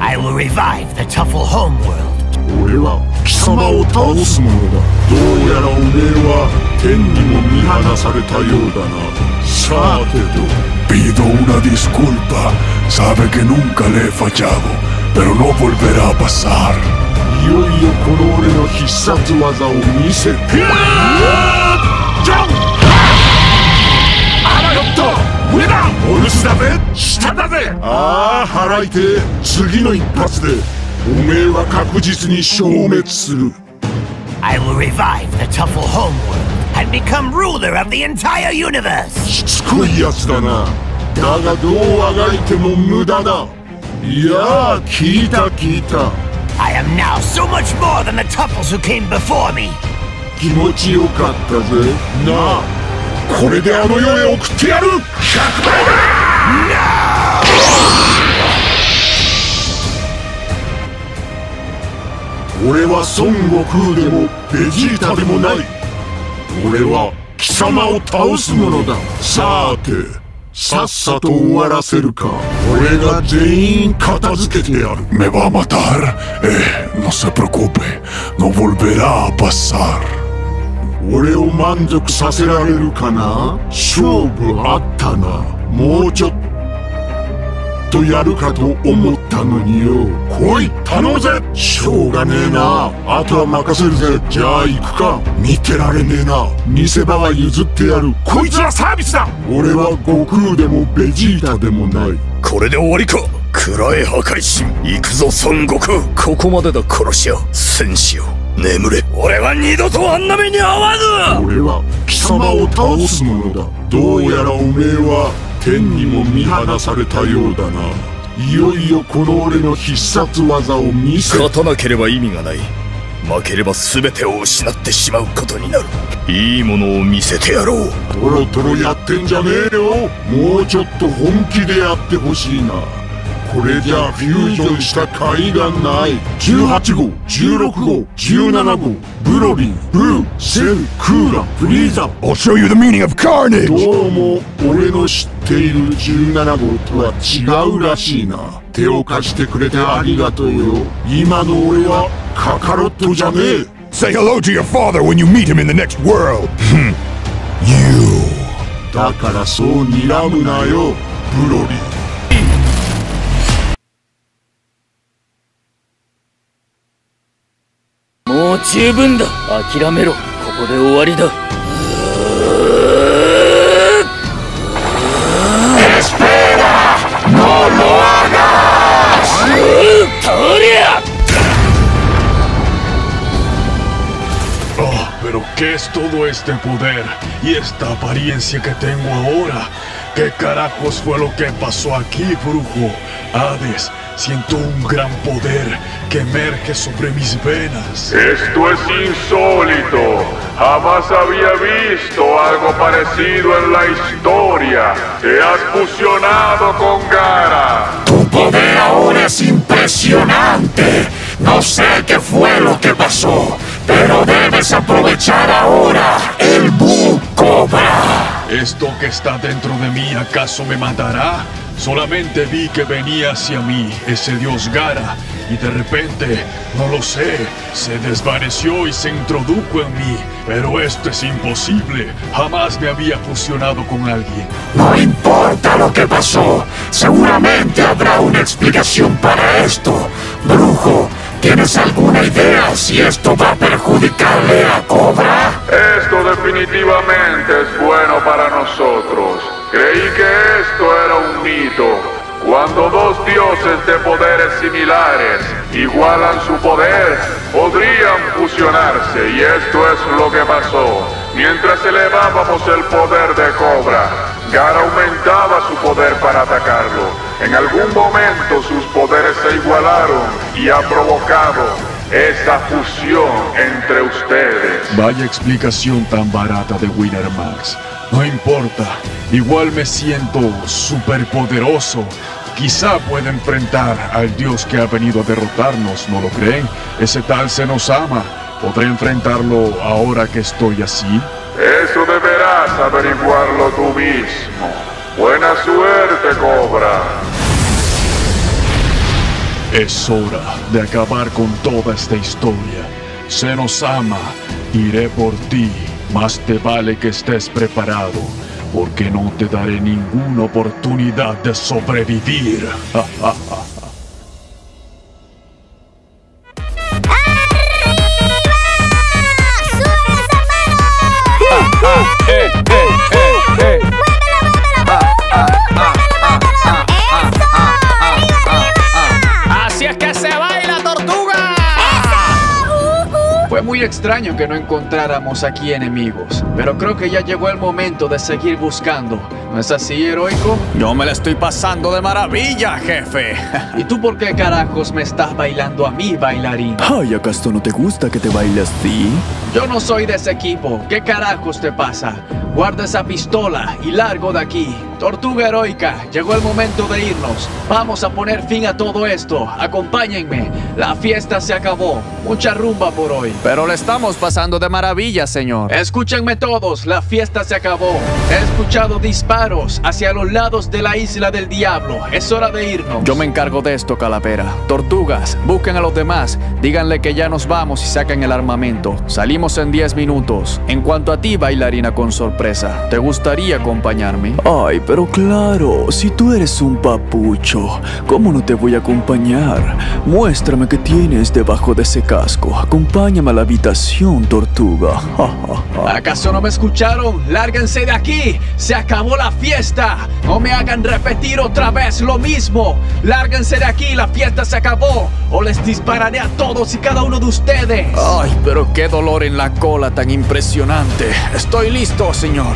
I will revive the Tuffle homeworld. 俺は貴様を倒すものだ。どうやらおめえは天にも見放されたようだな。さてと。Pido una disculpa. Sabe que nunca le he fallado, pero no volverá a pasar. いよいよこの俺の必殺技を見せて。ジャンあらよっと。上だ。お留守だぜ。下だぜ。ああ腹痛え次の一発でおめえは確実に消滅する I will revive the Tuffle homeworld and become ruler of the entire universe. しつこいやつだなだがどうあがいても無駄だいやあ聞いた聞いた I am now so much more than the Tuffles who came before me. 気持ちよかったぜなあこれであの世へ送ってやる100倍俺は孫悟空でもベジータでもない。俺は貴様を倒すものだ。さてさっさと終わらせるか。俺が全員片付けてやる。Me va a matar. Eh, no se preocupe. No volverá a pasar. 俺を満足させられるかな？勝負あったな。もうちょっとやるかと思ったのによ。来い頼むぜ。しょうがねえな。あとは任せるぜ。じゃあ行くか。見てられねえな。見せ場は譲ってやる。こいつはサービスだ。俺は悟空でもベジータでもない。これで終わりか。暗い破壊神。行くぞ孫悟空。ここまでだ殺し屋戦士よ眠れ。俺は二度とあんな目に遭わぬ。俺は貴様を倒すものだ。どうやらおめえは天にも見放されたようだな。いよいよこの俺の必殺技を見せ勝たなければ意味がない。負ければ全てを失ってしまうことになる。いいものを見せてやろう。トロトロやってんじゃねえよ。もうちょっと本気でやってほしいなこれじゃフュージョンした甲斐がない。18号16号17号。ブロリーブルーセルクーラフリーザ I'll show you the meaning of carnage! どうも俺の知っている17号とは違うらしいな。手を貸してくれてありがとうよ。今の俺はカカロットじゃねえ。Say hello to your father when you meet him in the next world! Hmm. you! だからそう睨むなよ。ブロリーもう十分だ諦めろここで終わりだ Oh, pero ¿qué es todo este poder y esta apariencia que tengo ahora? ¿Qué carajos fue lo que pasó aquí, brujo? Hades, siento un gran poder que emerge sobre mis venas. Esto es insólito. Jamás había visto algo parecido en la historia. Te has fusionado con Gara. Tu poder ahora es impresionante. No sé qué fue lo que pasó, pero debes aprovechar ahora el Buu Cobra. ¿Esto que está dentro de mí acaso me matará? Solamente vi que venía hacia mí ese dios Gara y de repente, no lo sé, se desvaneció y se introdujo en mí. Pero esto es imposible. Jamás me había fusionado con alguien. No importa lo que pasó, seguramente habrá una explicación para esto. Brujo, ¿tienes alguna idea si esto va a perjudicarle a Cobra? Esto definitivamente es bueno para nosotros. Creí que esto era un mito. Cuando dos dioses de poderes similares igualan su poder, podrían fusionarse y esto es lo que pasó. Mientras elevábamos el poder de Cobra, Gara aumentaba su poder para atacarlo. En algún momento sus poderes se igualaron y ha provocado esa fusión entre ustedes. Vaya explicación tan barata de Winner Max. No importa, igual me siento superpoderoso. Quizá pueda enfrentar al dios que ha venido a derrotarnos, ¿no lo creen? Ese tal se nos ama. ¿Podré enfrentarlo ahora que estoy así? Eso deberás averiguarlo tú mismo. Buena suerte, Cobra. Es hora de acabar con toda esta historia. Se nos ama. Iré por ti. Más te vale que estés preparado, porque no te daré ninguna oportunidad de sobrevivir. muy extraño que no encontráramos aquí enemigos, pero creo que ya llegó el momento de seguir buscando. ¿No es así, heroico? Yo me la estoy pasando de maravilla, jefe. ¿Y tú por qué carajos me estás bailando a mí, bailarín? Ay, ¿acaso no te gusta que te baile así? Yo no soy de ese equipo. ¿Qué carajos te pasa? Guarda esa pistola y largo de aquí. Tortuga heroica, llegó el momento de irnos. Vamos a poner fin a todo esto. Acompáñenme. La fiesta se acabó. Mucha rumba por hoy. Pero le estamos pasando de maravilla, señor. Escúchenme todos, la fiesta se acabó. He escuchado disparos hacia los lados de la isla del diablo. Es hora de irnos. Yo me encargo de esto, Calavera. Tortugas, busquen a los demás. Díganle que ya nos vamos y saquen el armamento. Salimos en 10 minutos. En cuanto a ti, bailarina con sorpresa, ¿te gustaría acompañarme? Ay, pero claro, si tú eres un papucho, ¿cómo no te voy a acompañar? Muéstrame qué tienes debajo de ese casco. Acompáñame a la habitación, tortuga. ¿Acaso no me escucharon? ¡Lárguense de aquí! ¡Se acabó la fiesta! ¡No me hagan repetir otra vez lo mismo! ¡Lárguense de aquí! ¡La fiesta se acabó! ¡O les dispararé a todos y cada uno de ustedes! Ay, pero qué dolor en la cola tan impresionante. Estoy listo, señor.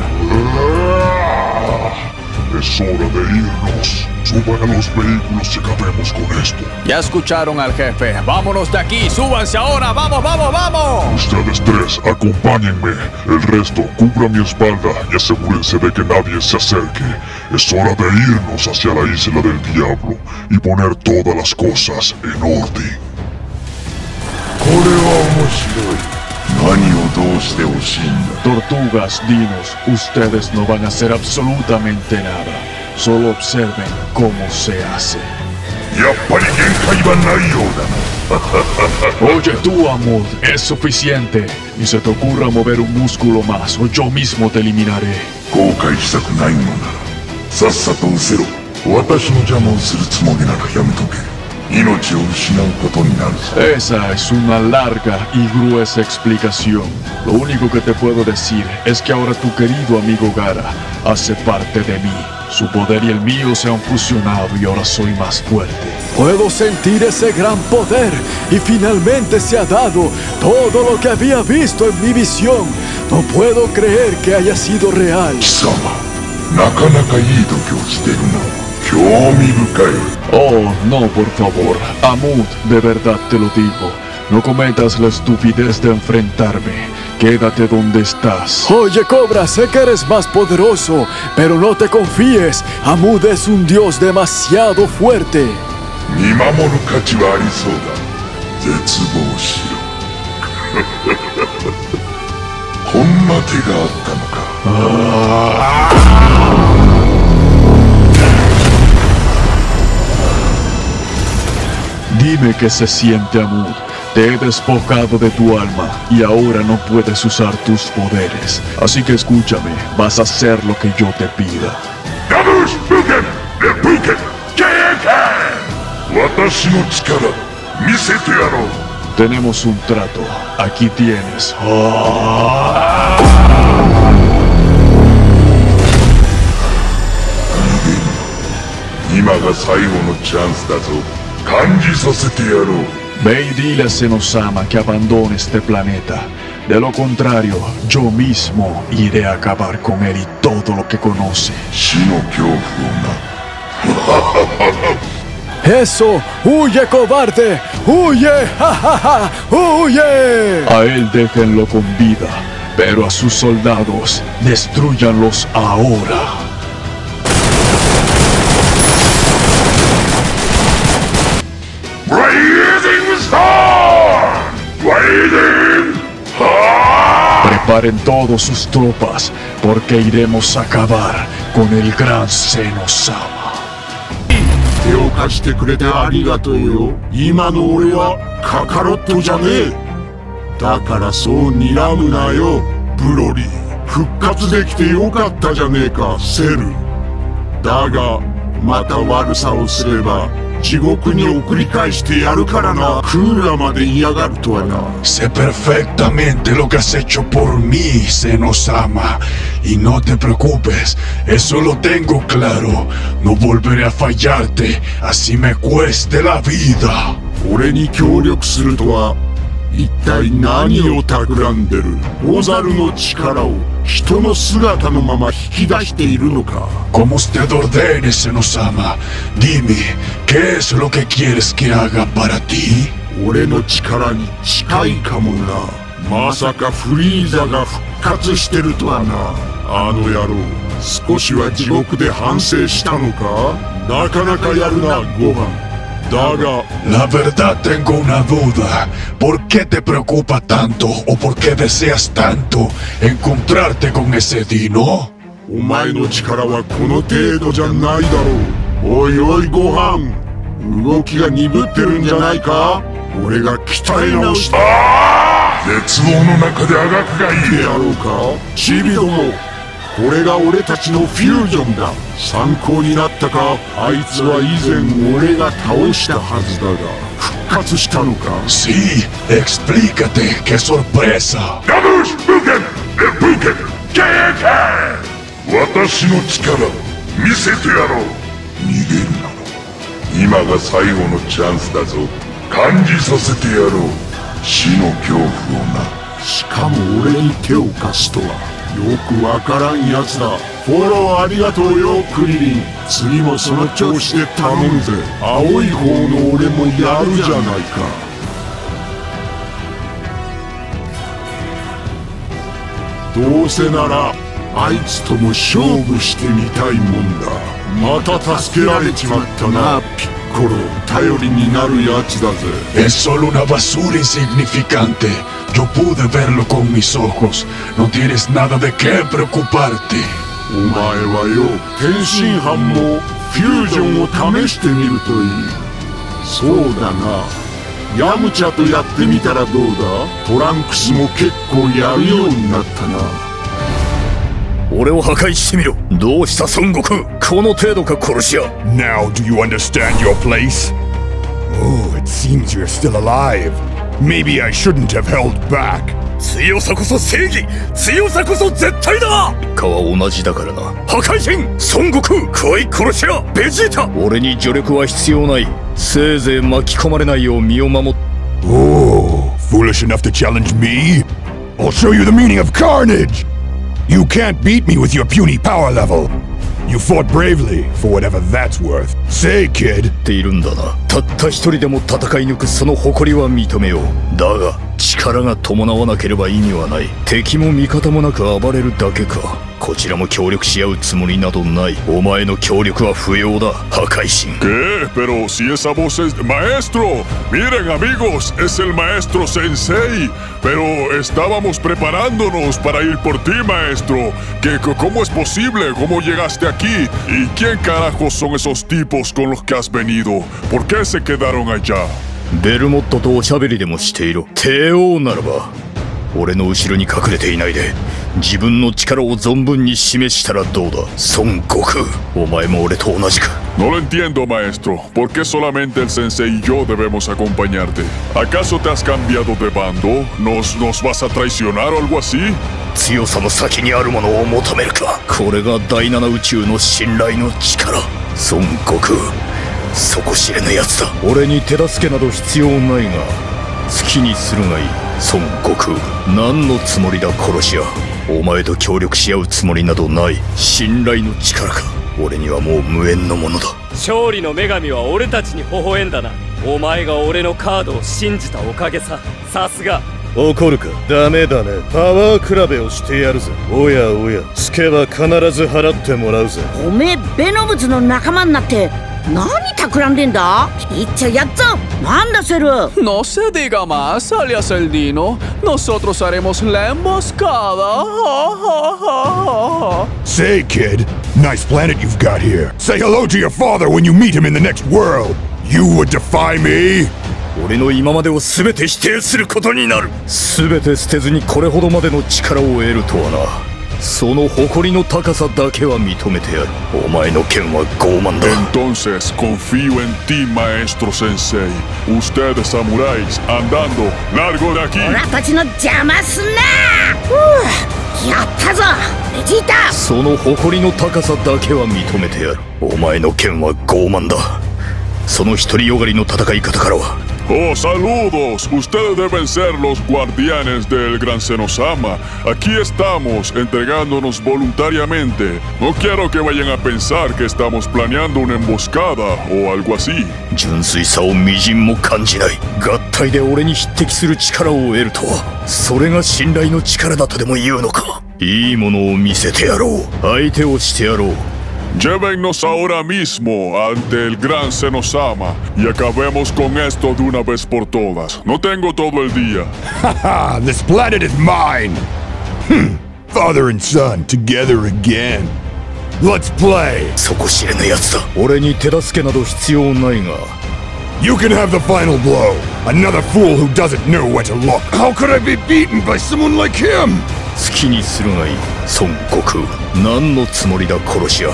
Es hora de irnos. Suban a los vehículos y acabemos con esto. Ya escucharon al jefe. Vámonos de aquí. Súbanse ahora. Vamos, vamos, vamos. Ustedes tres, acompáñenme. El resto, cubra mi espalda y asegúrense de que nadie se acerque. Es hora de irnos hacia la isla del diablo y poner todas las cosas en orden. これは面白い何をどうしてほしいんだ Tortugas, dinos, ustedes no van a hacer absolutamente nada. Solo observen cómo se hace. Oye tú, Amud, es suficiente. Ni se te ocurra mover un músculo más o yo mismo te eliminaré. Esa es una larga y gruesa explicación. Lo único que te puedo decir es que ahora tu querido amigo Gara hace parte de mí. Su poder y el mío se han fusionado y ahora soy más fuerte. Puedo sentir ese gran poder y finalmente se ha dado todo lo que había visto en mi visión. No puedo creer que haya sido real. Sama, Oh, no, por favor. Amud, de verdad te lo digo. No cometas la estupidez de enfrentarme. Quédate donde estás. Oye, Cobra, sé que eres más poderoso, pero no te confíes. Amud es un dios demasiado fuerte. 見守る価値はありそうだ絶望しろこんな手があったのか Dime qué se siente, Amud. Te he despojado de tu alma y ahora no puedes usar tus poderes. Así que escúchame, vas a hacer lo que yo te pida. Tenemos un trato. Aquí tienes. Ve y dile a Senosama que abandone este planeta. De lo contrario, yo mismo iré a acabar con él y todo lo que conoce. ¡Eso! ¡Huye, cobarde! ¡Huye! ¡Ja, ja, ja! ¡Huye! A él déjenlo con vida, pero a sus soldados, destruyanlos ahora. Brave! Preparen todos sus tropas, porque iremos a acabar con el gran Senosama. 手を貸してくれてありがとうよ今の俺はカカロットじゃねえだからそう睨むなよブロリー復活できてよかったじゃねえかセルだがまた悪さをすれば地獄に送り返してやるからなクーラまで嫌がるとはな Sé perfectamente lo que has hecho por mí, Senosama. Y no te preocupes, eso lo tengo claro. No volveré a fallarte, así me cueste la vida. 俺に協力するとは 一体何を企んでる？オザルの力を人の姿のまま引き出しているのか？Como usted ordene, Senosama. Dime, ¿qué es lo que quieres que haga para ti? 俺の力に近いかもな。まさかフリーザが復活してるとはな。あの野郎少しは地獄で反省したのか？なかなかやるなご飯だが La verdad tengo una duda. ¿Por qué te preocupa tanto o por qué deseas tanto encontrarte con ese dino? お前の力はこの程度じゃないだろうおいおいご飯動きが鈍ってるんじゃないか俺が鍛え直した絶望の中であがくがいいやろうかチビどもこれが俺たちのフュージョンだ。参考になったかあいつは以前俺が倒したはずだが復活したのか。Sí, explícate, qué sorpresa. ダブスブケンレプケンケーケン私の力見せてやろう。逃げるな今が最後のチャンスだぞ。感じさせてやろう。死の恐怖をな。しかも俺に手を貸すとは。よよくわからんやつだ。フォローありがとうよクリリン。次もその調子で頼むぜ。青い方の俺もやるじゃないか。どうせならあいつとも勝負してみたいもんだ。また助けられちまったな。ピッコロ頼りになるやつだぜ Es solo una basura insignificante. Yo pude verlo con mis ojos. No tienes nada de qué preocuparte. お前はよ天津飯もフュージョンを試してみるといいそうだなヤムチャとやってみたらどうだトランクスも結構やるようになったな俺を破壊してみろどうした孫悟空この程度か殺し屋 Now do you understand your place? Oh, it seems you're still alive. Maybe I shouldn't have held back. 強さこそ正義強さこそ絶対だかは同じだからな破壊神孫悟空クワイ殺し屋ベジータ俺に助力は必要ないせいぜい巻き込まれないよう身を守っ Oh, foolish enough to challenge me? I'll show you the meaning of carnage! You can't beat me with your puny power level. You fought bravely, for whatever that's worth. Say, kid. っているんだな たった一人でも戦い抜くその誇りは認めようだが力が伴わなければ意味はない敵も味方もなく暴れるだけかこちらも協力し合うつもりなどないお前の協力は不要だ破壊神 ¿Qué? Pero si esa voz es... Maestro, miren amigos, es el maestro Sensei. Pero estábamos preparándonos para ir por ti, maestro. ¿Qué, ¿Cómo es posible? ¿Cómo llegaste aquí? ¿Y quién carajos son esos tipos con los que has venido? ¿Por qué se quedaron allá? ベルモットとおしゃべりでもしていろ帝王ならば俺の後ろに隠れていないで自分の力を存分に示したらどうだ孫悟空お前も俺と同じか No lo entiendo, maestro. ¿Por qué solamente el sensei y yo debemos acompañarte? ¿Acaso te has cambiado de bando? ¿Nos, nos vas a traicionar o algo así? 強さの先にあるものを求めるかこれが第七宇宙の信頼の力孫悟空底知れぬやつだ。俺に手助けなど必要ないが好きにするがいい。孫悟空何のつもりだ殺し屋？お前と協力し合うつもりなどない。信頼の力か。俺にはもう無縁のものだ。勝利の女神は俺たちに微笑んだな。お前が俺のカードを信じたおかげさ。さすが。怒るか？ダメだね。パワー比べをしてやるぜ。おやおや。つけば必ず払ってもらうぜ。おめえベノブツの仲間になって何企んでんだいっちゃやっぞなんだセル No se diga más, alias el Dino. Nosotros haremos la emboscada. Say, kid, nice planet you've got here. Say hello to your father when you meet him in the next world. You would defy me? 俺の今までを全て否定することになる全て捨てずにこれほどまでの力を得るとはなその誇りの高さだけは認めてやるお前の剣は傲慢だ Entonces confío en ti, maestro sensei. Ustedes samuráis, andando, largo de aquí. 俺たちの邪魔すんなやったぞベジータその誇りの高さだけは認めてやるお前の剣は傲慢だその独りよがりの戦い方からは。おう、サルドス、ウステベンセルロスガーディアンスデグランセノサマ。アキエスタ、エンテガアン。ドゥンス、アルゴアシー。純粋さをみじんも感じない。合体で俺に匹敵する力を得るとは、それが信頼の力だとでも言うのか。いいものを見せてやろう。相手をしてやろう。Llévennos ahora mismo ante el Gran Senosama y acabemos con esto de una vez por todas. No tengo todo el día. Haha, this planet is mine! Hmm, father and son together again. Let's play! 底知れぬやつだ俺に手助けなど必要ないが You can have the final blow. Another fool who doesn't know where to look. How could I be beaten by someone like him? 好きにするがいい孫悟空何のつもりだ殺し屋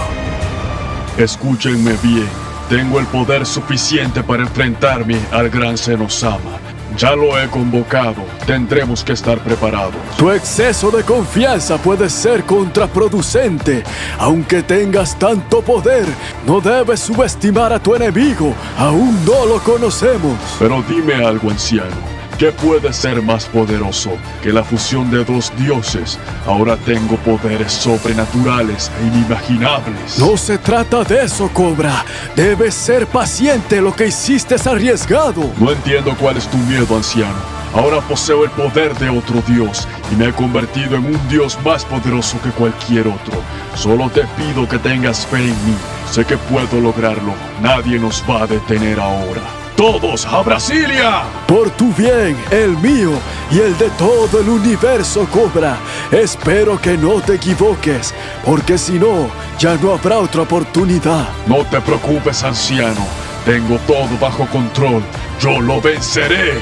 Escúchenme bien. Tengo el poder suficiente para enfrentarme al gran Senosama. Ya lo he convocado. Tendremos que estar preparados. Tu exceso de confianza puede ser contraproducente. Aunque tengas tanto poder, no debes subestimar a tu enemigo. Aún no lo conocemos. Pero dime algo, anciano. ¿Qué puede ser más poderoso que la fusión de dos dioses? Ahora tengo poderes sobrenaturales e inimaginables. No se trata de eso, Cobra. Debes ser paciente. Lo que hiciste es arriesgado. No entiendo cuál es tu miedo, anciano. Ahora poseo el poder de otro dios y me he convertido en un dios más poderoso que cualquier otro. Solo te pido que tengas fe en mí. Sé que puedo lograrlo. Nadie nos va a detener ahora todos a Brasilia. Por tu bien, el mío y el de todo el universo, Cobra. Espero que no te equivoques, porque si no, ya no habrá otra oportunidad. No te preocupes, anciano. Tengo todo bajo control. Yo lo venceré.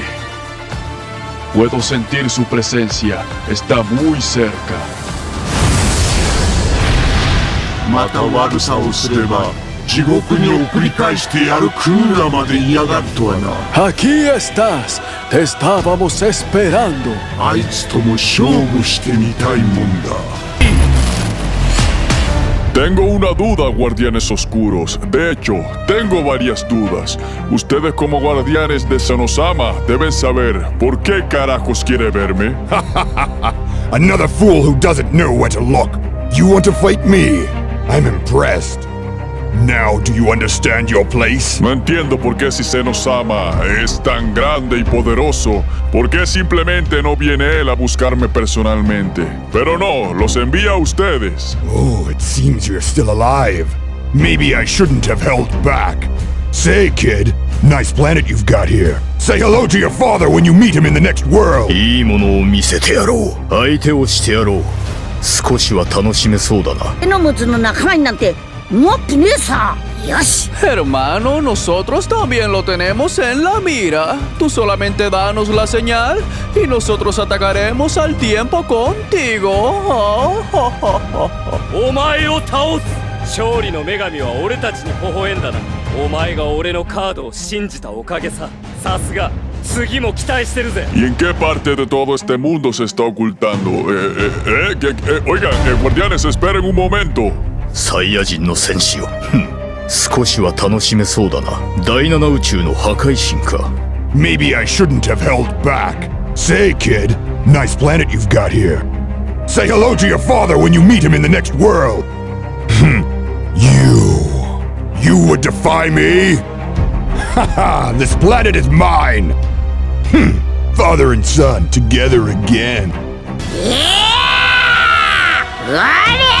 Puedo sentir su presencia. Está muy cerca. Matawaru 地獄に送り返してやるクーラまで嫌がるとはな Aquí estás. Te estábamos esperando. あいつとも勝負してみたいもんだ Tengo una duda, guardianes oscuros. De hecho, tengo varias dudas. Ustedes como guardianes de Senosama deben saber por qué carajos quiere verme. Another fool who doesn't know where to look. You want to fight me? I'm impressed. Now, do you understand your place? No entiendo por qué si Senosama es tan grande y poderoso, por qué simplemente no viene él a buscarme personalmente. Pero no, los envía a ustedes. Oh, it seems you're still alive. Maybe I shouldn't have held back. Say, kid, nice planet you've got here. Say hello to your father when you meet him in the next world. いいものを見せてやろう相手をしてやろう少しは楽しめそうだなエノムズの仲間になんて持ってねえさよし Hermano, nosotros también lo tenemos en la mira. Tú solamente danos la señal y nosotros atacaremos al tiempo contigo. ¿Y en qué parte de todo este mundo se está ocultando? Eh, eh, eh, eh, eh oigan, eh, guardianes, esperen un momento. サイヤ人の戦士よふん少しは楽しめそうだな第七宇宙の破壊神か Maybe I shouldn't have held back. Say, kid, nice planet you've got here. Say hello to your father when you meet him in the next world. Hmm. you. You would defy me? Haha, this planet is mine. Hmm. Father and son together again. うわりゃあほ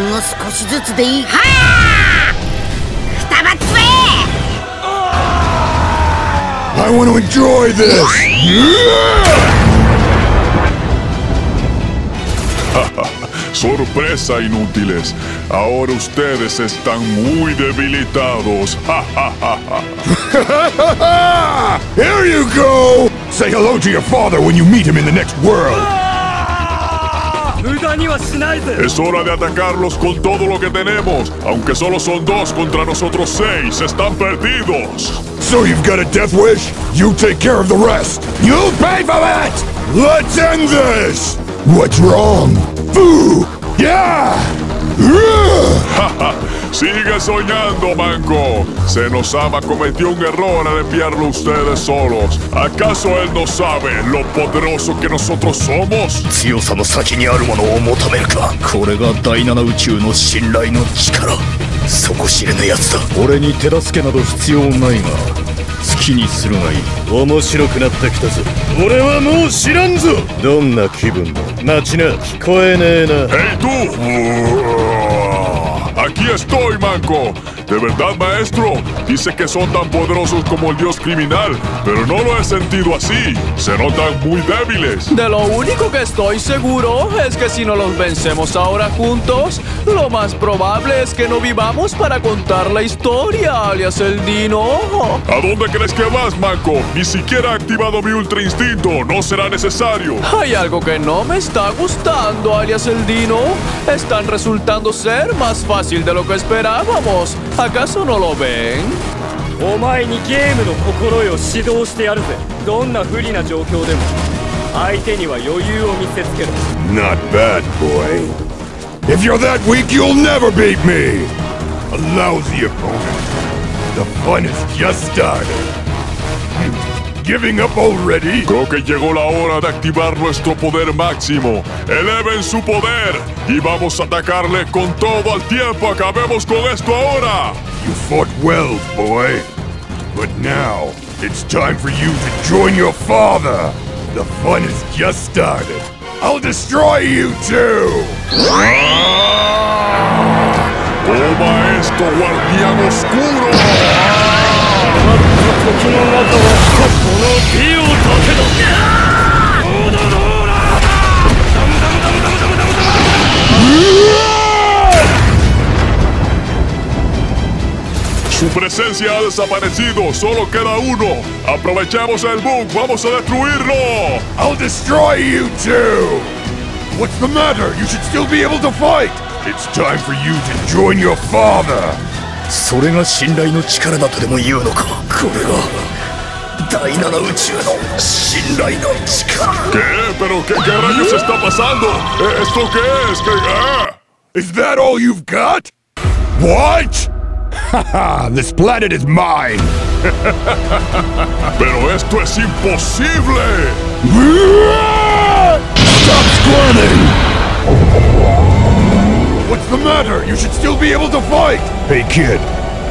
んの少しずつでいいはあくたばっつめ I want to enjoy this. Sorpresa, inútiles. Ahora ustedes están muy debilitados. Here you go! Say hello to your father when you meet him in the next world. Es hora de atacarlos con todo lo que tenemos. Aunque solo son dos contra nosotros seis, están perdidos. So you've got a death wish? You take care of the rest. You'll pay for it! Let's end this! What's wrong? Foo! Yeah! Sigue soñando, Manco. Senosama cometió un error al enviarlo a ustedes solos. ¿Acaso él no sabe lo poderoso que nosotros somos? 強さの先にあるものを求めるかこれが第七宇宙の信頼の力底知れぬやつだ俺に手助けなど必要ないが好きにするがいい面白くなってきたぞ俺はもう知らんぞどんな気分だ待ちな聞こえねえな ¡Hey tú! Aquí estoy, Manco. De verdad, maestro. Dice que son tan poderosos como el dios criminal, pero no lo he sentido así. Se notan muy débiles. De lo único que estoy seguro es que si no los vencemos ahora juntos, lo más probable es que no vivamos para contar la historia, alias el Dino. ¿A dónde crees que vas, Manco? Ni siquiera he activado mi ultra instinto. No será necesario. Hay algo que no me está gustando, alias el Dino. Están resultando ser más fácil de lo que esperábamos. ¿Acaso no lo ven? お前にゲームの心得を指導してやるぜどんな不利な状況でも相手には余裕を見せつけろ Not bad, boy. If you're that weak, you'll never beat me! A lousy opponent. The fun has just started. Giving up already? Creo que llegó la hora de activar nuestro poder máximo. Eleven su poder y vamos a atacarle con todo al tiempo. Acabemos con esto ahora. You fought well, boy. But now, it's time for you to join your father. The fun has just started. I'll destroy you too! Ah. Oh, Toma esto, guardián oscuro. Su presencia ha desaparecido. Solo queda uno. Aprovechemos el bug. Vamos a destruirlo. I'll destroy you too! What's the matter? You should still be able to fight! It's time for you to join your father. それが信頼の力だとでも言うのかこれが第七宇宙の信頼の力 ¿Qué? ¿Pero qué, qué rayos está pasando? ¿Esto qué es? ¿Qué, ah? Is that all you've got? What? Haha, this planet is mine. Pero esto es imposible. Stop squirming! What's the matter? You should still be able to fight! Hey kid,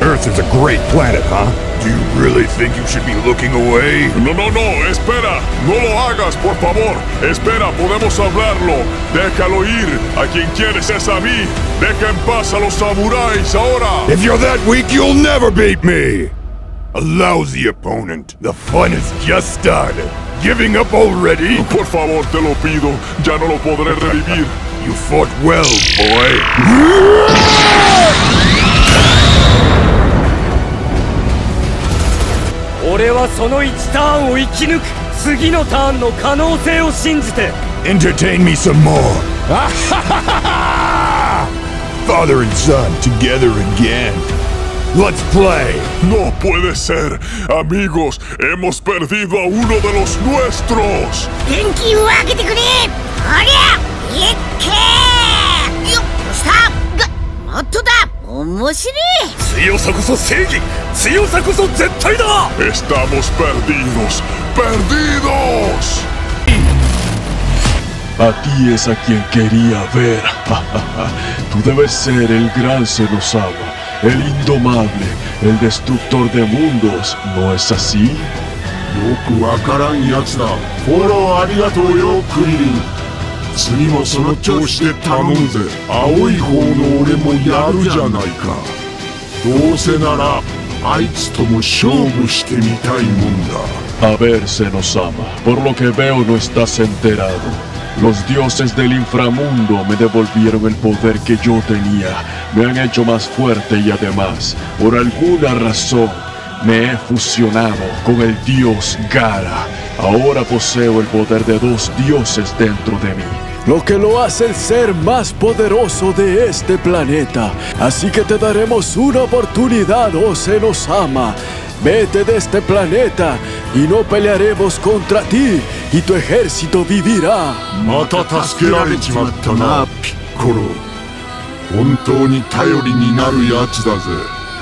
Earth is a great planet, huh? Do you really think you should be looking away? No, no, no, espera. No lo hagas, por favor. Espera, podemos hablarlo. Déjalo ir. A quien quieres es a mí. Deja en paz a los samuráis ahora. If you're that weak, you'll never beat me! A lousy opponent. The fun has just started. Giving up already? Por favor, te lo pido. Ya no lo podré revivir. You fought well, boy. 俺はその1ターンを生き抜く次のターンの可能性を信じて Entertain me some more. Father and son together again. Let's play. No puede ser. Amigos, hemos perdido a uno de los nuestros. 元気を分けてくれありゃ いっけよっどうしたがもっとだ面白い強さこそ正義強さこそ絶対だ Estamos perdidos. ¡Perdidos! A ti es a quien quería ver. Tú debes ser el gran Senosama, el indomable, el destructor de mundos, ¿no es así? よくわからんやつだフォローありがとうよクリリン 次もその調子で頼むぜ青い方の俺もやるじゃないかどうせならあいつとも勝負してみたいもんだ A ver, Senosama, por lo que veo no estás enterado. Los dioses del inframundo me devolvieron el poder que yo tenía, me han hecho más fuerte y además, por alguna razón, me he fusionado con el dios Gara. Ahora poseo el poder de dos dioses dentro de mí. Lo que lo hace el ser más poderoso de este planeta. Así que te daremos una oportunidad, oh Senosama. Vete de este planeta y no pelearemos contra ti y tu ejército vivirá. また助けられちまったなピッコロ本当に頼りになるやつだぜ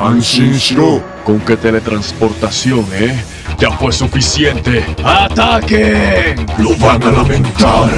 Anshinshiro, con qué teletransportación, ¿eh? Ya fue suficiente. ¡Ataquen! ¡Lo van a lamentar!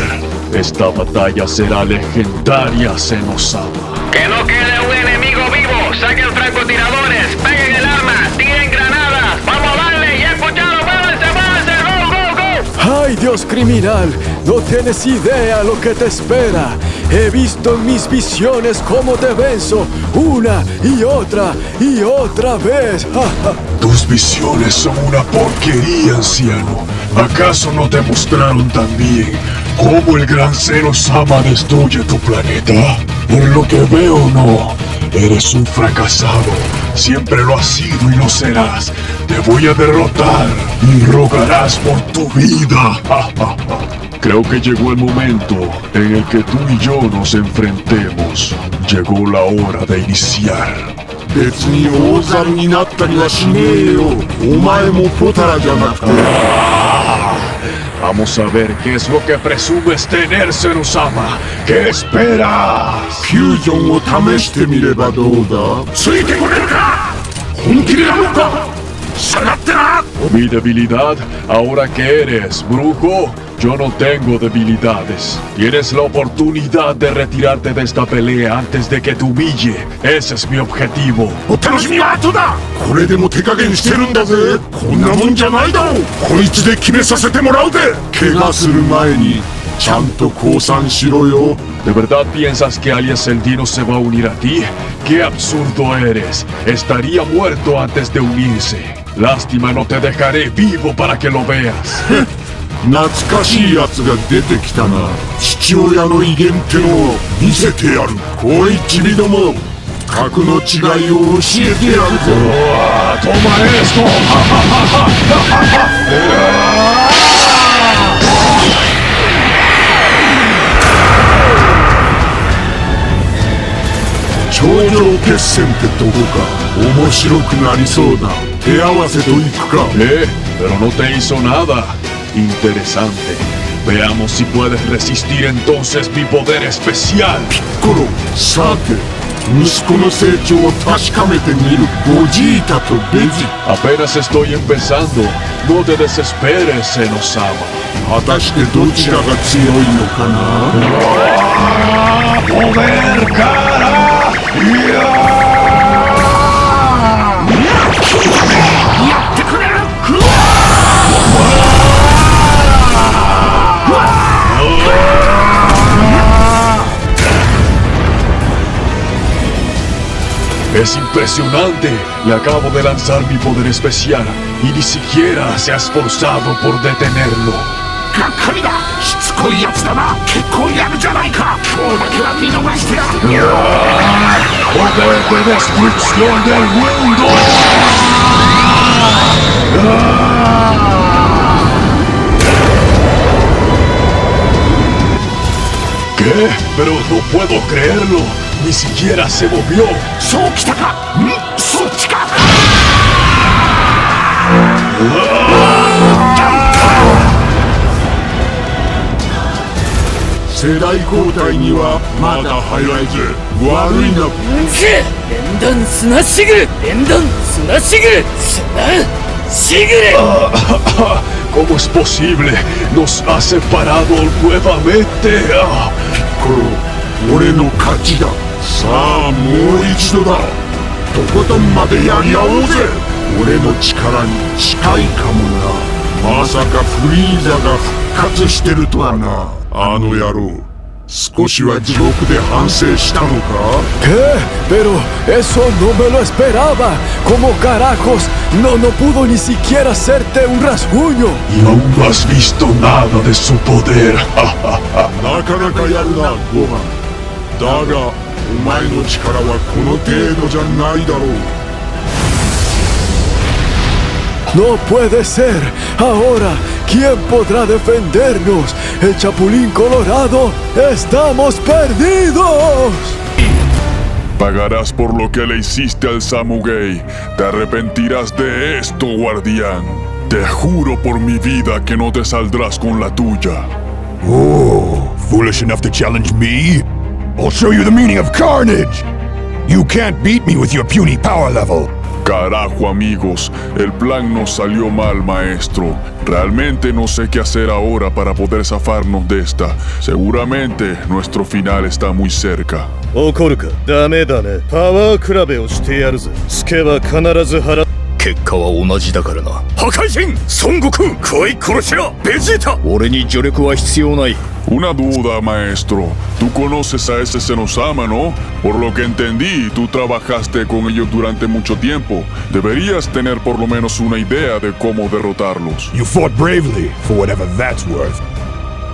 Esta batalla será legendaria, Senosama. ¡Que no quede un enemigo vivo! ¡Saquen francotiradores! ¡Peguen el arma! ¡Tiren granadas! ¡Vamos a darle! ¡Ya escucharon! ¡Muévanse, muévanse! ¡Go, go, go! ¡Ay, Dios criminal! ¡No tienes idea lo que te espera! He visto en mis visiones cómo te venzo una y otra y otra vez. Tus visiones son una porquería, anciano. ¿Acaso no te mostraron también cómo el gran Zero Sama destruye tu planeta? Por lo que veo, no. Eres un fracasado. Siempre lo has sido y lo serás. Te voy a derrotar y rogarás por tu vida. Creo que llegó el momento en el que tú y yo nos enfrentemos. Llegó la hora de iniciar. 別に大猿になったりはしねえよお前もポタラじゃなくて Vamos a ver qué es lo que presumes tener, Senosama. ¿Qué esperas? フュージョンを試してみればどう Mi debilidad, ahora que eres brujo, yo no tengo debilidades. Tienes la oportunidad de retirarte de esta pelea antes de que te humille. Ese es mi objetivo. ¿De verdad piensas que alias el Dino se va a unir a ti? ¡Qué absurdo eres! Estaría muerto antes de unirse. Lástima, no te dejaré vivo para que lo veas. 懐かしいやつが出てきたな父親の威厳ってのを見せてやるこいちびども格の違いを教えてやるぞ ¡Toma esto! 頂上決戦ってとこか面白くなりそうだ 手合わせといくか Eh, pero no te hizo nada. Interesante. Veamos si puedes resistir entonces mi poder especial. コロさて息子の成長を確かめてみるゴジータとベジ Apenas estoy empezando. No te desesperes, Senosama. 果たしてどちらが強いのかな ¡Poder cara! や Es impresionante. Le acabo de lanzar mi poder especial y ni siquiera se ha esforzado por detenerlo. ¡Poder de destrucción del mundo! ¿Qué? Pero no puedo creerlo. Ni siquiera se movió. そうきたかんそっちか世代交代にはまだ早いぜ悪いな連弾砂しぐる連弾砂しぐる砂しぐる ¿Cómo es posible? Nos ha separado nuevamente. Ah. コロ俺の勝ちださあもう一度だとことんまでやり合おうぜ俺の力に近いかもなまさかフリーザが復活してるとはなあの野郎少しは地獄で反省したのか ¿Qué? Pero eso no me lo esperaba. ¿Cómo carajos? No, no pudo ni siquiera hacerte un rasguño. Y aún no has visto nada de su poder. なかなかやるなゴマンだが お前の力はこの程度じゃないだろう No puede ser. Ahora, ¿quién podrá defendernos? El Chapulín Colorado. Estamos perdidos. Pagarás por lo que le hiciste al Samugay. Te arrepentirás de esto, guardián. Te juro por mi vida que no te saldrás con la tuya. Oh, foolish enough to challenge me? I'll show you the meaning of carnage! You can't beat me with your puny power level. Carajo amigos, el plan nos salió mal maestro. Realmente no sé qué hacer ahora para poder zafarnos de esta. Seguramente nuestro final está muy cerca. 怒るかダメだねパワー比べをしてやるぜつけば必ず払 結果は同じだからな破壊神孫悟空来い殺し屋ベジータ俺に助力は必要ない Una duda, maestro. Tú conoces a ese Senosama, ¿no? Por lo que entendí, tú trabajaste con ellos durante mucho tiempo. Deberías tener por lo menos una idea de cómo derrotarlos. You fought bravely, for whatever that's worth.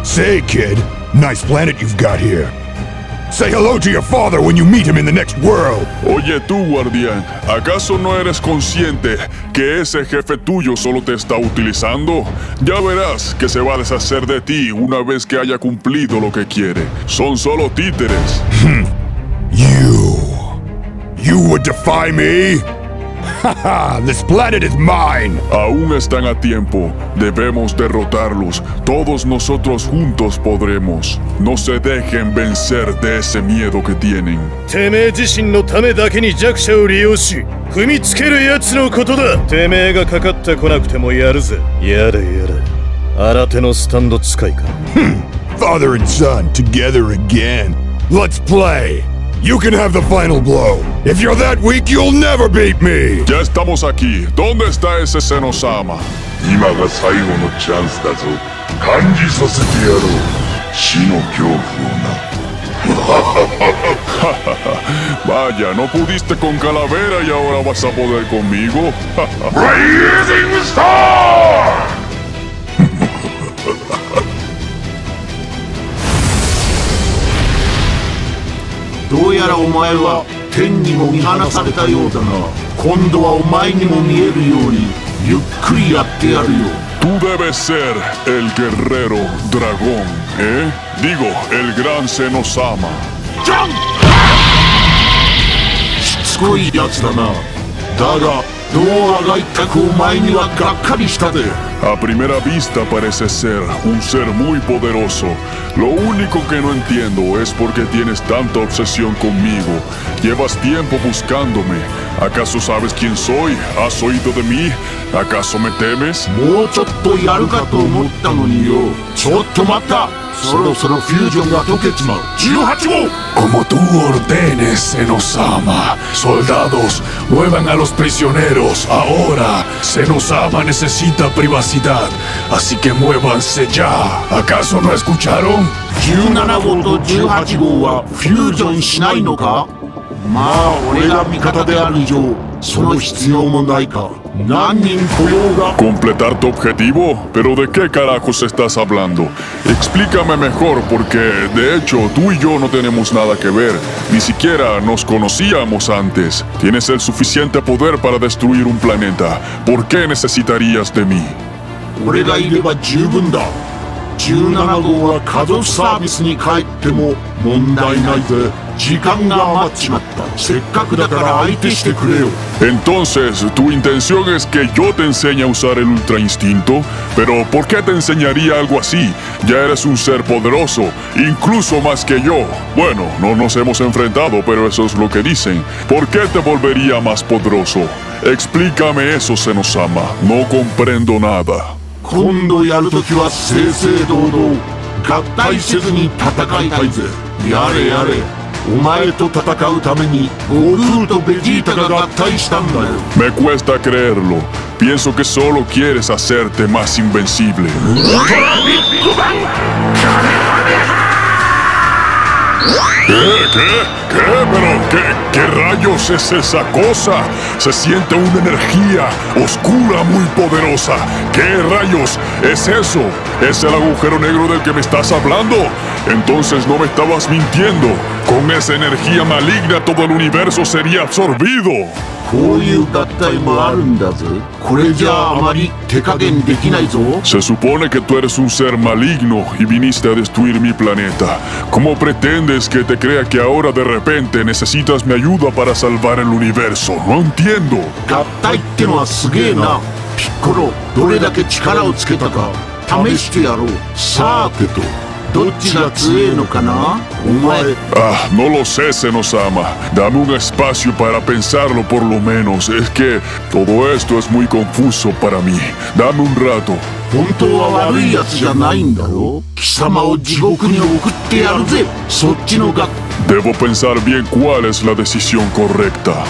Say, kid, nice planet you've got here. Say hello to your father when you meet him in the next world. Oye tú, guardián, ¿acaso no eres consciente que ese jefe tuyo solo te está utilizando? Ya verás que se va a deshacer de ti una vez que haya cumplido lo que quiere. Son solo títeres. You. You would defy me? Ha! This planet is mine! Aún están a tiempo. Debemos derrotarlos. Todos nosotros juntos podremos. No se dejen vencer de ese miedo que tienen. てめえ自身のためだけに弱者を利用し踏みつける奴のことだてめえがかかってこなくてもやるぜやれやれ新手のスタンド使いか Father and son together again. Let's play! You can have the final blow. If you're that weak, you'll never beat me! Ya estamos aquí. ¿Dónde está ese Senosama? 今が最後のチャンスだぞ感じさせてやろう死の恐怖をな Vaya, no pudiste con Calavera y ahora vas a poder conmigo. どうやらお前は天にも見放されたようだな今度はお前にも見えるようにゆっくりやってやるよ Tú debes ser el guerrero dragón, ¿eh? Digo, el gran Senosama. しつこいやつだなだが A primera vista parece ser un ser muy poderoso. Lo único que no entiendo es por qué tienes tanta obsesión conmigo. Llevas tiempo buscándome. ¿Acaso sabes quién soy? ¿Has oído de mí? ¿Acaso me temes? Mochotto yaru ka to omotta Solo solo fusion ga 18 Como tú ordenes, Enosama. Soldados, muevan a los prisioneros. Ahora, Senosama necesita privacidad. Así que muévanse ya. ¿Acaso no escucharon? 17号と18号はフュージョンしないのかまあ俺が味方である以上その必要もないか ¿Completar tu objetivo? ¿Pero de qué carajos estás hablando? Explícame mejor porque, de hecho, tú y yo no tenemos nada que ver. Ni siquiera nos conocíamos antes. Tienes el suficiente poder para destruir un planeta. ¿Por qué necesitarías de mí? 俺がいれば十分だ17号は家族サービスに帰っても問題ないぜ時間が余っちまったせっかくだから相手してくれよ Entonces, tu intención es que yo te enseñe a usar el ultra instinto, pero ¿por qué te enseñaría algo así? Ya eres un ser poderoso, incluso más que yo. Bueno, no nos hemos enfrentado, pero eso es lo que dicen. ¿Por qué te volvería más poderoso? Explícame eso, Senosama. No comprendo nada. 今度やるときは正々堂々合体せずに戦いたいぜやれやれ お前と戦うために悟空とベジータが合体したんだよ Me cuesta creerlo. Pienso que solo quieres hacerte más invencible. ¿Qué? ¿Qué? ¿Qué? ¿Pero qué, qué rayos es esa cosa? Se siente una energía oscura muy poderosa. ¿Qué rayos es eso? ¿Es el agujero negro del que me estás hablando? Entonces no me estabas mintiendo. Con esa energía maligna todo el universo sería absorbido. こういう合体もあるんだぜこれじゃああまり手加減できないぞ Se supone que tú eres un ser maligno y viniste a destruir mi planeta. ¿Cómo pretendes que te crea que ahora de repente necesitas mi ayuda para salvar el universo? No entiendo. 合体ってのはすげえなピッコロどれだけ力をつけたか試してやろうさーてと どっちが強えのかなお前 Ah, no lo sé, Senosama. Dame un espacio para pensarlo por lo menos. Es que todo esto es muy confuso para mí. Dame un rato. 本当は悪いやつじゃないんだろ貴様を地獄に送ってやるぜそっちのが Debo pensar bien cuál es la decisión correcta.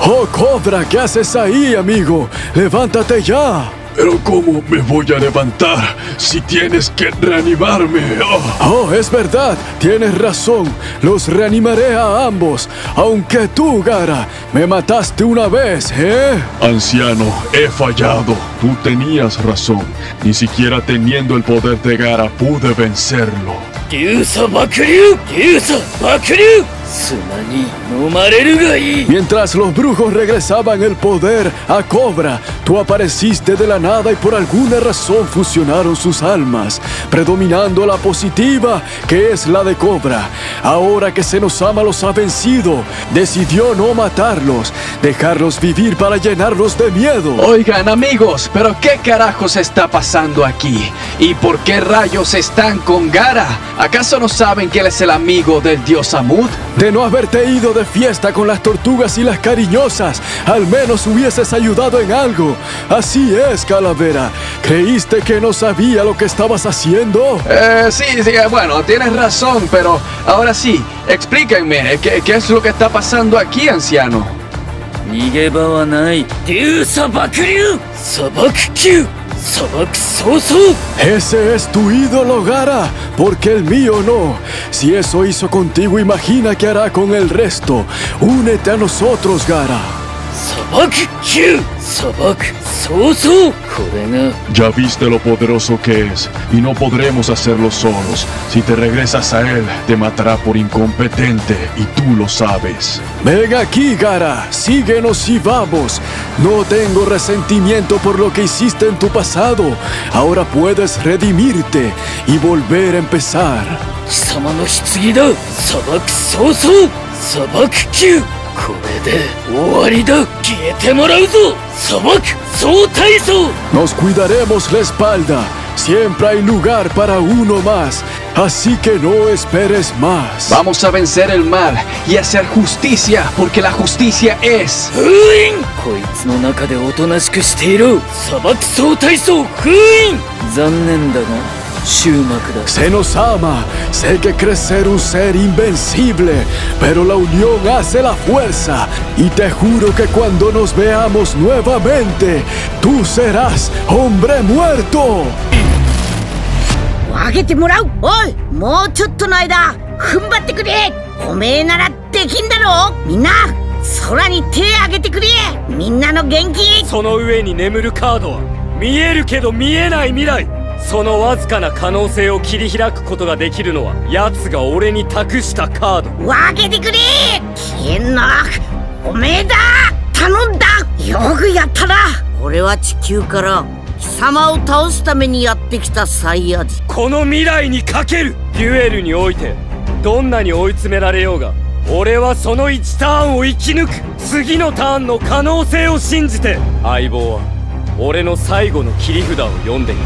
¡Oh, Cobra! ¿Qué haces ahí, amigo? ¡Levántate ya! Pero ¿cómo me voy a levantar si tienes que reanimarme? Oh. Oh, es verdad, tienes razón. Los reanimaré a ambos. Aunque tú, Gara, me mataste una vez, ¿eh? Anciano, he fallado. Tú tenías razón. Ni siquiera teniendo el poder de Gara pude vencerlo. Mientras los brujos regresaban el poder a Cobra, tú apareciste de la nada y por alguna razón fusionaron sus almas, predominando la positiva que es la de Cobra. Ahora que Senosama los ha vencido, decidió no matarlos, dejarlos vivir para llenarlos de miedo. Oigan amigos, pero ¿qué carajos está pasando aquí? ¿Y por qué rayos están con Gara? ¿Acaso no saben que él es el amigo del dios Amud? De no haberte ido de fiesta con las tortugas y las cariñosas, al menos hubieses ayudado en algo. Así es, Calavera. ¿Creíste que no sabía lo que estabas haciendo? Eh, sí, sí, bueno, tienes razón, pero ahora sí, explíquenme, ¿qué, qué es lo que está pasando aquí, anciano? 逃げ場はない竜砂爆竜砂漠球砂漠早々 Ese es tu ídolo, Gara, porque el mío no. Si eso hizo contigo, imagina qué hará con el resto. Únete a nosotros, Gara. 砂漠球砂漠早々これが Ya viste lo poderoso que es, y no podremos hacerlo solos. Si te regresas a él, te matará por incompetente, y tú lo sabes. Ven aquí, Gara, síguenos y vamos. No tengo resentimiento por lo que hiciste en tu pasado. Ahora puedes redimirte y volver a empezar. 貴様の棺だ砂漠早々砂漠球 これで終わりだ消えてもらうぞ砂漠総体操 Nos cuidaremos la espalda. Siempre hay lugar para uno más. Así que no esperes más. Vamos a vencer el mal y hacer justicia, porque la justicia es... 封印こいつの中でおとなしくしていろ砂漠総体操封印残念だが 終幕だ Senosama, sé que crees ser un ser invencible, pero la unión hace la fuerza. Y te juro que cuando nos veamos nuevamente, tú serás hombre muerto. 分けてもらうおいもうちょっとの間踏ん張ってくれおめえならできんだろみんな空に手あげてくれみんなの元気その上に眠るカードは見えるけど見えない未来 そのわずかな可能性を切り開くことができるのは奴が俺に託したカード。分けてくれ!消えんなおめえだ!頼んだ!よくやったな!俺は地球から貴様を倒すためにやってきたサイヤ人。この未来にかける!デュエルにおいてどんなに追い詰められようが俺はその1ターンを生き抜く!次のターンの可能性を信じて相棒は俺の最後の切り札を読んでいる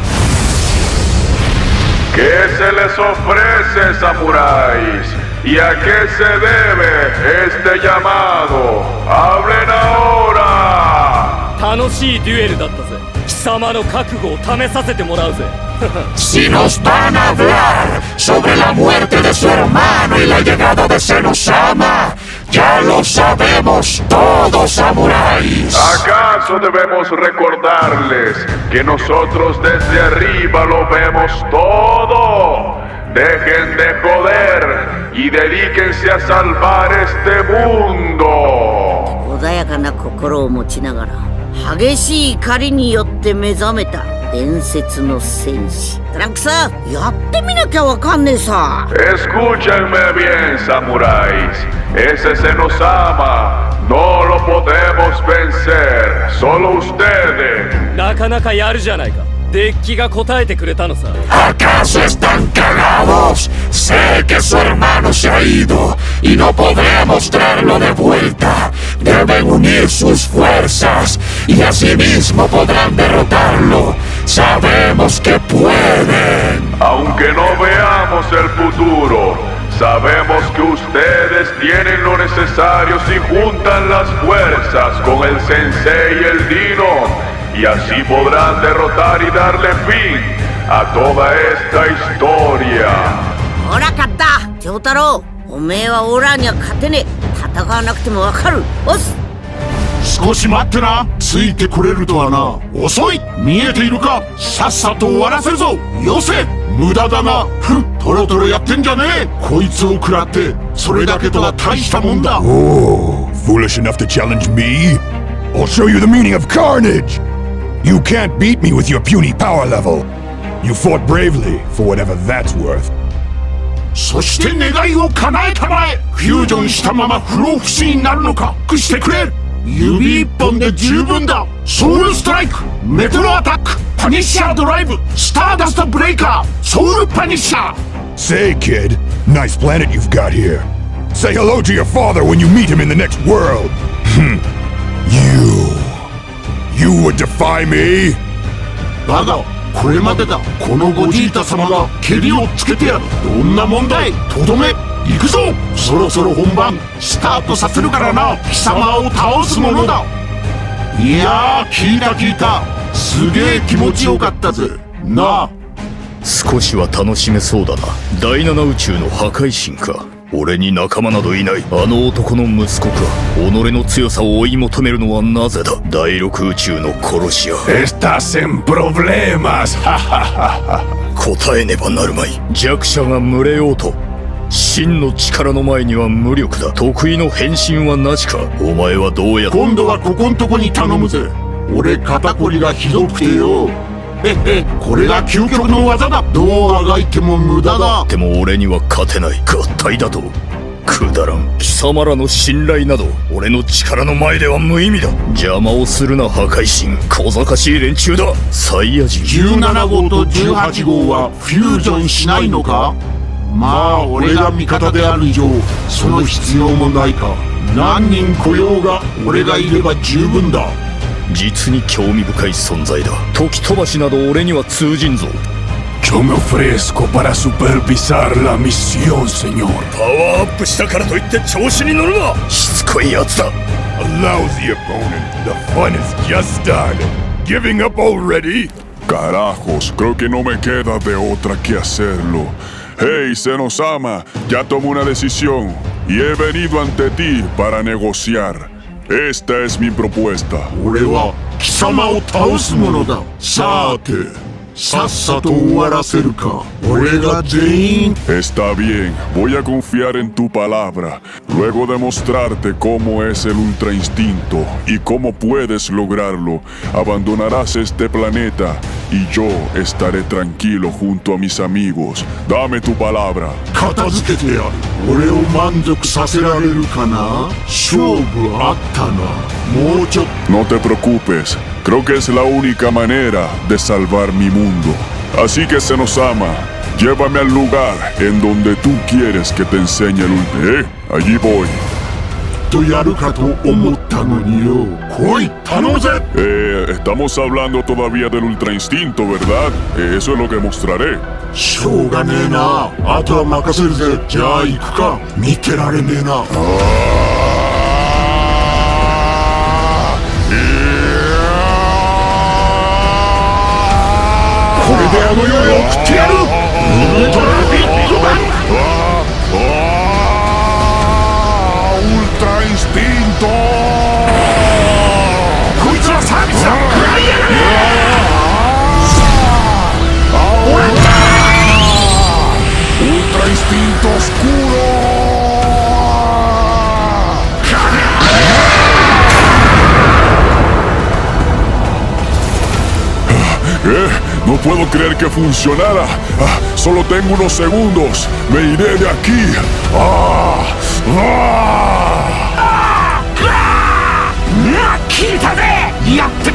¿Qué se les ofrece, samuráis? ¿Y a qué se debe este llamado? ¡Hablen ahora! 楽しいデュエルだったぜ貴様の覚悟を試させてもらうぜ Si nos van a hablar sobre la muerte de su hermano y la llegada de Senosama, ya lo sabemos todos, samuráis. ¿Acaso debemos recordarles que nosotros desde arriba lo vemos todo? Dejen de joder y dedíquense a salvar este mundo. 穏やかな心を持ちながら激しい怒りによって目覚めた 伝説の戦士トランクスやってみなきゃわかんねえさ Escúchenme bien, samuráis. Ese Senosama no lo podemos vencer. Solo ustedes. なかなかやるじゃないかデッキが答えてくれたのさ ¿Acaso están cagados? Sé que su hermano se ha ido y no podremos traerlo de vuelta. Deben unir sus fuerzas y así mismo podrán derrotarlo. sabemos que pueden. Aunque no veamos el futuro, sabemos que ustedes tienen lo necesario si juntan las fuerzas con el sensei y el dino. Y así podrán derrotar y darle fin a toda esta historia. ¡Hola, Kata! ¡Kyotaro! ¡Omeo ahora ni a Katene! ¡Tataka wakaru! ¡Os! 少し待ってなついてくれるとはな遅い見えているかさっさと終わらせるぞよせ無駄だなふんトロトロやってんじゃねえこいつを食らってそれだけとは大したもんだ Oh, foolish enough to challenge me? I'll show you the meaning of carnage! You can't beat me with your puny power level. You fought bravely, for whatever that's worth. そして願いを叶えたまえフュージョンしたまま不老不死になるのかくしてくれ指一本で十分だソウルストライクメトロアタックパニッシャードライブスターダストブレイカーソウルパニッシャー Say, kid, nice planet you've got here. Say hello to your father when you meet him in the next world. Hmm. you. You would defy me? だがこれまでだこのゴジータ様が蹴りをつけてやるどんな問題とどめ行くぞ。そろそろ本番スタートさせるからな。貴様を倒すものだ。いやー聞いた聞いた。すげえ気持ちよかったぜ。なあ。少しは楽しめそうだな。第七宇宙の破壊神か。俺に仲間などいない。あの男の息子か。己の強さを追い求めるのはなぜだ。第六宇宙の殺し屋。Estás en problemas 答えねばなるまい。弱者が群れようと真の力の前には無力だ。得意の変身はなしか。お前はどうや今度はここんとこに頼むぜ。俺肩こりがひどくてよ。へへ。これが究極の技だ。どうあがいても無駄だ。でも俺には勝てない。合体だと。くだらん。貴様らの信頼など俺の力の前では無意味だ。邪魔をするな破壊神。小賢しい連中だ。サイヤ人。17号と18号はフュージョンしないのか？まあ俺が味方である以上その必要もないか何人雇用が俺がいれば十分だ実に興味深い存在だ時飛ばしなど俺には通じんぞチョムフレスコパラスペルビサーラミシオンセニョルパワープしたからといって調子に乗るなしつこいやつだ A lousy opponent. The fun is just started. Giving up already? Carajos, creo que no me queda de otra que hacerlo. Hey, Senosama, ya tomé una decisión y he venido ante ti para negociar. Esta es mi propuesta. 俺は貴様を倒すものだ。さて、さっさと終わらせるか。俺が全員 Está bien, voy a confiar en tu palabra, luego de mostrarte cómo es el ultra instinto y cómo puedes lograrlo. Abandonarás este planeta y yo estaré tranquilo junto a mis amigos. Dame tu palabra. 片付けてやる。俺を満足させられるかな勝負あったな。もうちょっ No te preocupes, Creo que es la única manera de salvar mi mundo. Así que se nos ama. Llévame al lugar en donde tú quieres que te enseñe el último. ¿eh? Allí voy. Eh, estamos hablando todavía del ultra instinto, ¿verdad? Eh, eso es lo que mostraré. Ah. ょうがねえな。あとは任せるぜ。じゃあ行くか。見てられねえな。これであの夜を食ってやるウルトラビッグバン ¡Ultra ¿Eh? No puedo creer que funcionara. Ah, solo tengo unos segundos. Me iré de aquí. ¡Ah! ¡Ah! ¡Ah! ¡Quítate! ¡Yatte.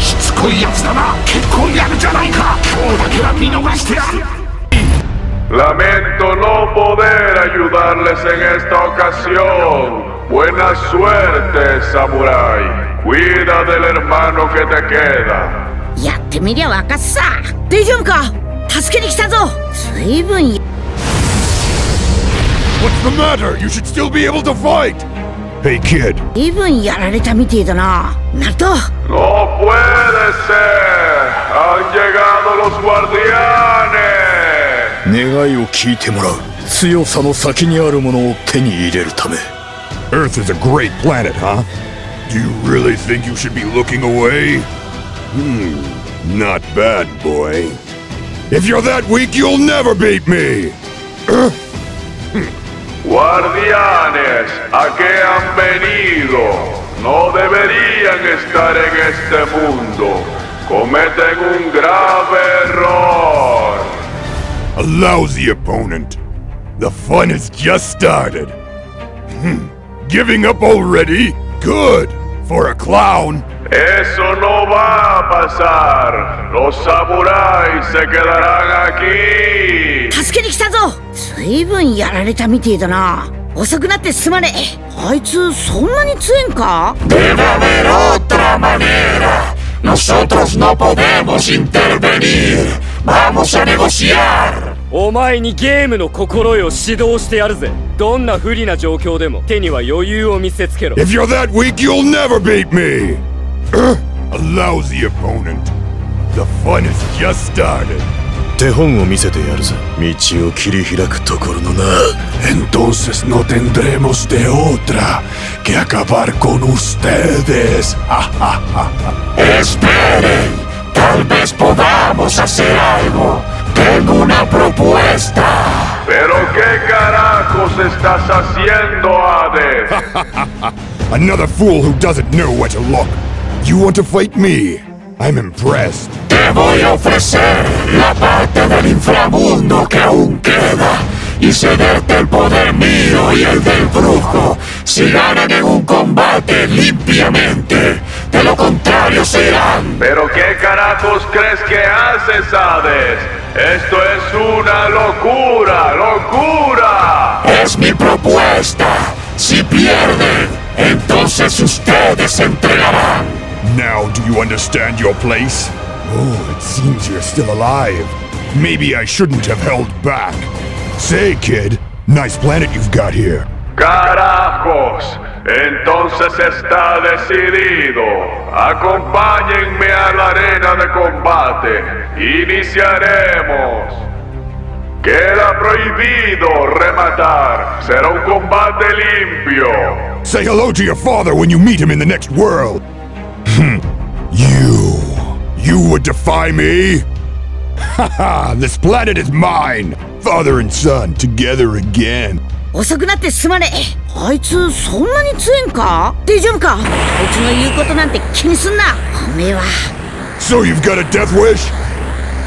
しつこいやつだな結構やるじゃないか今日だけは見逃してやる Lamento no poder ayudarles en esta ocasión. Buena suerte, samurái. Cuida del hermano que te queda. やってみりゃ若っさ大丈夫か助けに来たぞ随分や What's the matter? You should still be able to fight! Hey, kid. 随分やられたみてえだなナルト No puede ser. Han llegado los guardianes. 願いを聞いてもらう強さの先にあるものを手に入れるため Earth is a great planet, huh? Do you really think you should be looking away? Hmm, not bad, boy. If you're that weak, you'll never beat me! Uh, Guardianes, ¿a qué han venido? No deberían estar en este mundo. Cometen un grave error. A lousy opponent. The fun has just started. Hmm. Giving up already? Good. For a clown. Eso no va a pasar. Los samuráis se quedarán aquí. 助けに来たぞ随分やられたみてえだな遅くなってすまねえあいつそんなに強えんか. Nosotros no podemos intervenir. Vamos a negociar. お前にゲームの心得を指導してやるぜどんな不利な状況でも手には余裕を見せつけろ If you're that weak, you'll never beat me! a lousy opponent. The fun has just started. 手本を見せてやるぜ道を切り開くところのな Entonces no tendremos de otra que acabar con ustedes. Esperen. Tal vez podamos hacer algo. Tengo una propuesta. ¿Pero qué carajos estás haciendo, Hades? Another fool who doesn't know where to look. You want to fight me? I'm impressed. Te voy a ofrecer la parte del inframundo que aún queda y cederte el poder mío y el del brujo si ganan en un combate limpiamente. De lo contrario serán. ¿Pero qué carajos crees que haces, Hades? Esto es una locura, locura. Es mi propuesta. Si pierden, entonces ustedes se entregarán. Now do you understand your place? Oh, it seems you're still alive. Maybe I shouldn't have held back. Say, kid, nice planet you've got here. Carajos, entonces está decidido. Acompáñenme a la arena de combate. Iniciaremos. Queda prohibido rematar. Será un combate limpio. Say hello to your father when you meet him in the next world. Hmm. you. You would defy me? Haha, this planet is mine. Father and son together again. 遅くなってすまねえあいつそんなに強えんか大丈夫かあいつの言うことなんて気にすんなおめえは So you've got a death wish?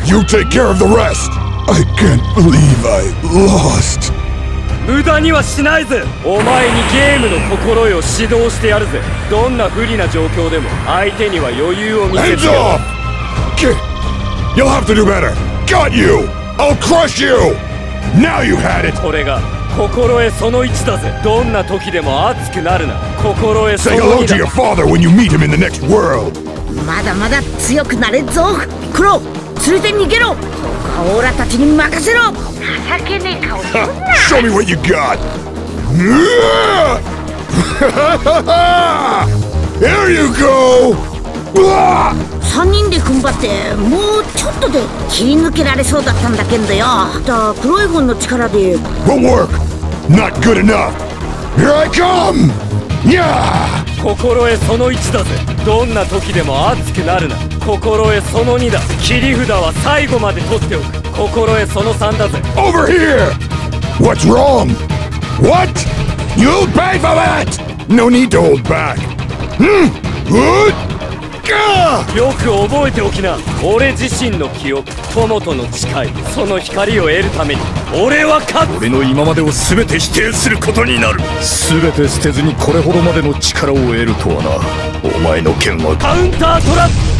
You take care of the rest. I can't believe I lost. 無駄にはしないぜお前にゲームの心得を指導してやるぜどんな不利な状況でも相手には余裕を見せつけろ! Kid, you'll have to do better. Got you! I'll crush you! Now you had it! これが心得その1だぜどんな時でも熱くなるな心得そ Say の hello 2 to だ your father when you meet him in the next world. まだまだ強くなれんぞクロ連れて逃げろ他はオーラたちに任せろ情けねえ顔すんな Show me what you got. Here you go. 3人で踏ん張ってもうちょっとで切り抜けられそうだったんだけんどよだ黒い軍の力で Won't work. Not good enough. Here I come. にゃー心得その1だぜどんな時でも熱くなるな心得その2だ切り札は最後まで取っておく心得その3だぜ Over here. What's wrong? What? You'll pay for that. No need to hold back. Hmm. Good. Gah! よく覚えておきな。俺自身の記憶友との誓いその光を得るために。俺は勝つ。俺の今までを全て否定することになる。全て捨てずにこれほどまでの力を得るとはな。お前の剣は。カウンタートラップ。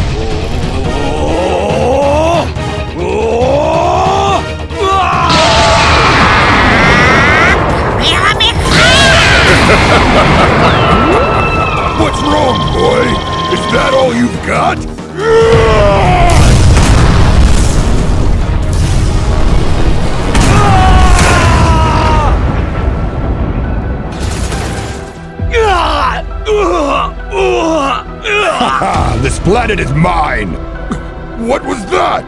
What's wrong, boy? Is that all you've got? This planet is mine. What was that?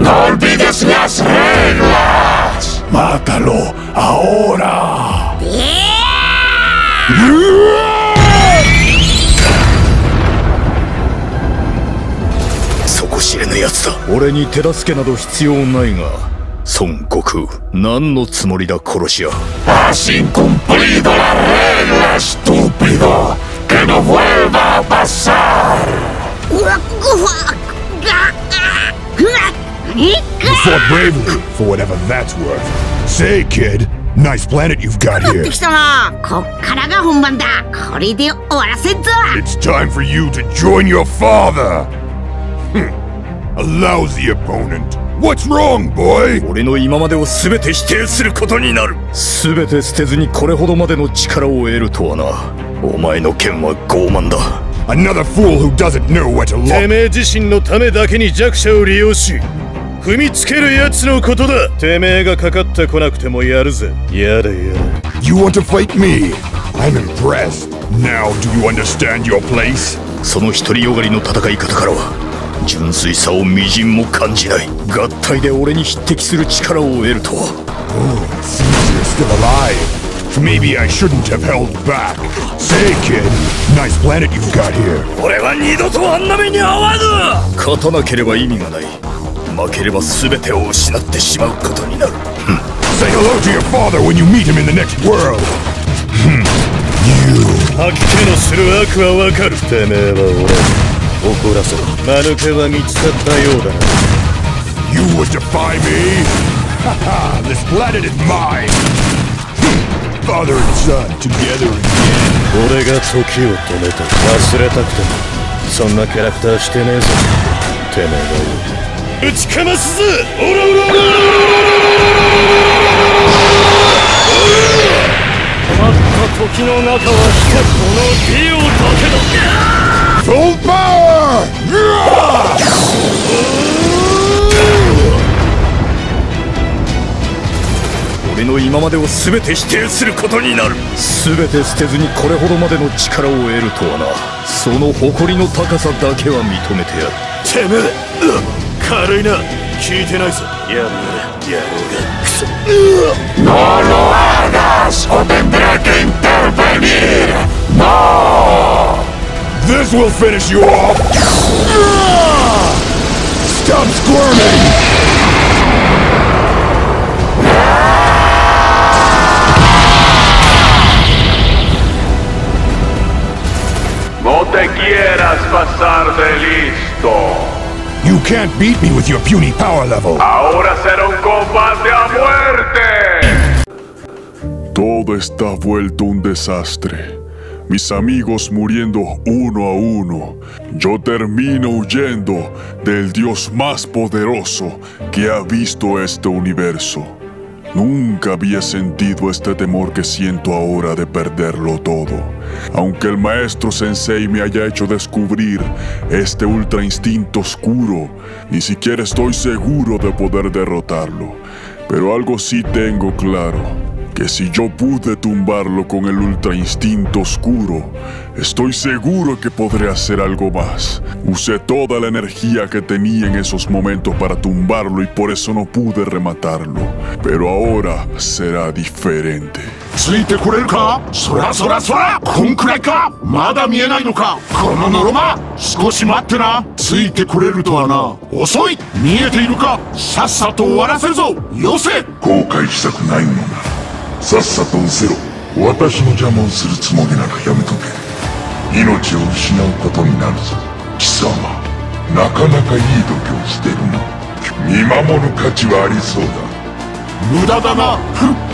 No olvides las reglas. ¡Mátalo ahora! 知れぬやつだ。俺に手助けなど必要ないが孫悟空何のつもりだ殺し屋ファーシンコンプリートラレーラストゥピドケノフェーバーバッサールうわっうわっうわっうわっうわっうわっうわっうわっうわっうわっうわっうわっうナイスプラネットを持ってきたなこっからが本番だ。これで終わらせんぞ。It's time for you to join your father! A lousy opponent. What's wrong, boy? 俺の今までを全て否定することになる全て捨てずにこれほどまでの力を得るとはなお前の剣は傲慢だ Another fool who doesn't know where to て look. めえ自身のためだけに弱者を利用し踏みつける奴のことだてめえがかかってこなくてもやるぜやれやれ You want to fight me? I'm impressed. Now, do you understand your place? その独りよがりの戦い方からは純粋さをみじんも感じない合体で俺に匹敵する力を得るとは Oh, it seems you're still alive. Maybe I shouldn't have held back. Say, kid, nice planet you've got here. 俺は二度とあんな目に遭わぬ勝たなければ意味がない負ければ全てを失ってしまうことになる Say hello to your father when you meet him in the next world. Hmm. You. 吐き気のする悪はわかるてめえは俺怒らせろ間抜けは見つかったようだな You would defy me? Haha, this planet is mine. Hmm. Father and son together again. 俺が時を止めた忘れたくてもそんなキャラクターしてねえぞてめえがよ打ちかますぜオラオラオラオラ止まった時の中はこのディオだけだ Full power! 俺の今までを全て否定することになる。全て捨てずにこれほどまでの力を得るとはな。その誇りの高さだけは認めてやる。てめえ軽いな。聞いてないぞ。やれやれ野郎が。クソ No lo hagas o tendré que intervenir. No. This will finish you off! Stop squirming! No te quieras pasar de listo. You can't beat me with your puny power level. Ahora será un combate a muerte. Todo está vuelto un desastre. Mis amigos muriendo uno a uno. Yo termino huyendo del Dios más poderoso que ha visto este universo. Nunca había sentido este temor que siento ahora de perderlo todo. Aunque el maestro Sensei me haya hecho descubrir este ultra instinto oscuro, ni siquiera estoy seguro de poder derrotarlo. Pero algo sí tengo claro, que si yo pude tumbarlo con el ultra instinto oscuro, estoy seguro que podré hacer algo más. Usé toda la energía que tenía en esos momentos para tumbarlo y por eso no pude rematarlo. Pero ahora será diferente. さっさと失せろ。私の邪魔をするつもりならやめとけ。命を失うことになるぞ。貴様。なかなかいい度胸してるな。見守る価値はありそうだ。無駄だな。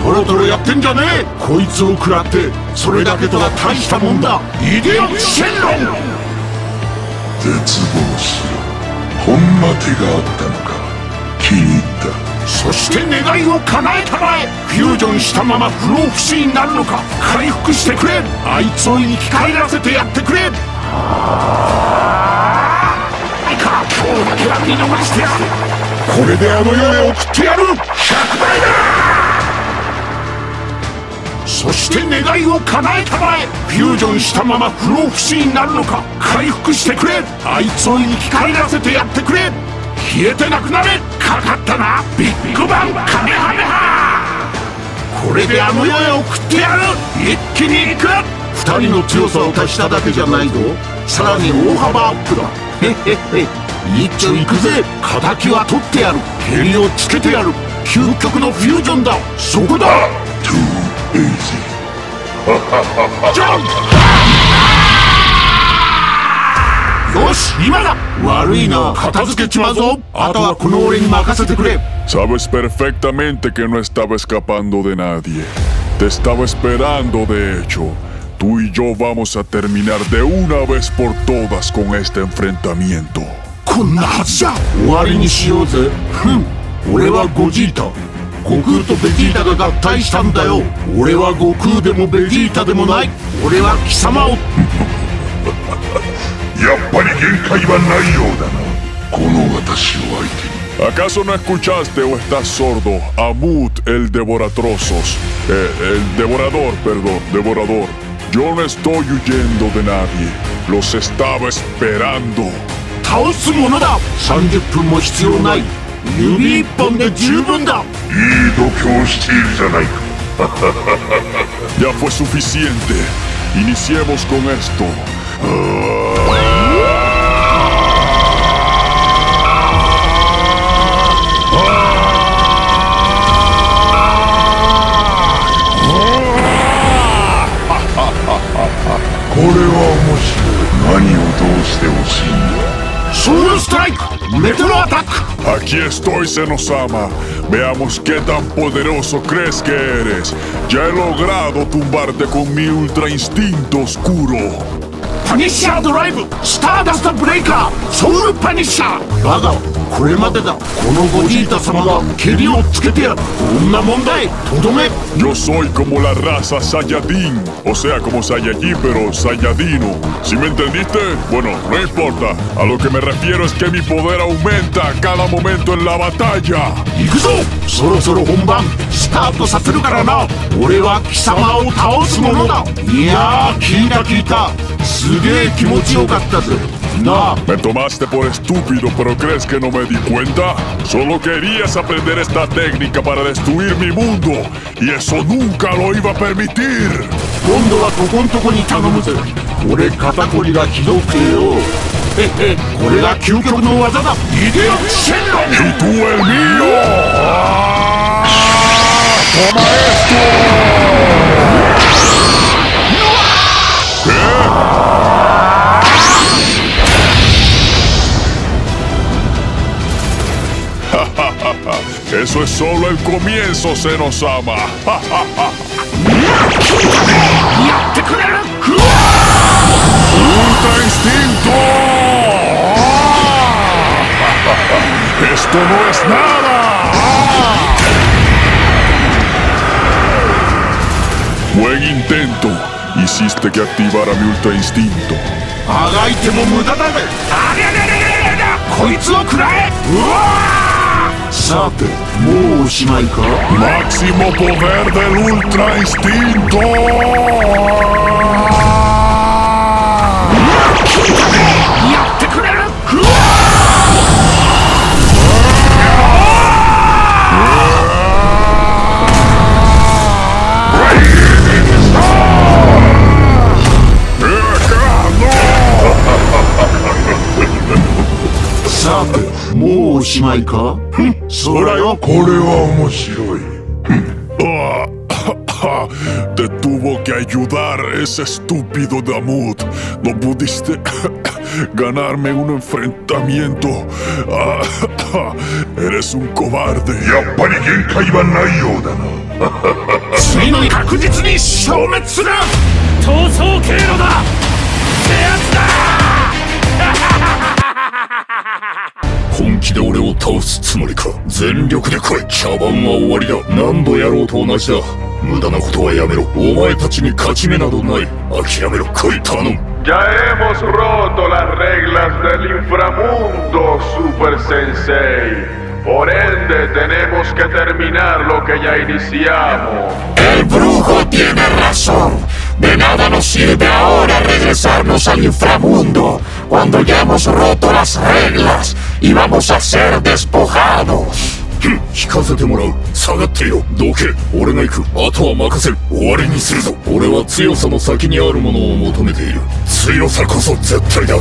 トロトロやってんじゃねえ。こいつを食らってそれだけとは大したもんだ。イデアンシェンロン。絶望しろ。こんな手があったのか。気に入った。そして願いを叶えたまえフュージョンしたまま不老不死になるのか回復してくれ。あいつを生き返らせてやってくれ。いか。今日だけは見逃してやる。これであの世へ送ってやる。100倍だ。そして願いを叶えたまえフュージョンしたまま不老不死になるのか回復してくれ。あいつを生き返らせてやってくれ。消えてなくなれ。かかったな。ビッグバン。カメハメハ。これであの世へ送ってやる。一気に行く。二人の強さを足しただけじゃないぞ。さらに大幅アップだ。へへへ。一丁行くぜ。敵は取ってやる。蹴りをつけてやる。究極のフュージョンだ。そこだ。Too easy ジャンプ。よし今だ悪いな片付けちまうぞあとはこの俺に任せてくれ Sabes perfectamente que no estaba escapando de nadie. Te estaba esperando, de hecho. Tú y yo vamos a terminar de una vez por todas con este enfrentamiento. こんなはずじゃ終わりにしようぜふん俺はゴジータ悟空とベジータが合体したんだよ俺は悟空でもベジータでもない俺は貴様をやっぱり限界はないようだなこの私を相手に ¿Acaso no escuchaste o estás sordo? Amut el devoratrozos. Eh, el devorador, perdón, devorador. Yo no estoy huyendo de nadie. Los estaba esperando. 倒すものだ30分も必要ない指一本で十分だいい 度胸しているじゃないか Ya fue suficiente. Iniciemos con esto. Aquí estoy, Senosama. Veamos qué tan poderoso crees que eres. Ya he logrado tumbarte con mi ultra instinto oscuro. パニッシャードライブスターダストブレイカーソウルパニッシャーだがこれまでだこのゴジータ様が蹴りをつけてやるこんな問題とどめ Yo soy como la raza Saiyajin, o sea, como Saiyajin, pero Saiyadino. ¿Sí me entendiste? Bueno, no importa. A lo que me refiero es que mi poder aumenta cada momento en la batalla. 行くぞそろそろ本番スタートさせるからな俺は貴様を倒すものだいやー聞いた聞いたすげえ気持ちよかったぜなあ Me tomaste por estúpido, pero ¿crees que no me di cuenta? Solo querías aprender esta técnica para destruir mi mundo, y eso nunca lo iba a permitir. 今度はここんとこに頼むぜ俺肩こりがひどくてよへへこれが究極の技だイデオンシェンロン ¡Y tú el mío! ¡Toma esto! Eso es solo el comienzo, Senosama. ¡Ja, ja, ¡Ultra Instinto! ¡Esto no es nada! Buen intento. Hiciste que activara mi ultra instinto. ¡Agaite mo muda ¡Ua! いても無駄だぜありゃりゃりゃりゃりゃこいつを食らえうわーさてもうおしまいか ¡Máximo poder del ultra instinto! やってくれるうわ さて もうおしまいかそらよこれは面白い Ah, Te tuvo que ayudar ese estúpido Damut. No pudiste ganarme un enfrentamiento. Ah, Eres un cobarde. やっぱり限界はないようだな次のに確実に消滅する逃走経路だってやつだ気で俺を倒すつもりか全力で来い茶番は終わりだ何度やろうと同じだ無駄なことはやめろお前たちに勝ち目などない諦めろ来い頼む Ya hemos roto las reglas del inframundo, Super Sensei. Por ende, tenemos que terminar lo que ya iniciamos. El brujo tiene razón. De nada nos sirve ahora regresarnos al inframundo cuando ya hemos roto las reglas y vamos a ser despojados. 引かせてもらう。下がっていろどけ。俺が行く。あとは任せる。終わりにするぞ。俺は強さの先にあるものを求めている。強さこそ絶対だ。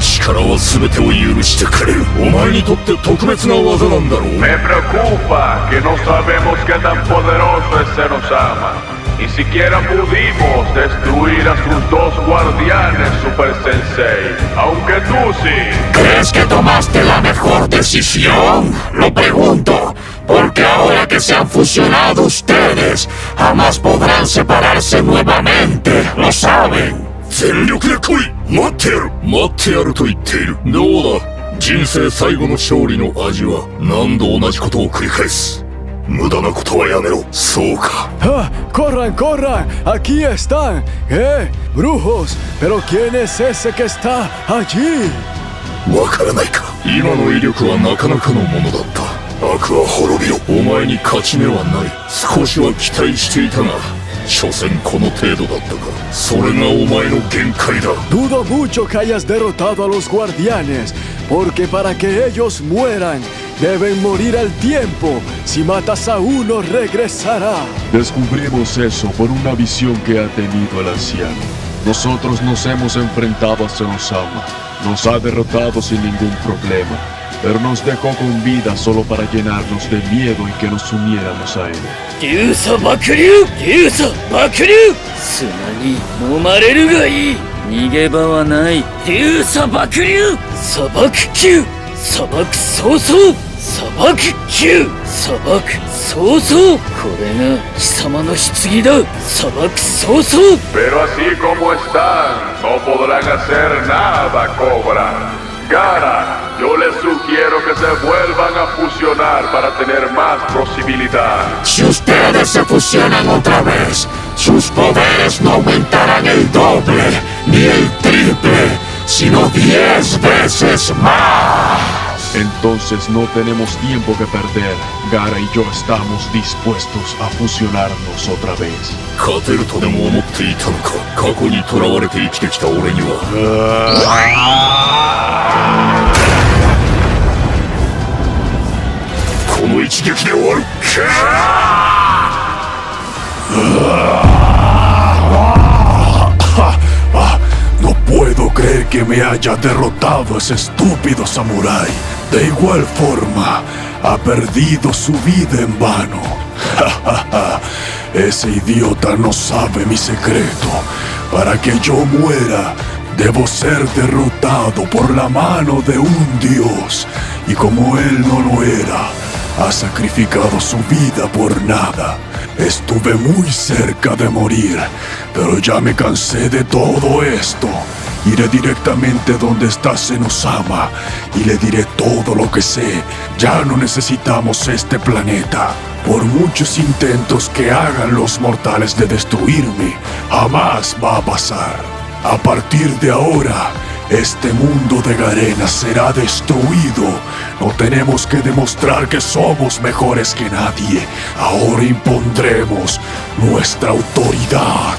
力力は全てを許してくれる。お前にとって特別な技なんだろう。Me preocupa que no sabemos qué tan poderoso es Senosama. Ni siquiera pudimos destruir a sus dos guardianes Super Sensei. Aunque tú sí. ¿Crees que tomaste la mejor decisión? Lo pregunto, porque ahora que se han fusionado ustedes, jamás podrán separarse nuevamente, ¿lo saben? 全力で来い待ってやる待ってやると言っているどうだ人生最後の勝利の味は何度同じことを繰り返す 無駄なことはやめろそうか ¡Ah! ¡Corran, corran! ¡Aquí están! ¡Eh! ¡Brujos! ¿Pero quién es ese que está allí? わからないか今の威力はなかなかのものだった悪は滅びろお前に勝ち目はない少しは期待していたが 所詮この程度だったかそれがお前の限界だ Dudo mucho que hayas derrotado a los guardianes, porque para que ellos mueran, deben morir al tiempo. Si matas a uno, regresará. Descubrimos eso por una visión que ha tenido el anciano. Nosotros nos hemos enfrentado a Senosama. Nos ha derrotado sin ningún problema, pero nos dejó con vida solo para llenarnos de miedo y que nos uniéramos a él. 流砂爆流流砂爆流砂に飲まれるがいい逃げ場はない流砂爆流砂漠級砂漠早々砂漠級砂漠早々これが貴様の棺だ砂漠早々 Pero así como están, no podrán hacer nada, Cobra. Gara, yo les sugiero que se vuelvan a fusionar para tener más posibilidad. Si ustedes se fusionan otra vez, sus poderes no aumentarán el doble ni el triple, sino diez veces más. Entonces no tenemos tiempo que perder. Gara y yo estamos dispuestos a fusionarnos otra vez. 勝 一撃で終わる Ah, no puedo creer que me haya derrotado ese estúpido samurái. De igual forma, ha perdido su vida en vano. ese idiota no sabe mi secreto. Para que yo muera, debo ser derrotado por la mano de un dios. Y como él no lo era, ha sacrificado su vida por nada. Estuve muy cerca de morir, pero ya me cansé de todo esto. Iré directamente donde está Senosama y le diré todo lo que sé. Ya no necesitamos este planeta. Por muchos intentos que hagan los mortales de destruirme, jamás va a pasar. A partir de ahora, este mundo de Garena será destruido. No tenemos que demostrar que somos mejores que nadie. Ahora impondremos nuestra autoridad.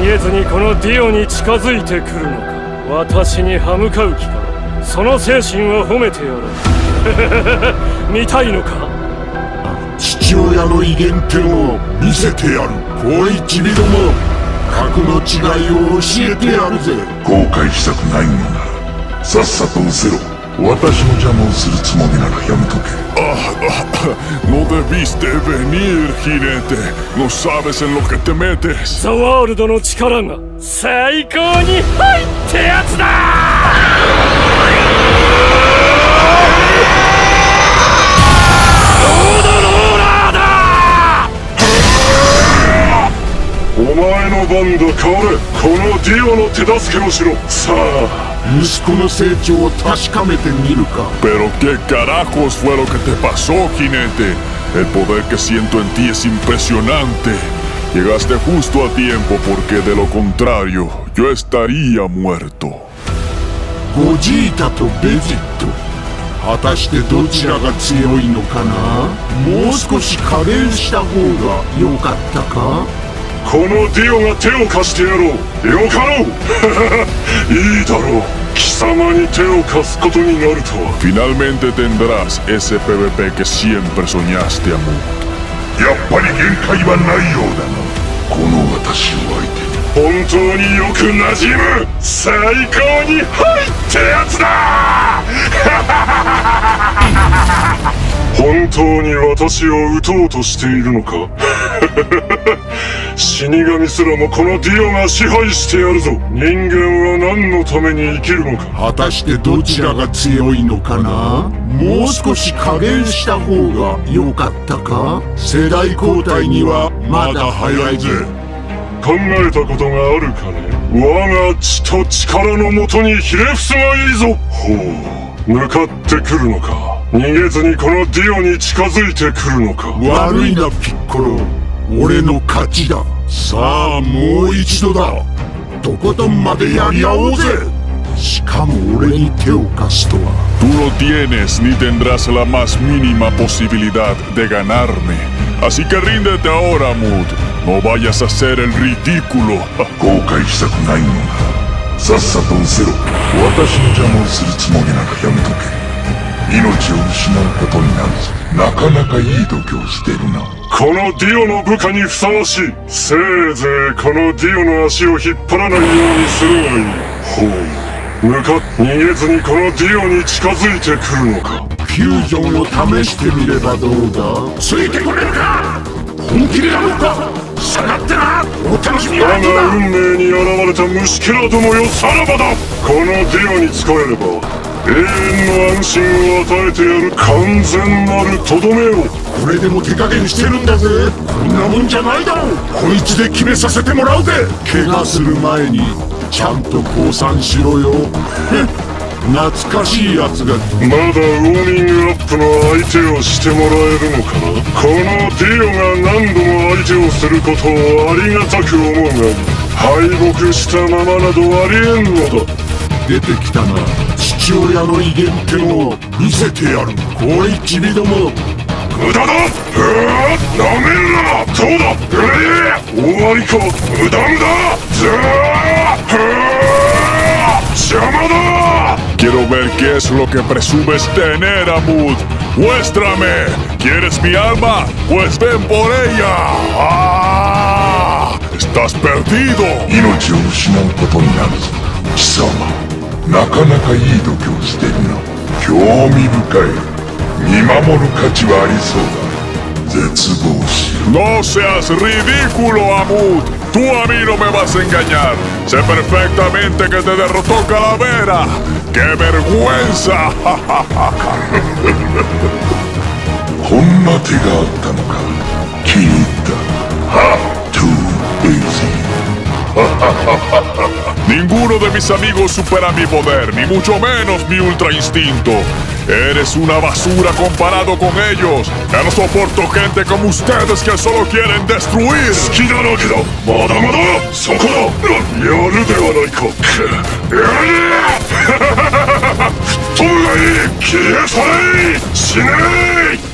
逃げずにこのディオに近づいてくるのか。私に歯向かう気か。その精神は褒めてやろう。見たいのか？父親の威厳ってのを見せてやる。来いチビども。格の違いを教えてやるぜ。後悔したくないのならさっさと失せろ私の邪魔をするつもりならやめとけ。Ah, ah, no debiste venir, jinete. No sabes en lo que te metes. ザワールドの力が最高に入ってやつだ!ロードローラーだ!お前の番だ。変われこのディオの手助けをしろ。さあ息子の成長を確かめてみるか Pero qué carajos fue lo que te pasó, jinete. El poder que siento en ti es impresionante. Llegaste justo a tiempo porque de lo contrario yo estaría muerto. ゴジータとベジット果たしてどちらが強いのかなもう少し加減した方が良かったか このディオが手を貸してやろう。よかろう。いいだろう。貴様に手を貸すことになるとは。Finalmente tendrás ese PvP que siempre soñaste, amor. やっぱり限界はないようだなこの私を相手本当によく馴染む最高に入ってやつだ！本当に私を撃とうとしているのか？死神すらもこのディオが支配してやるぞ。人間は何のために生きるのか？果たしてどちらが強いのかな？もう少し加減した方が良かったか？世代交代にはまだ早いぜ。考えたことがあるかね我が血と力のもとにひれ伏すがいいぞ。ほう。向かってくるのか。逃げずにこのディオに近づいてくるのか。悪いなピッコロ。俺の勝ちだ。さあもう一度だ。とことんまでやり合おうぜ。しかも俺に手を貸すとは。Tú no tienes ni tendrás la más mínima posibilidad de ganarme. Así que ríndete ahora, Mood. No vayas a ser el ridículo. 後悔したくないのさっさと失せろ私に邪魔をするつもりなくやめとけ命を失うことになるなかなかいい度胸してるなこのディオの部下にふさわしいせいぜいこのディオの足を引っ張らないようにするがいいほう向か逃げずにこのディオに近づいてくるのか。フュージョンを試してみればどうだ。ついてこれるか。本気でやろうか。下がってな。お楽しみだが運命に現れた虫けらどもよさらばだ。このディオに使えれば永遠の安心を与えてやる完全なるとどめを。これでも手加減してるんだぜ。こんなもんじゃないだろう。こいつで決めさせてもらうぜ。怪我する前にちゃんと降参しろよ。懐かしいやつが。まだウォーミングアップの相手をしてもらえるのかな？このディオが何度も相手をすることをありがたく思うが敗北したままなどありえんのだ。出てきたな。父親の威厳ってのを見せてやる。こいちびども。Quiero ver qué es lo que presumes tener, Amud. ¡Muéstrame! ¿Quieres mi alma? Pues ven por ella. ¡Ah! ¡Estás perdido! No seas ridículo, Amud Tú a mí no me vas a engañar. Sé perfectamente que te derrotó Calavera. ¡Qué vergüenza! こんな手があったのか気に入った Too easy Ninguno de mis amigos supera mi poder, ni mucho menos mi ultra instinto. Eres una basura comparado con ellos. Ya no soporto gente como ustedes que solo quieren destruir.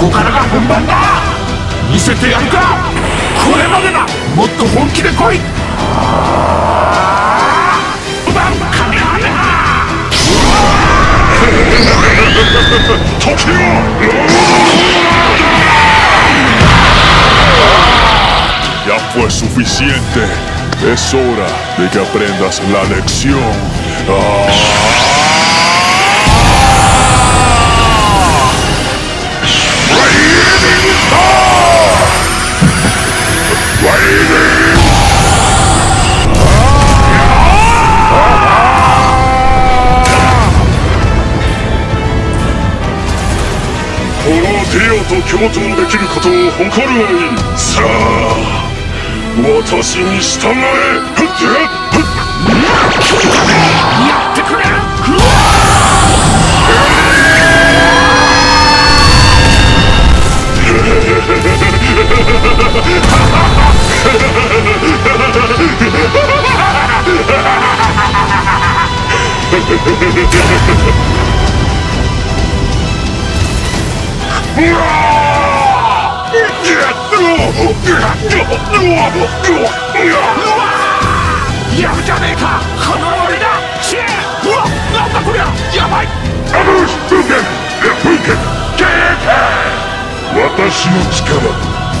ここからが本番だ見せてやるかこれまでだもっと本気で来いバンカメハメハ時を Ya fue suficiente. Es hora de que aprendas la lección. ¡Ah! このディオと共闘できることを誇るがいいさあ私に従えやの俺だ私の力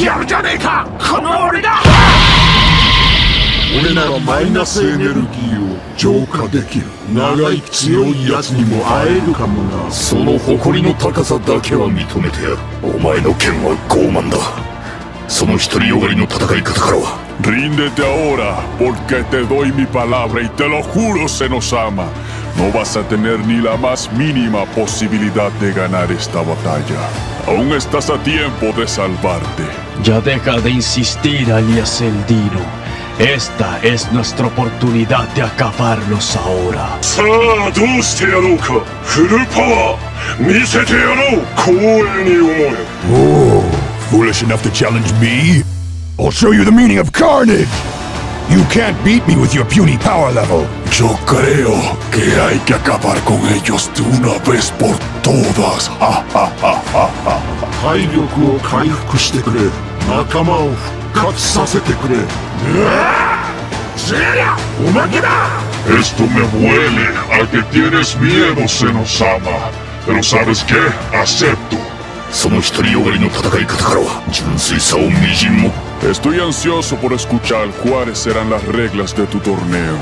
やるじゃねえかこの俺だ俺ならマイナスエネルギーを浄化できる長い強いやつにも会えるかもなその誇りの高さだけは認めてやるお前の剣は傲慢だその独りよがりの戦い方からは Ríndete ahora, porque te doy mi palabra y te lo juro, Senosama. No vas a tener ni la más mínima posibilidad de ganar esta batalla. Aún estás a tiempo de salvarte. Ya deja de insistir, alias el Dino. Esta es nuestra oportunidad de acabarlos ahora. Oh, foolish enough to challenge me? I'll show you the meaning of carnage! You can't beat me with your puny power level! Yo creo que hay que acabar con ellos de una vez por todas. 体力を回復してくれ仲間を復活させてくれおまけだ Esto me huele a que tienes miedo, Senosama. Pero ¿sabes qué? Acepto. その独りよがりの戦い方からは純粋さをみじんも Estoy ansioso por escuchar cuáles serán las reglas de tu torneo.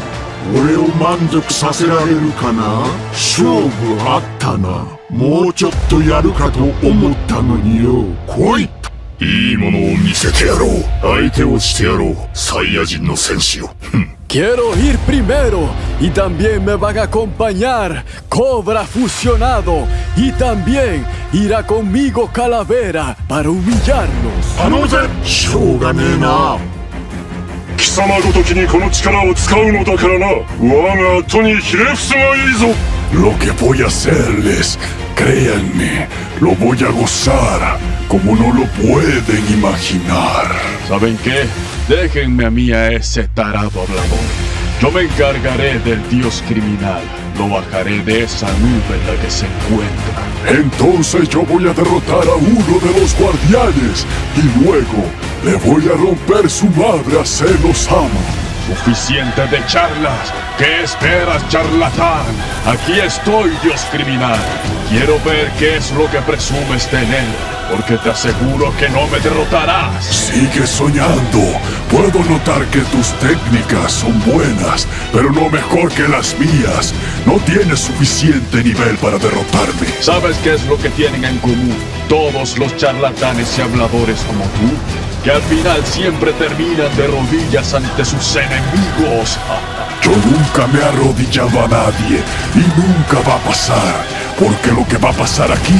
いいいものを見せてやろう相手をしてやろうサイヤ人の戦士よ Quiero ir primero y también me van a acompañar Cobra Fusionado y también irá conmigo Calavera para ねえな貴様ごときにこの力を使うのだからな我が後にひれ伏すがいいぞ Lo que voy a hacerles, créanme, lo voy a gozar como no lo pueden imaginar. ¿Saben qué? Déjenme a mí a ese tarado hablador. Yo me encargaré del dios criminal. Lo bajaré de esa nube en la que se encuentra. Entonces yo voy a derrotar a uno de los guardianes y luego le voy a romper su madre a Senosama. Suficiente de charlas. ¿Qué esperas, charlatán? Aquí estoy, dios criminal. Quiero ver qué es lo que presumes tener, porque te aseguro que no me derrotarás. Sigue soñando. Puedo notar que tus técnicas son buenas, pero no mejor que las mías. No tienes suficiente nivel para derrotarme. ¿Sabes qué es lo que tienen en común todos los charlatanes y habladores como tú? Que al final siempre terminan de rodillas ante sus enemigos. Yo nunca me he arrodillado a nadie y nunca va a pasar, porque lo que va a pasar aquí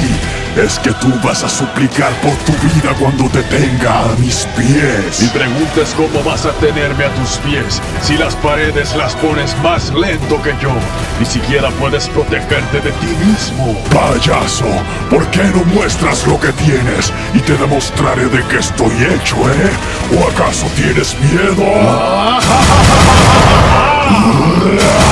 es que tú vas a suplicar por tu vida cuando te tenga a mis pies. Y preguntes cómo vas a tenerme a tus pies si las paredes las pones más lento que yo. Ni siquiera puedes protegerte de ti mismo. Payaso, ¿por qué no muestras lo que tienes y te demostraré de qué estoy hecho, eh? ¿O acaso tienes miedo?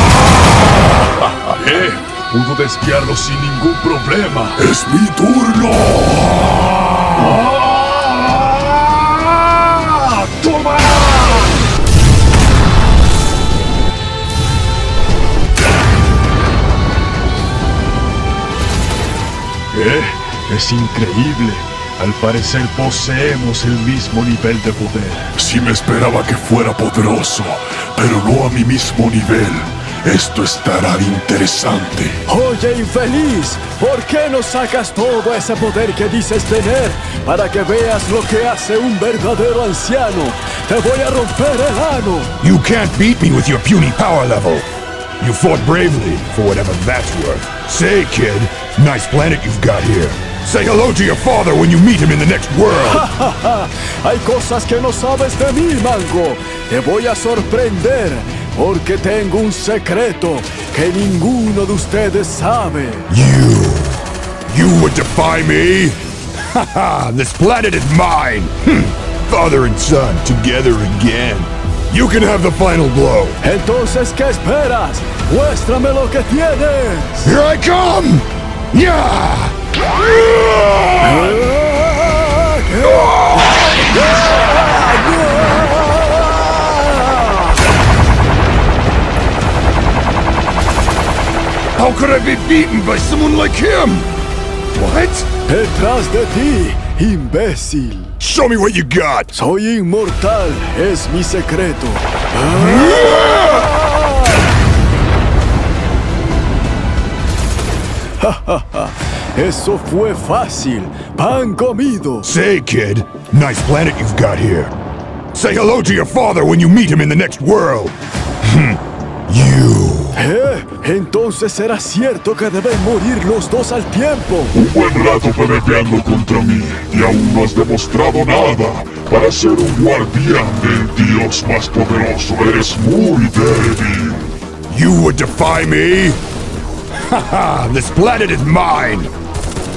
Pudo desviarlo sin ningún problema. ¡Es mi turno! ¡Toma! ¿Eh? Es increíble. Al parecer poseemos el mismo nivel de poder. Sí me esperaba que fuera poderoso, pero no a mi mismo nivel. Esto estará interesante. Oye, infeliz, ¿por qué no sacas todo ese poder que dices tener para que veas lo que hace un verdadero anciano? Te voy a romper el ano. You can't beat me with your puny power level. You fought bravely, for whatever that's worth. Say, kid, nice planet you've got here. Say hello to your father when you meet him in the next world. Hay cosas que no sabes de mí, Mango. Te voy a sorprender porque tengo un secreto que ninguno de ustedes sabe. You. You would defy me? Haha, this planet is mine. Hmm. Father and son together again. You can have the final blow. Entonces, ¿qué esperas? Muéstrame lo que tienes. Here I come! Yeah! How could I be beaten by someone like him? What? Detrás de ti, imbécil. Show me what you got. Soy inmortal, es mi secreto. Eso fue fácil. Pan comido. Say, kid, nice planet you've got here. Say hello to your father when you meet him in the next world. Hmm. you. ¿Eh? Entonces será cierto que deben morir los dos al tiempo. Un buen rato peleando contra mí y aún no has demostrado nada. Para ser un guardián del dios más poderoso eres muy débil. You would defy me? Haha, this planet is mine.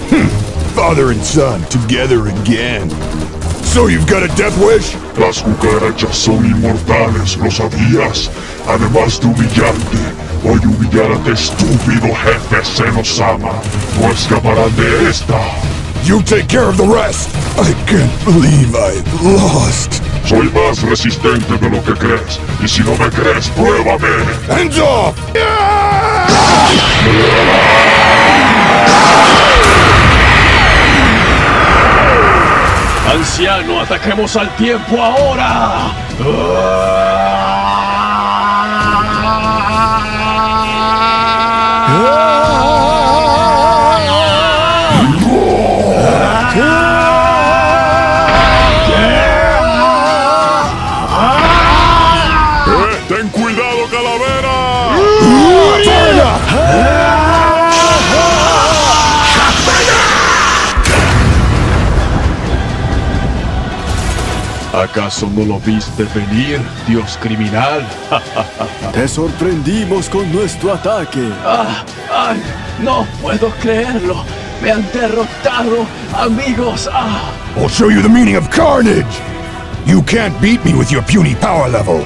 Hmm. Father and son together again. So you've got a death wish? Las cucarachas son inmortales, ¿lo sabías? Además de humillarte, voy a humillar a tu estúpido jefe Senosama. No escaparán de esta. You take care of the rest. I can't believe I lost. Soy más resistente de lo que crees. Y si no me crees, pruébame. Hands off! Anciano, ataquemos al tiempo ahora. ¿Acaso no lo viste venir, dios criminal? Te sorprendimos con nuestro ataque. Ah, ay, no puedo creerlo. Me han derrotado, amigos. Ah. I'll show you the meaning of carnage. You can't beat me with your puny power level.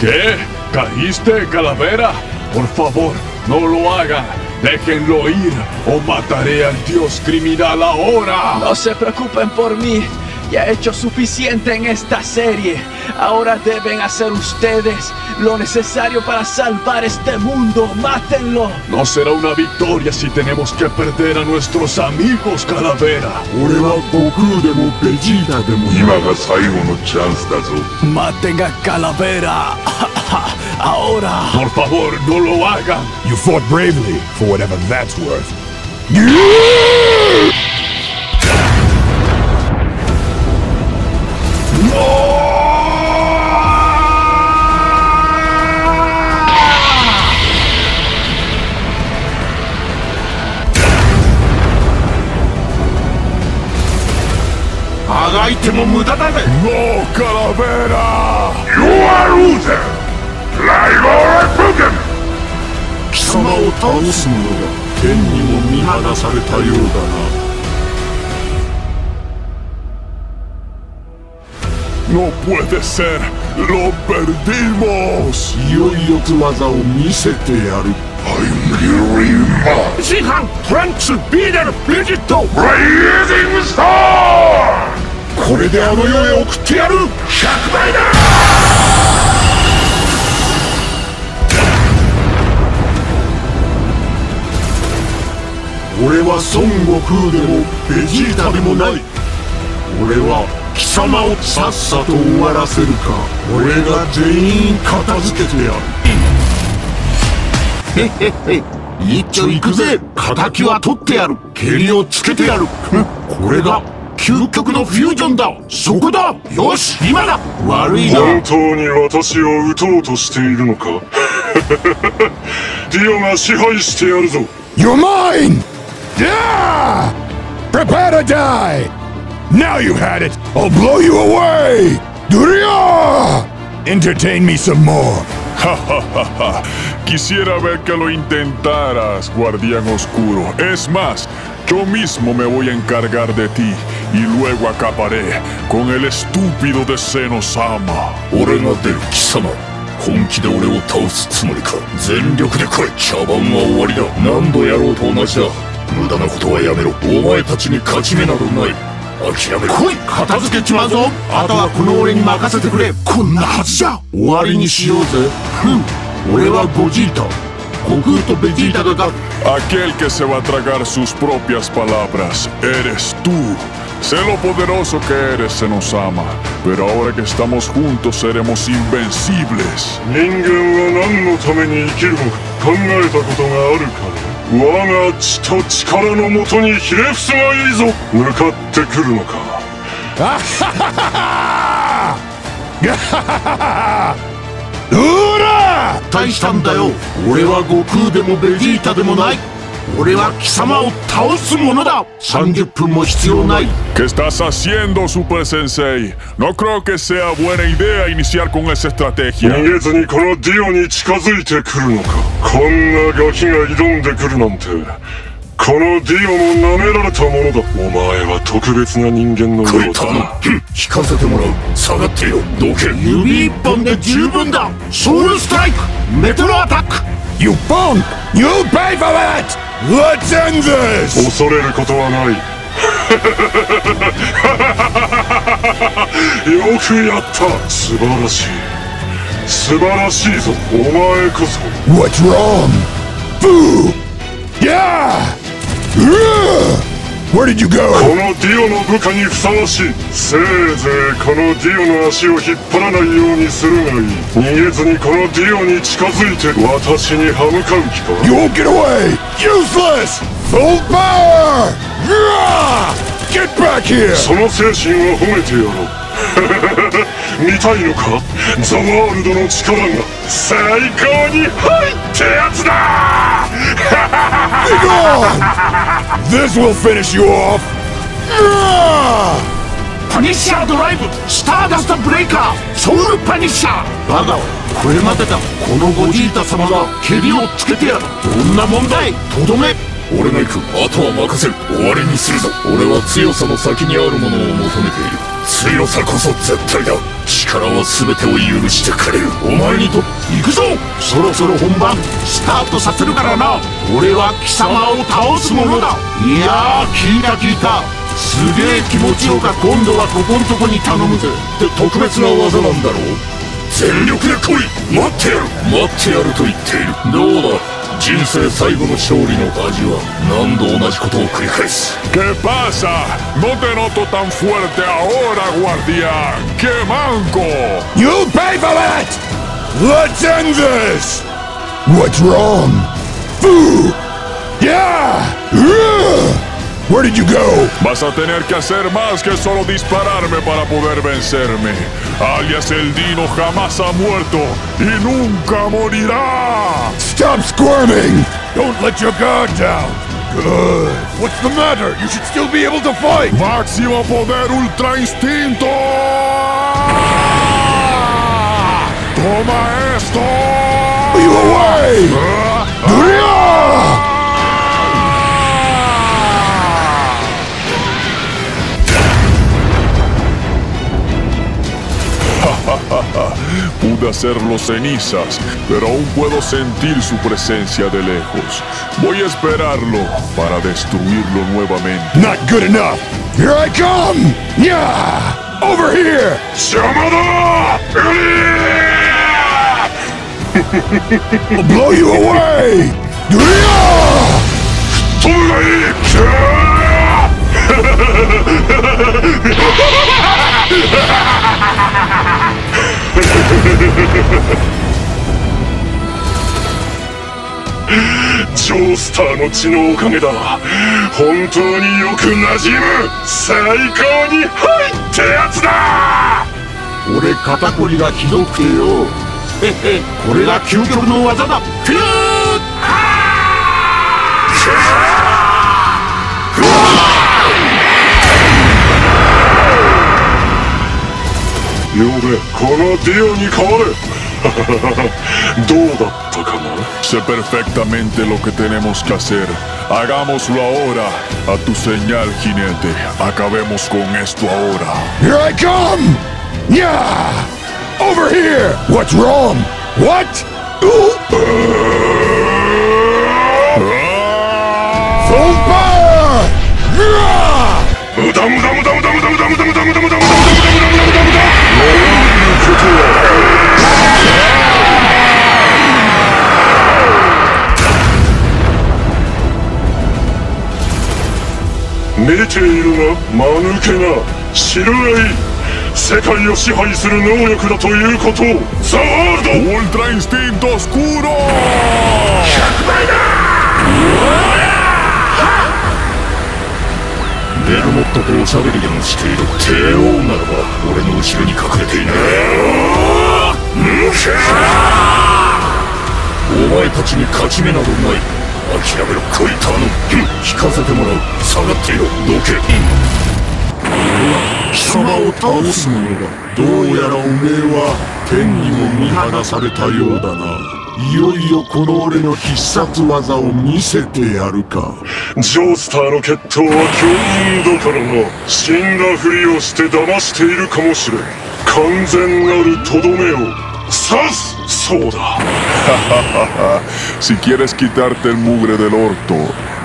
¿Qué? ¿Caíste, calavera? Por favor, no lo haga. Déjenlo ir o mataré al dios criminal ahora. No se preocupen por mí ya he hecho suficiente en esta serie. Ahora deben hacer ustedes lo necesario para salvar este mundo. ¡Mátenlo! No será una victoria si tenemos que perder a nuestros amigos, calavera. Maten a calavera. Ahora. Por favor, no lo hagan. You fought bravely, for whatever that's worth. ノーカラベーラ You are loser! ライバーは武器貴様を倒すのが天にも見放されたようだな。センロッベルディモス。いよいよつ技を見せてやる。I'm Gary Mark! 新版フランクス・ビーデル・ビジット・レイジング・スターこれであの世へ送ってやる。100倍だ。俺は孫悟空でもベジータでもない。俺は貴様をさっさと終わらせるか。俺が全員片付けてやる。へへへ。一丁行くぜ。敵は取ってやる。蹴りをつけてやる。これが究極のフュージョンだそこだよし今だ悪いな本当に私を撃とうとしているのかディオが支配してやるぞ You're mine! Yeah! Prepare to die! Now you've had it! I'll blow you away! Duria! Entertain me some more. Quisiera ver que lo intentaras, guardián oscuro. Es más, yo mismo me voy a encargar de ti y luego acabaré con el estúpido de Senosama. 俺が出る貴様本気で俺を倒すつもりか全力で来い茶番は終わりだ何度やろうと同じだ無駄なことはやめろお前たちに勝ち目などない諦めろ来い片付けちまうぞあとはこの俺に任せてくれこんなはずじゃ終わりにしようぜふん俺はゴジータ Aquel que se va a tragar sus propias palabras, eres tú. Sé lo poderoso que eres, Senosama. Pero ahora que estamos juntos, seremos invencibles. うら大したんだよ俺は悟空でもベジータでもない俺は貴様を倒すものだ30分も必要ない ¿Qué estás haciendo, Super Sensei? No creo que sea buena idea iniciar con esa estrategia. 逃げずにこのディオに近づいてくるのかこんなガキが挑んでくるなんてこのディオも舐められたものだお前は特別な人間のようだな。引かせてもらう。下がってよ。どけ指一本で十分だ。ソウルストライク。メトロアタック。You punk! You'll pay for it! Let's end this! 恐れることはない。よくやった。素晴らしい。素晴らしいぞ。お前こそ。What's wrong? Boo! Yeah! Where did you こ go? のディオの部下にふさわしいせいぜいこのディオの足を引っ張らないようにするがいい逃げずにこのディオに近づいて私に歯向かう気か You won't get away! Useless! Full power! Get back here! その精神は褒めてやろう見たいのか？ザワールドの力が最高に入ってやつだ！Be gone! This will finish you off! パニッシャードライブスターダストブレイカーソウルパニッシャー。だがこれまでだ。このゴジータ様がケリをつけてやる。どんな問題？とどめ。俺が行く。あとは任せる。終わりにするぞ。俺は強さの先にあるものを求めている強さこそ絶対だ。力は全てを許してくれる。お前にと行くぞ。そろそろ本番スタートさせるからな。俺は貴様を倒すものだ。いやー聞いた聞いた。すげえ気持ちよか今度はここんとこに頼むぜ。って特別な技なんだろう。全力で来い。待ってやる。待ってやると言っている。どうだ？人生最後の勝利の味は何度同じことを繰り返す ¿Qué pasa? No te noto tan fuerte ahora, guardián. ¡Qué manco! You'll pay for it! Let's end this! What's wrong? Boo! Yeah! Ugh! Where did you go? Vas a tener que hacer más que solo dispararme para poder vencerme. Alias el Dino jamás ha muerto y nunca morirá. Stop squirming! Don't let your guard down! Good. What's the matter? You should still be able to fight! Máximo poder ultra instinto. Toma esto. You away? Duria! Pude hacerlo cenizas, pero aún puedo sentir su presencia de lejos. Voy a esperarlo para destruirlo nuevamente. Not good enough! Here I come! Yeah! Over here! ¡Llamada! I'll blow you away! Duria! ジョースターの血のおかげだ。本当によく馴染む。最高に入ってやつだ。俺肩こりがひどくてよ。これが究極の技だ。フューよべこのディオに変われどうだったかな Sé perfectamente lo que tenemos que hacer. Hagámoslo ahora. A tu señal, jinete. Acabemos con esto ahora. Here I come! Yeah! Over here! What's wrong? What? Ooh. Zompa! 無駄 見ているな間抜けな知るがいい世界を支配する能力だということ。をザ・ワールド。Ultra Instinto Oscuro 100倍だベルモットとおしゃべりでもしている帝王ならば俺の後ろに隠れていないお前たちに勝ち目などない諦めろこいたの聞かせてもらう下がっていろどけ貴様を倒すものだどうやらおめえは天にも見放されたようだないよいよこの俺の必殺技を見せてやるかジョースターの決闘は強引だからな死んだふりをして騙しているかもしれん完全なるとどめを刺すそうだ si quieres quitarte el mugre del orto,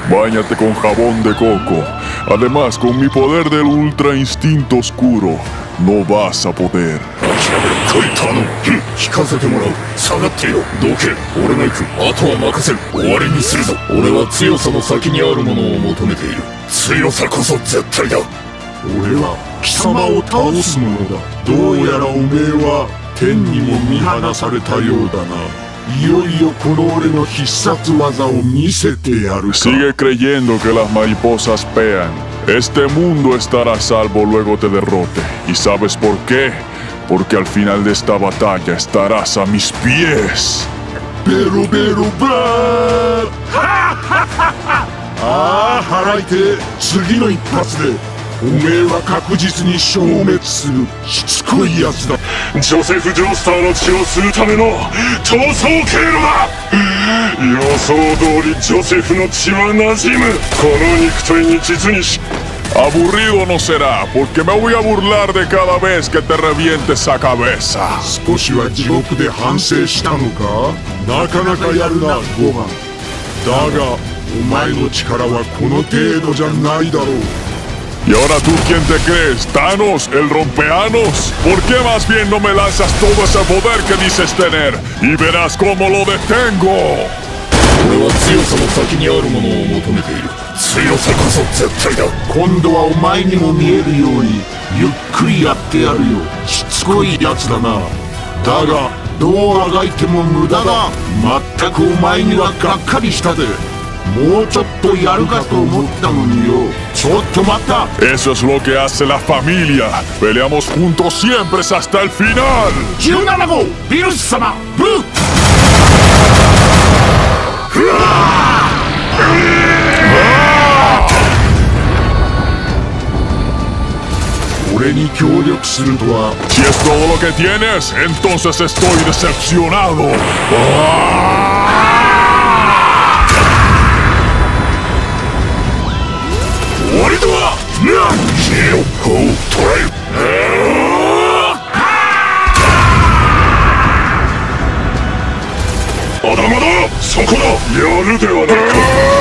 Báñate con jabón de coco. Además, con mi poder del ultra instinto oscuro, no vas a poder. こいたの聞かせてもらう下がっていろどけ俺が行くあとは任せる終わりにするぞ俺は強さの先にあるものを求めている強さこそ絶対だ俺は貴様を倒すものだどうやらおめえは 天にも見放されたようだないよいよこの俺の必殺技を見せてやるか Sigue creyendo que las mariposas pean. Este mundo estará a salvo luego te derrote. ¿Y sabes por qué? Porque al final de esta batalla estarás a mis pies. ベロベロバーああ腹痛え次の一発で おめえは確実に消滅するしつこいやつだ。ジョセフ・ジョースターの血を吸うための逃走経路だ。予想通りジョセフの血は馴染む。この肉体に実にし Aburrido no será, porque me voy a burlar de cada vez que te reviente esa cabeza. 少しは地獄で反省したのか？なかなかやるなゴハンだがお前の力はこの程度じゃないだろう ¿Y ahora tú quién te crees? ¿Thanos, el rompeanos? ¿Por qué más bien no me lanzas todo ese poder que dices tener? Y verás cómo lo detengo. 俺は強さの先にあるものを求めている強さこそ絶対だ今度はお前にも見えるようにゆっくりやってやるよしつこいやつだなだがどうあがいても無駄だ全くお前にはがっかりしたぜもうちょっとやるかと思ったのによちょっと待った Eso es lo que hace la familia. Peleamos juntos siempre hasta el final. 17号ビルス様ブー俺に協力するとは Si es todo lo que tienes, entonces estoy decepcionado. 終わりだな消えよほう捕らえる。まだまだそこだ。やるではないか。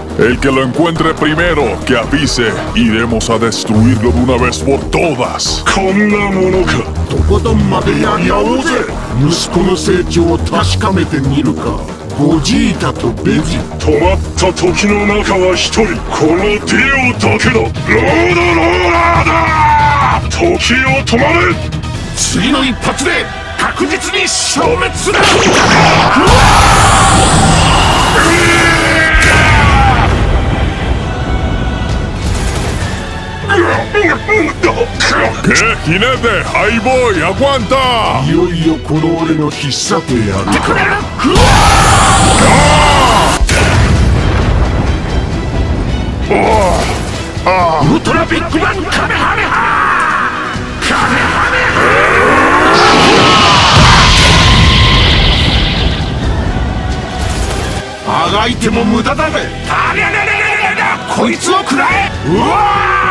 El que lo encuentre primero, que avise. Iremos a destruirlo de una vez por todas. こんなものかとことんまでやり合おうぜ息子の成長を確かめてみるかゴジータとベジ止まった時の中は一人このディオだけだロードローラーだ時を止まれ次の一発で確実に消滅するケイボイアクンタいよいよこの俺の必殺やるかクワッおあウトラビッグバンカメハメハカメハメハあがいても無駄だぜありゃりゃりゃりゃりゃこいつをくらえうわあ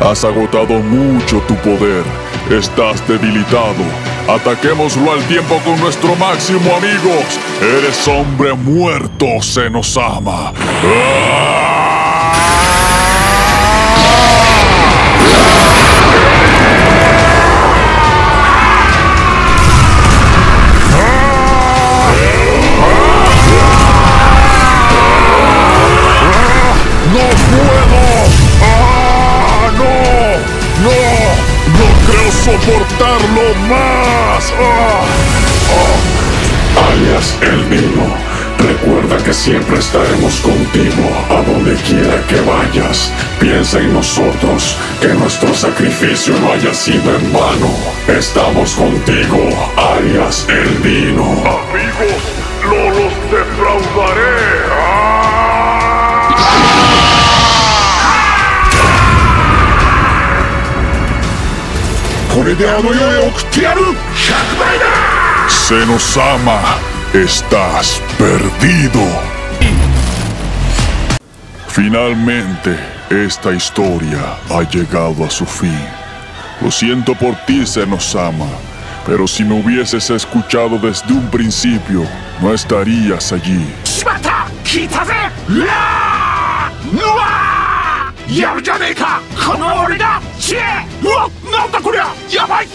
Has agotado mucho tu poder. Estás debilitado. Ataquémoslo al tiempo con nuestro máximo, amigos. Eres hombre muerto, se nos soportarlo más! ¡Ah! Alias El Vino. Recuerda que siempre estaremos contigo a donde quiera que vayas. Piensa en nosotros, que nuestro sacrificio no haya sido en vano. Estamos contigo, alias El Vino. Amigos, no los defraudaré. これであの世へ送ってやる100倍だ Se nos ama. Estás perdido. Finalmente, esta historia ha llegado a su fin. Lo siento por ti, se nos ama. Pero si me hubieses escuchado desde un principio, no estarías allí. しまった やるじゃねえかこの俺が知恵うわなんだこりゃやばい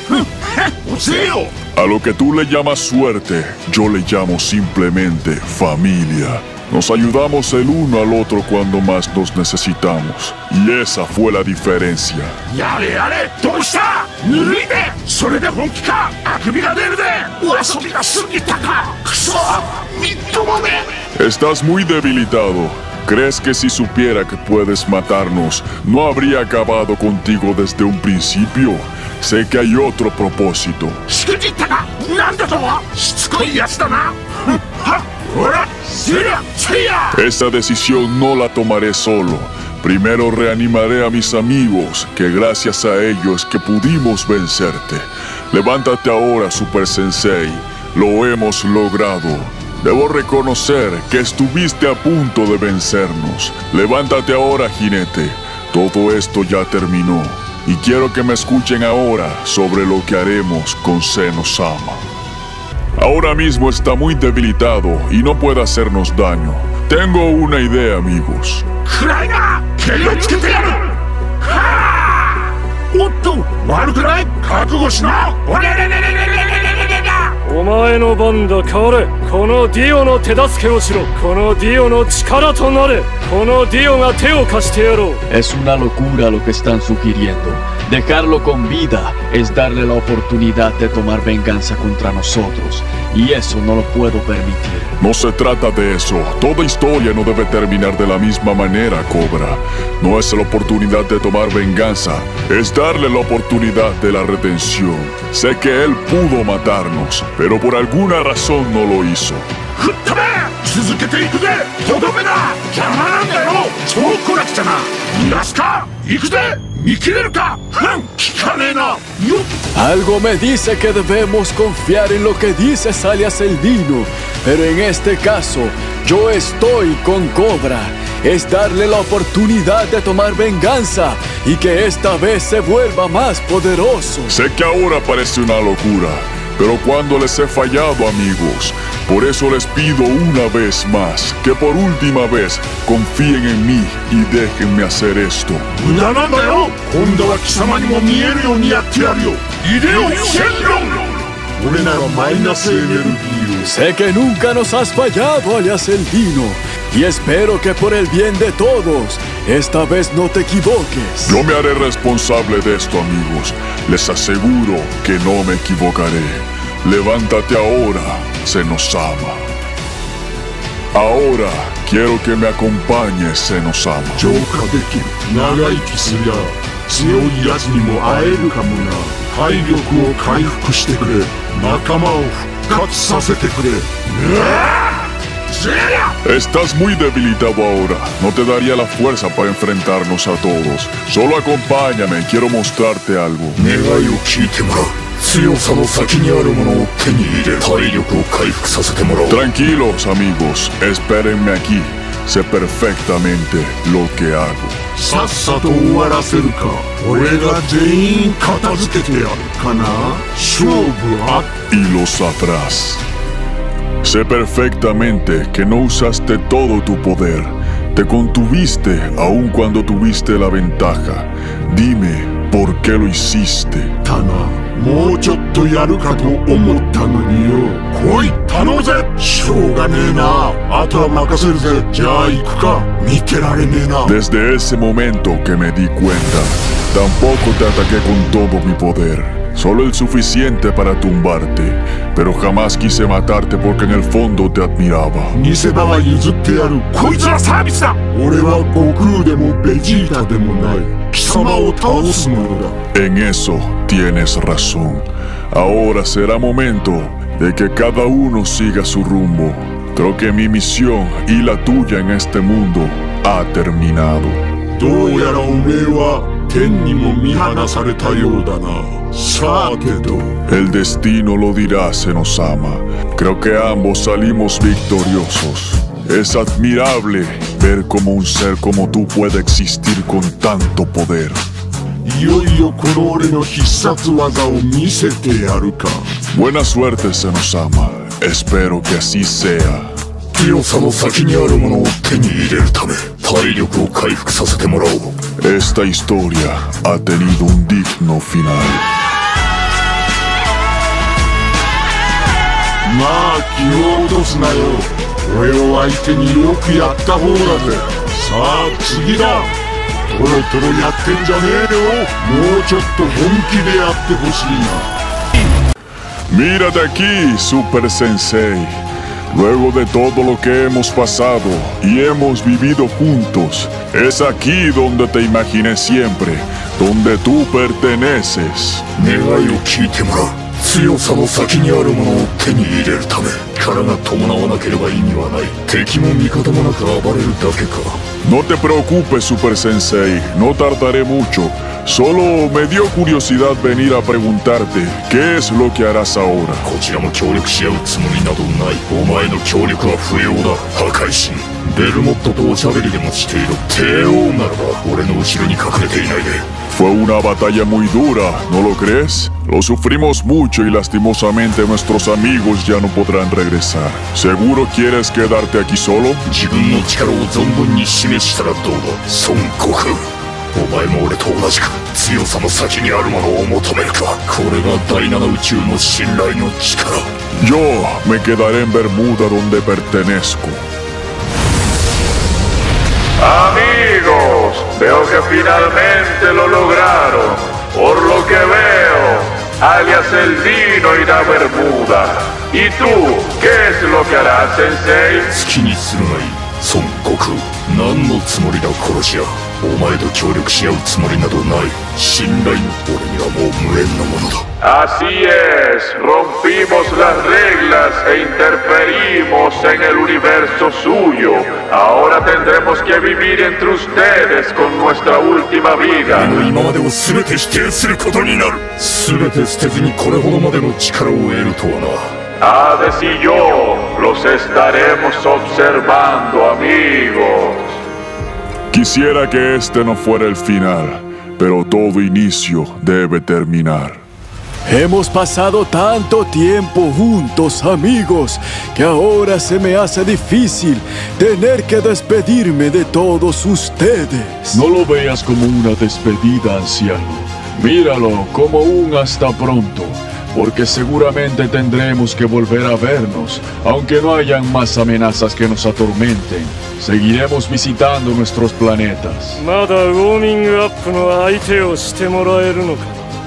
おせえよ A lo que tú le llamas suerte, yo le llamo simplemente familia. Nos ayudamos el uno al otro cuando más nos necesitamos. Y esa fue la diferencia. ¡Yale, yale! ¿Dónde está? ¡Nuride! ¿Sore de honki ka? ¿Akubi ga deru de? ¿O asobi ga sugita. Estás muy debilitado. ¿Crees que si supiera que puedes matarnos, no habría acabado contigo desde un principio? Sé que hay otro propósito. Esta decisión no la tomaré solo. Primero reanimaré a mis amigos, que gracias a ellos que pudimos vencerte. Levántate ahora, Super Sensei. Lo hemos logrado. Debo reconocer que estuviste a punto de vencernos. Levántate ahora, jinete. Todo esto ya terminó. Y quiero que me escuchen ahora sobre lo que haremos con Senosama. Ahora mismo está muy debilitado y no puede hacernos daño. Tengo una idea, amigos. 前の番だ変われこのディオの手助けをしろこのディオの力となれこのディオが手を貸してやろう Es una locura lo que están sugiriendo. Dejarlo con vida es darle la oportunidad de tomar venganza contra nosotros. Y eso no lo puedo permitir. No se trata de eso. Toda historia no debe terminar de la misma manera, Cobra. No es la oportunidad de tomar venganza, es darle la oportunidad de la redención. Sé que él pudo matarnos, pero por alguna razón no lo hizo. Algo me dice que debemos confiar en lo que dice Salias el Dino, pero en este caso, yo estoy con Cobra. Es darle la oportunidad de tomar venganza y que esta vez se vuelva más poderoso. Sé que ahora parece una locura, pero cuando les he fallado amigos. Por eso les pido una vez más que por última vez confíen en mí y déjenme hacer esto. Sé que nunca nos has fallado, Alias Eldino, y espero que por el bien de todos esta vez no te equivoques. Yo me haré responsable de esto, amigos. Les aseguro que no me equivocaré. Levántate ahora, se nos ama. Ahora quiero que me acompañes, se nos ama. 浄化できる長生きすりゃ強い奴にも会えるかもな体力を回復してくれ仲間を復活させてくれうわー Estás muy debilitado ahora. No te daría la fuerza para enfrentarnos a todos. Solo acompáñame, quiero mostrarte algo. 願いを聞いてもらう強さの先にあるものを手に入れ体力を回復させてもらおう Tranquilos, amigos. Espérenme aquí. Sé perfectamente lo que hago. さっさと終わらせるか俺が全員片付けてやるかな勝負あ y lo sabrás. Sé perfectamente que no usaste todo tu poder. Te contuviste aun cuando tuviste la ventaja. Dime, ¿por qué lo hiciste? Tana, mucho to yaru ka to omotta no ni yo. Koi, tano ze. Shouga ne na. Ato wa makaseru ze. Ja, iku ka. Mikerare ne na. Desde ese momento que me di cuenta, tampoco te ataqué con todo mi poder solo el suficiente para tumbarte, pero jamás quise matarte porque en el fondo te admiraba. En eso tienes razón. Ahora será momento de que cada uno siga su rumbo. Creo que mi misión y la tuya en este mundo ha terminado. どうやらおめえは天にも見放されたようだなさてと El destino lo dirá, se nos ama. Creo que ambos salimos victoriosos. Es admirable ver cómo un ser como tú puede existir con tanto poder. いよいよこの俺の必殺技を見せてやるか Buena suerte, se nos ama. Espero que así sea. 強さの先にあるものを手に入れるため体力を回復させてもらおう Esta historia ha tenido un digno final. まあ気を落とすなよ俺を相手によくやった方だぜさあ次だトロトロやってんじゃねえよもうちょっと本気でやってほしいな Mírate aquí, Super Sensei. Luego de todo lo que hemos pasado y hemos vivido juntos, es aquí donde te imaginé siempre, donde tú perteneces. 強さの先にあるものを手に入れるため力が伴わなければ意味はない。敵も味方もなく暴れるだけか。No te preocupes, Super Sensei, no tardaré mucho. Solo me dio curiosidad venir a preguntarte qué es lo que harás ahora? こちらも協力し合うつもりなどないお前の協力は不要だ破壊神ベルモットとおしゃべりでもしていろ帝王ならば俺の後ろに隠れていないで Fue una batalla muy dura, ¿no lo crees? Lo sufrimos mucho y lastimosamente nuestros amigos ya no podrán regresar. ¿Seguro quieres quedarte aquí solo? Yo me quedaré en Bermuda donde pertenezco. ¡Amén! Amigos, veo que finalmente lo lograron. Por lo que veo, alias el Dino irá a Bermuda. ¿Y tú, qué es lo que harás, Sensei? 孫悟空何のつもりだ殺し屋お前と協力し合うつもりなどない信頼の俺にはもう無縁のものだ Así es, rompimos las reglas e interferimos en el universo suyo. Ahora tendremos que vivir entre ustedes con nuestra última 俺 vida. の今までを全て否定することになる全て捨てずにこれほどまでの力を得るとはな Hades y yo los estaremos observando, amigos. Quisiera que este no fuera el final, pero todo inicio debe terminar. Hemos pasado tanto tiempo juntos, amigos, que ahora se me hace difícil tener que despedirme de todos ustedes. No lo veas como una despedida, anciano. Míralo como un hasta pronto, porque seguramente tendremos que volver a vernos, aunque no hayan más amenazas que nos atormenten. Seguiremos visitando nuestros planetas. まだウォーミングアップの相手をしてもらえるのか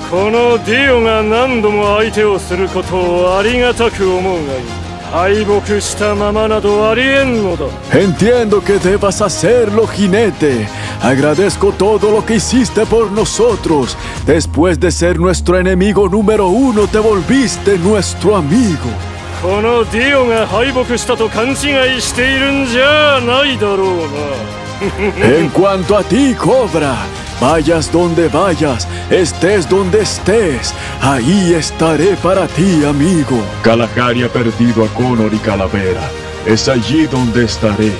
このディオが何度も相手をすることをありがたく思うがいい Entiendo que debas hacerlo, jinete. Agradezco todo lo que hiciste por nosotros. Después de ser nuestro enemigo número uno, te volviste nuestro amigo. En cuanto a ti, Cobra, vayas donde vayas, estés donde estés, ahí estaré para ti, amigo. Kalahari ha perdido a Connor y Calavera. Es allí donde estaré,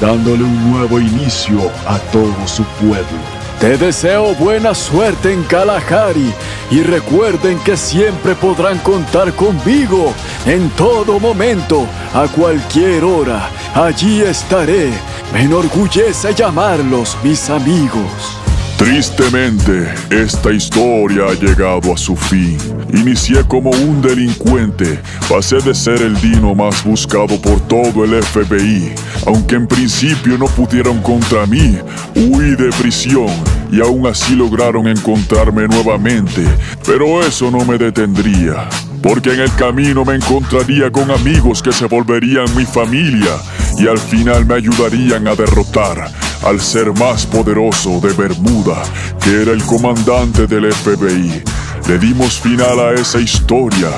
dándole un nuevo inicio a todo su pueblo. Te deseo buena suerte en Kalahari y recuerden que siempre podrán contar conmigo en todo momento, a cualquier hora. Allí estaré. Me enorgullece llamarlos mis amigos. Tristemente, esta historia ha llegado a su fin. Inicié como un delincuente, pasé de ser el dino más buscado por todo el FBI. Aunque en principio no pudieron contra mí, huí de prisión y aún así lograron encontrarme nuevamente. Pero eso no me detendría. Porque en el camino me encontraría con amigos que se volverían mi familia y al final me ayudarían a derrotar al ser más poderoso de Bermuda, que era el comandante del FBI. Le dimos final a esa historia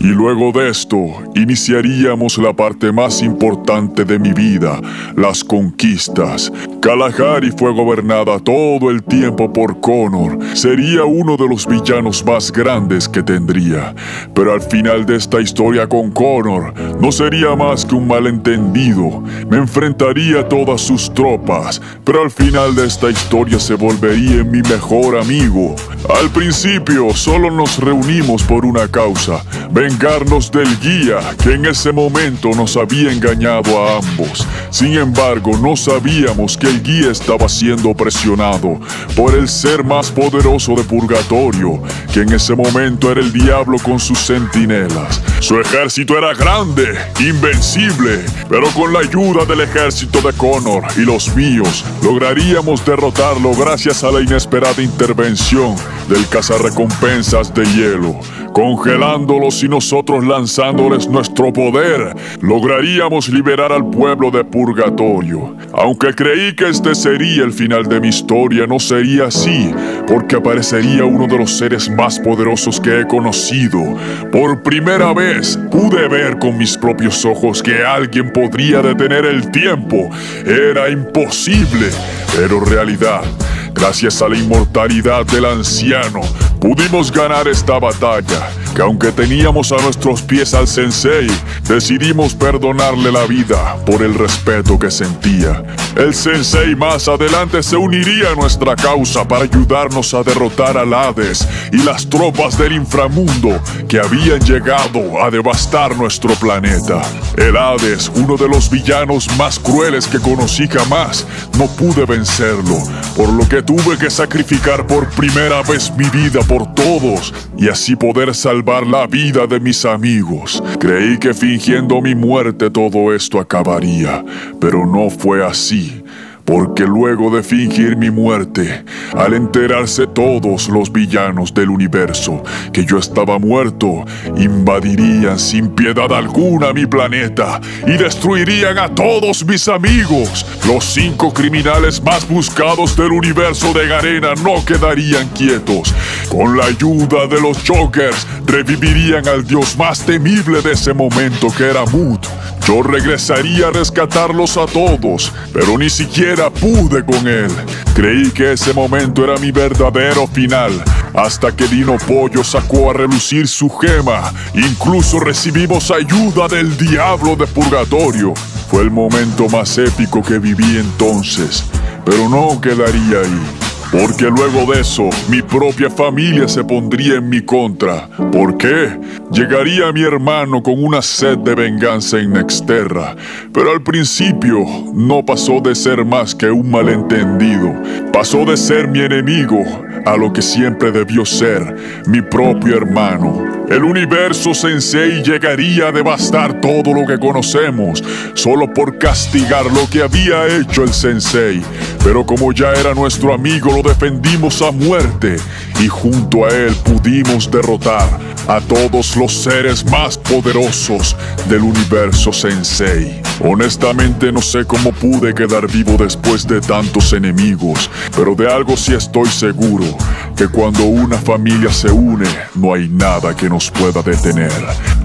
y luego de esto iniciaríamos la parte más importante de mi vida, las conquistas. Kalahari fue gobernada todo el tiempo por Connor. Sería uno de los villanos más grandes que tendría. Pero al final de esta historia con Connor, no sería más que un malentendido. Me enfrentaría a todas sus tropas, pero al final de esta historia se volvería mi mejor amigo. Al principio solo nos reunimos por una causa, vengarnos del guía que en ese momento nos había engañado a ambos. Sin embargo, no sabíamos que el guía estaba siendo presionado por el ser más poderoso de Purgatorio, que en ese momento era el diablo con sus centinelas. Su ejército era grande, invencible, pero con la ayuda del ejército de Connor y los míos, lograríamos derrotarlo gracias a la inesperada intervención del cazarrecompensas de hielo. Congelándolos y nosotros lanzándoles nuestro poder, lograríamos liberar al pueblo de Purgatorio. Aunque creí que este sería el final de mi historia, no sería así, porque aparecería uno de los seres más poderosos que he conocido. Por primera vez pude ver con mis propios ojos que alguien podría detener el tiempo. Era imposible, pero realidad. Gracias a la inmortalidad del anciano, pudimos ganar esta batalla, que aunque teníamos a nuestros pies al sensei, decidimos perdonarle la vida por el respeto que sentía. El sensei más adelante se uniría a nuestra causa para ayudarnos a derrotar al Hades y las tropas del inframundo que habían llegado a devastar nuestro planeta. El Hades, uno de los villanos más crueles que conocí jamás, no pude vencerlo, por lo que tuve que sacrificar por primera vez mi vida por todos y así poder salvar la vida de mis amigos. Creí que fingiendo mi muerte todo esto acabaría, pero no fue así. Porque luego de fingir mi muerte, al enterarse todos los villanos del universo que yo estaba muerto, invadirían sin piedad alguna mi planeta y destruirían a todos mis amigos. Los cinco criminales más buscados del universo de Garena no quedarían quietos. Con la ayuda de los Jokers, revivirían al dios más temible de ese momento que era Mood. Yo regresaría a rescatarlos a todos, pero ni siquiera pude con él. Creí que ese momento era mi verdadero final, hasta que Dino Pollo sacó a relucir su gema. Incluso recibimos ayuda del diablo de purgatorio. Fue el momento más épico que viví entonces. Pero no quedaría ahí. Porque luego de eso, mi propia familia se pondría en mi contra. ¿Por qué? Llegaría mi hermano con una sed de venganza en pero al principio no pasó de ser más que un malentendido. Pasó de ser mi enemigo a lo que siempre debió ser, mi propio hermano. El universo Sensei llegaría a devastar todo lo que conocemos, solo por castigar lo que había hecho el Sensei. Pero como ya era nuestro amigo, defendimos a muerte y junto a él pudimos derrotar a todos los seres más poderosos del universo Sensei. Honestamente no sé cómo pude quedar vivo después de tantos enemigos, pero de algo sí estoy seguro, que cuando una familia se une, no hay nada que nos pueda detener.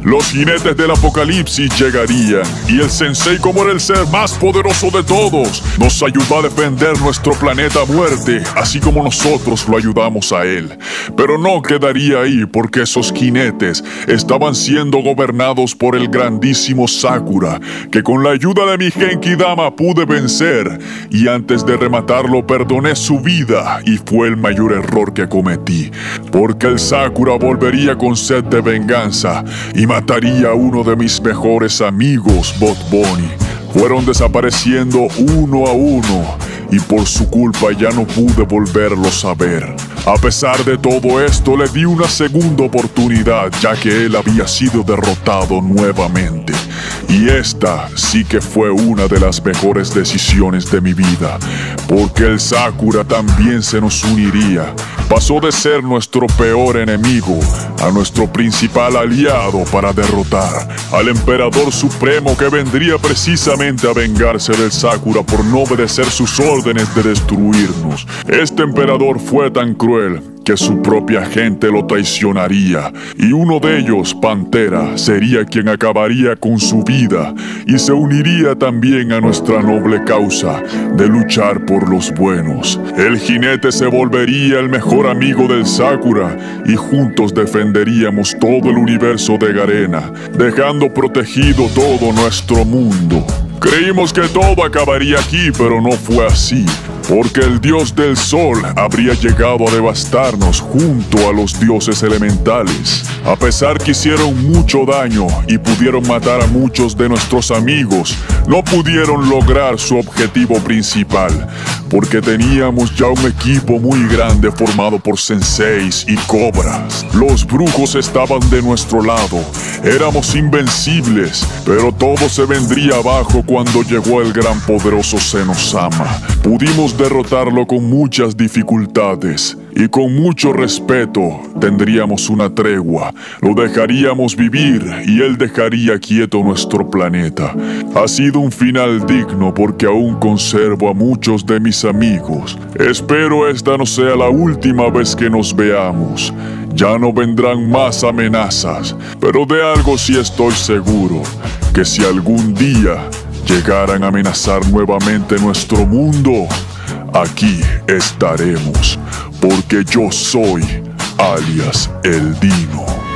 Los jinetes del apocalipsis llegarían y el sensei como era el ser más poderoso de todos, nos ayudó a defender nuestro planeta a muerte, así como nosotros lo ayudamos a él. Pero no quedaría ahí porque esos jinetes estaban siendo gobernados por el grandísimo Sakura, que con la ayuda de mi Genki Dama pude vencer y antes de rematarlo perdoné su vida y fue el mayor error que cometí, porque el Sakura volvería con sed de venganza y mataría a uno de mis mejores amigos, Bot Bunny. Fueron desapareciendo uno a uno y por su culpa ya no pude volverlos a ver. A pesar de todo esto, le di una segunda oportunidad ya que él había sido derrotado nuevamente. Y esta sí que fue una de las mejores decisiones de mi vida, porque el Sakura también se nos uniría. Pasó de ser nuestro peor enemigo a nuestro principal aliado para derrotar al emperador supremo que vendría precisamente a vengarse del Sakura por no obedecer sus órdenes de destruirnos. Este emperador fue tan cruel que su propia gente lo traicionaría y uno de ellos, Pantera, sería quien acabaría con su vida y se uniría también a nuestra noble causa de luchar por los buenos. El jinete se volvería el mejor amigo del Sakura y juntos defenderíamos todo el universo de Garena, dejando protegido todo nuestro mundo. Creímos que todo acabaría aquí, pero no fue así, porque el dios del sol habría llegado a junto a los dioses elementales. A pesar que hicieron mucho daño y pudieron matar a muchos de nuestros amigos, no pudieron lograr su objetivo principal, porque teníamos ya un equipo muy grande formado por senseis y cobras. Los brujos estaban de nuestro lado, éramos invencibles, pero todo se vendría abajo cuando llegó el gran poderoso Senosama. Pudimos derrotarlo con muchas dificultades y con mucho respeto tendríamos una tregua. Lo dejaríamos vivir y él dejaría quieto nuestro planeta. Ha sido un final digno porque aún conservo a muchos de mis amigos. Espero esta no sea la última vez que nos veamos. Ya no vendrán más amenazas, pero de algo sí estoy seguro, que si algún día llegaran a amenazar nuevamente nuestro mundo, aquí estaremos, porque yo soy alias el Dino.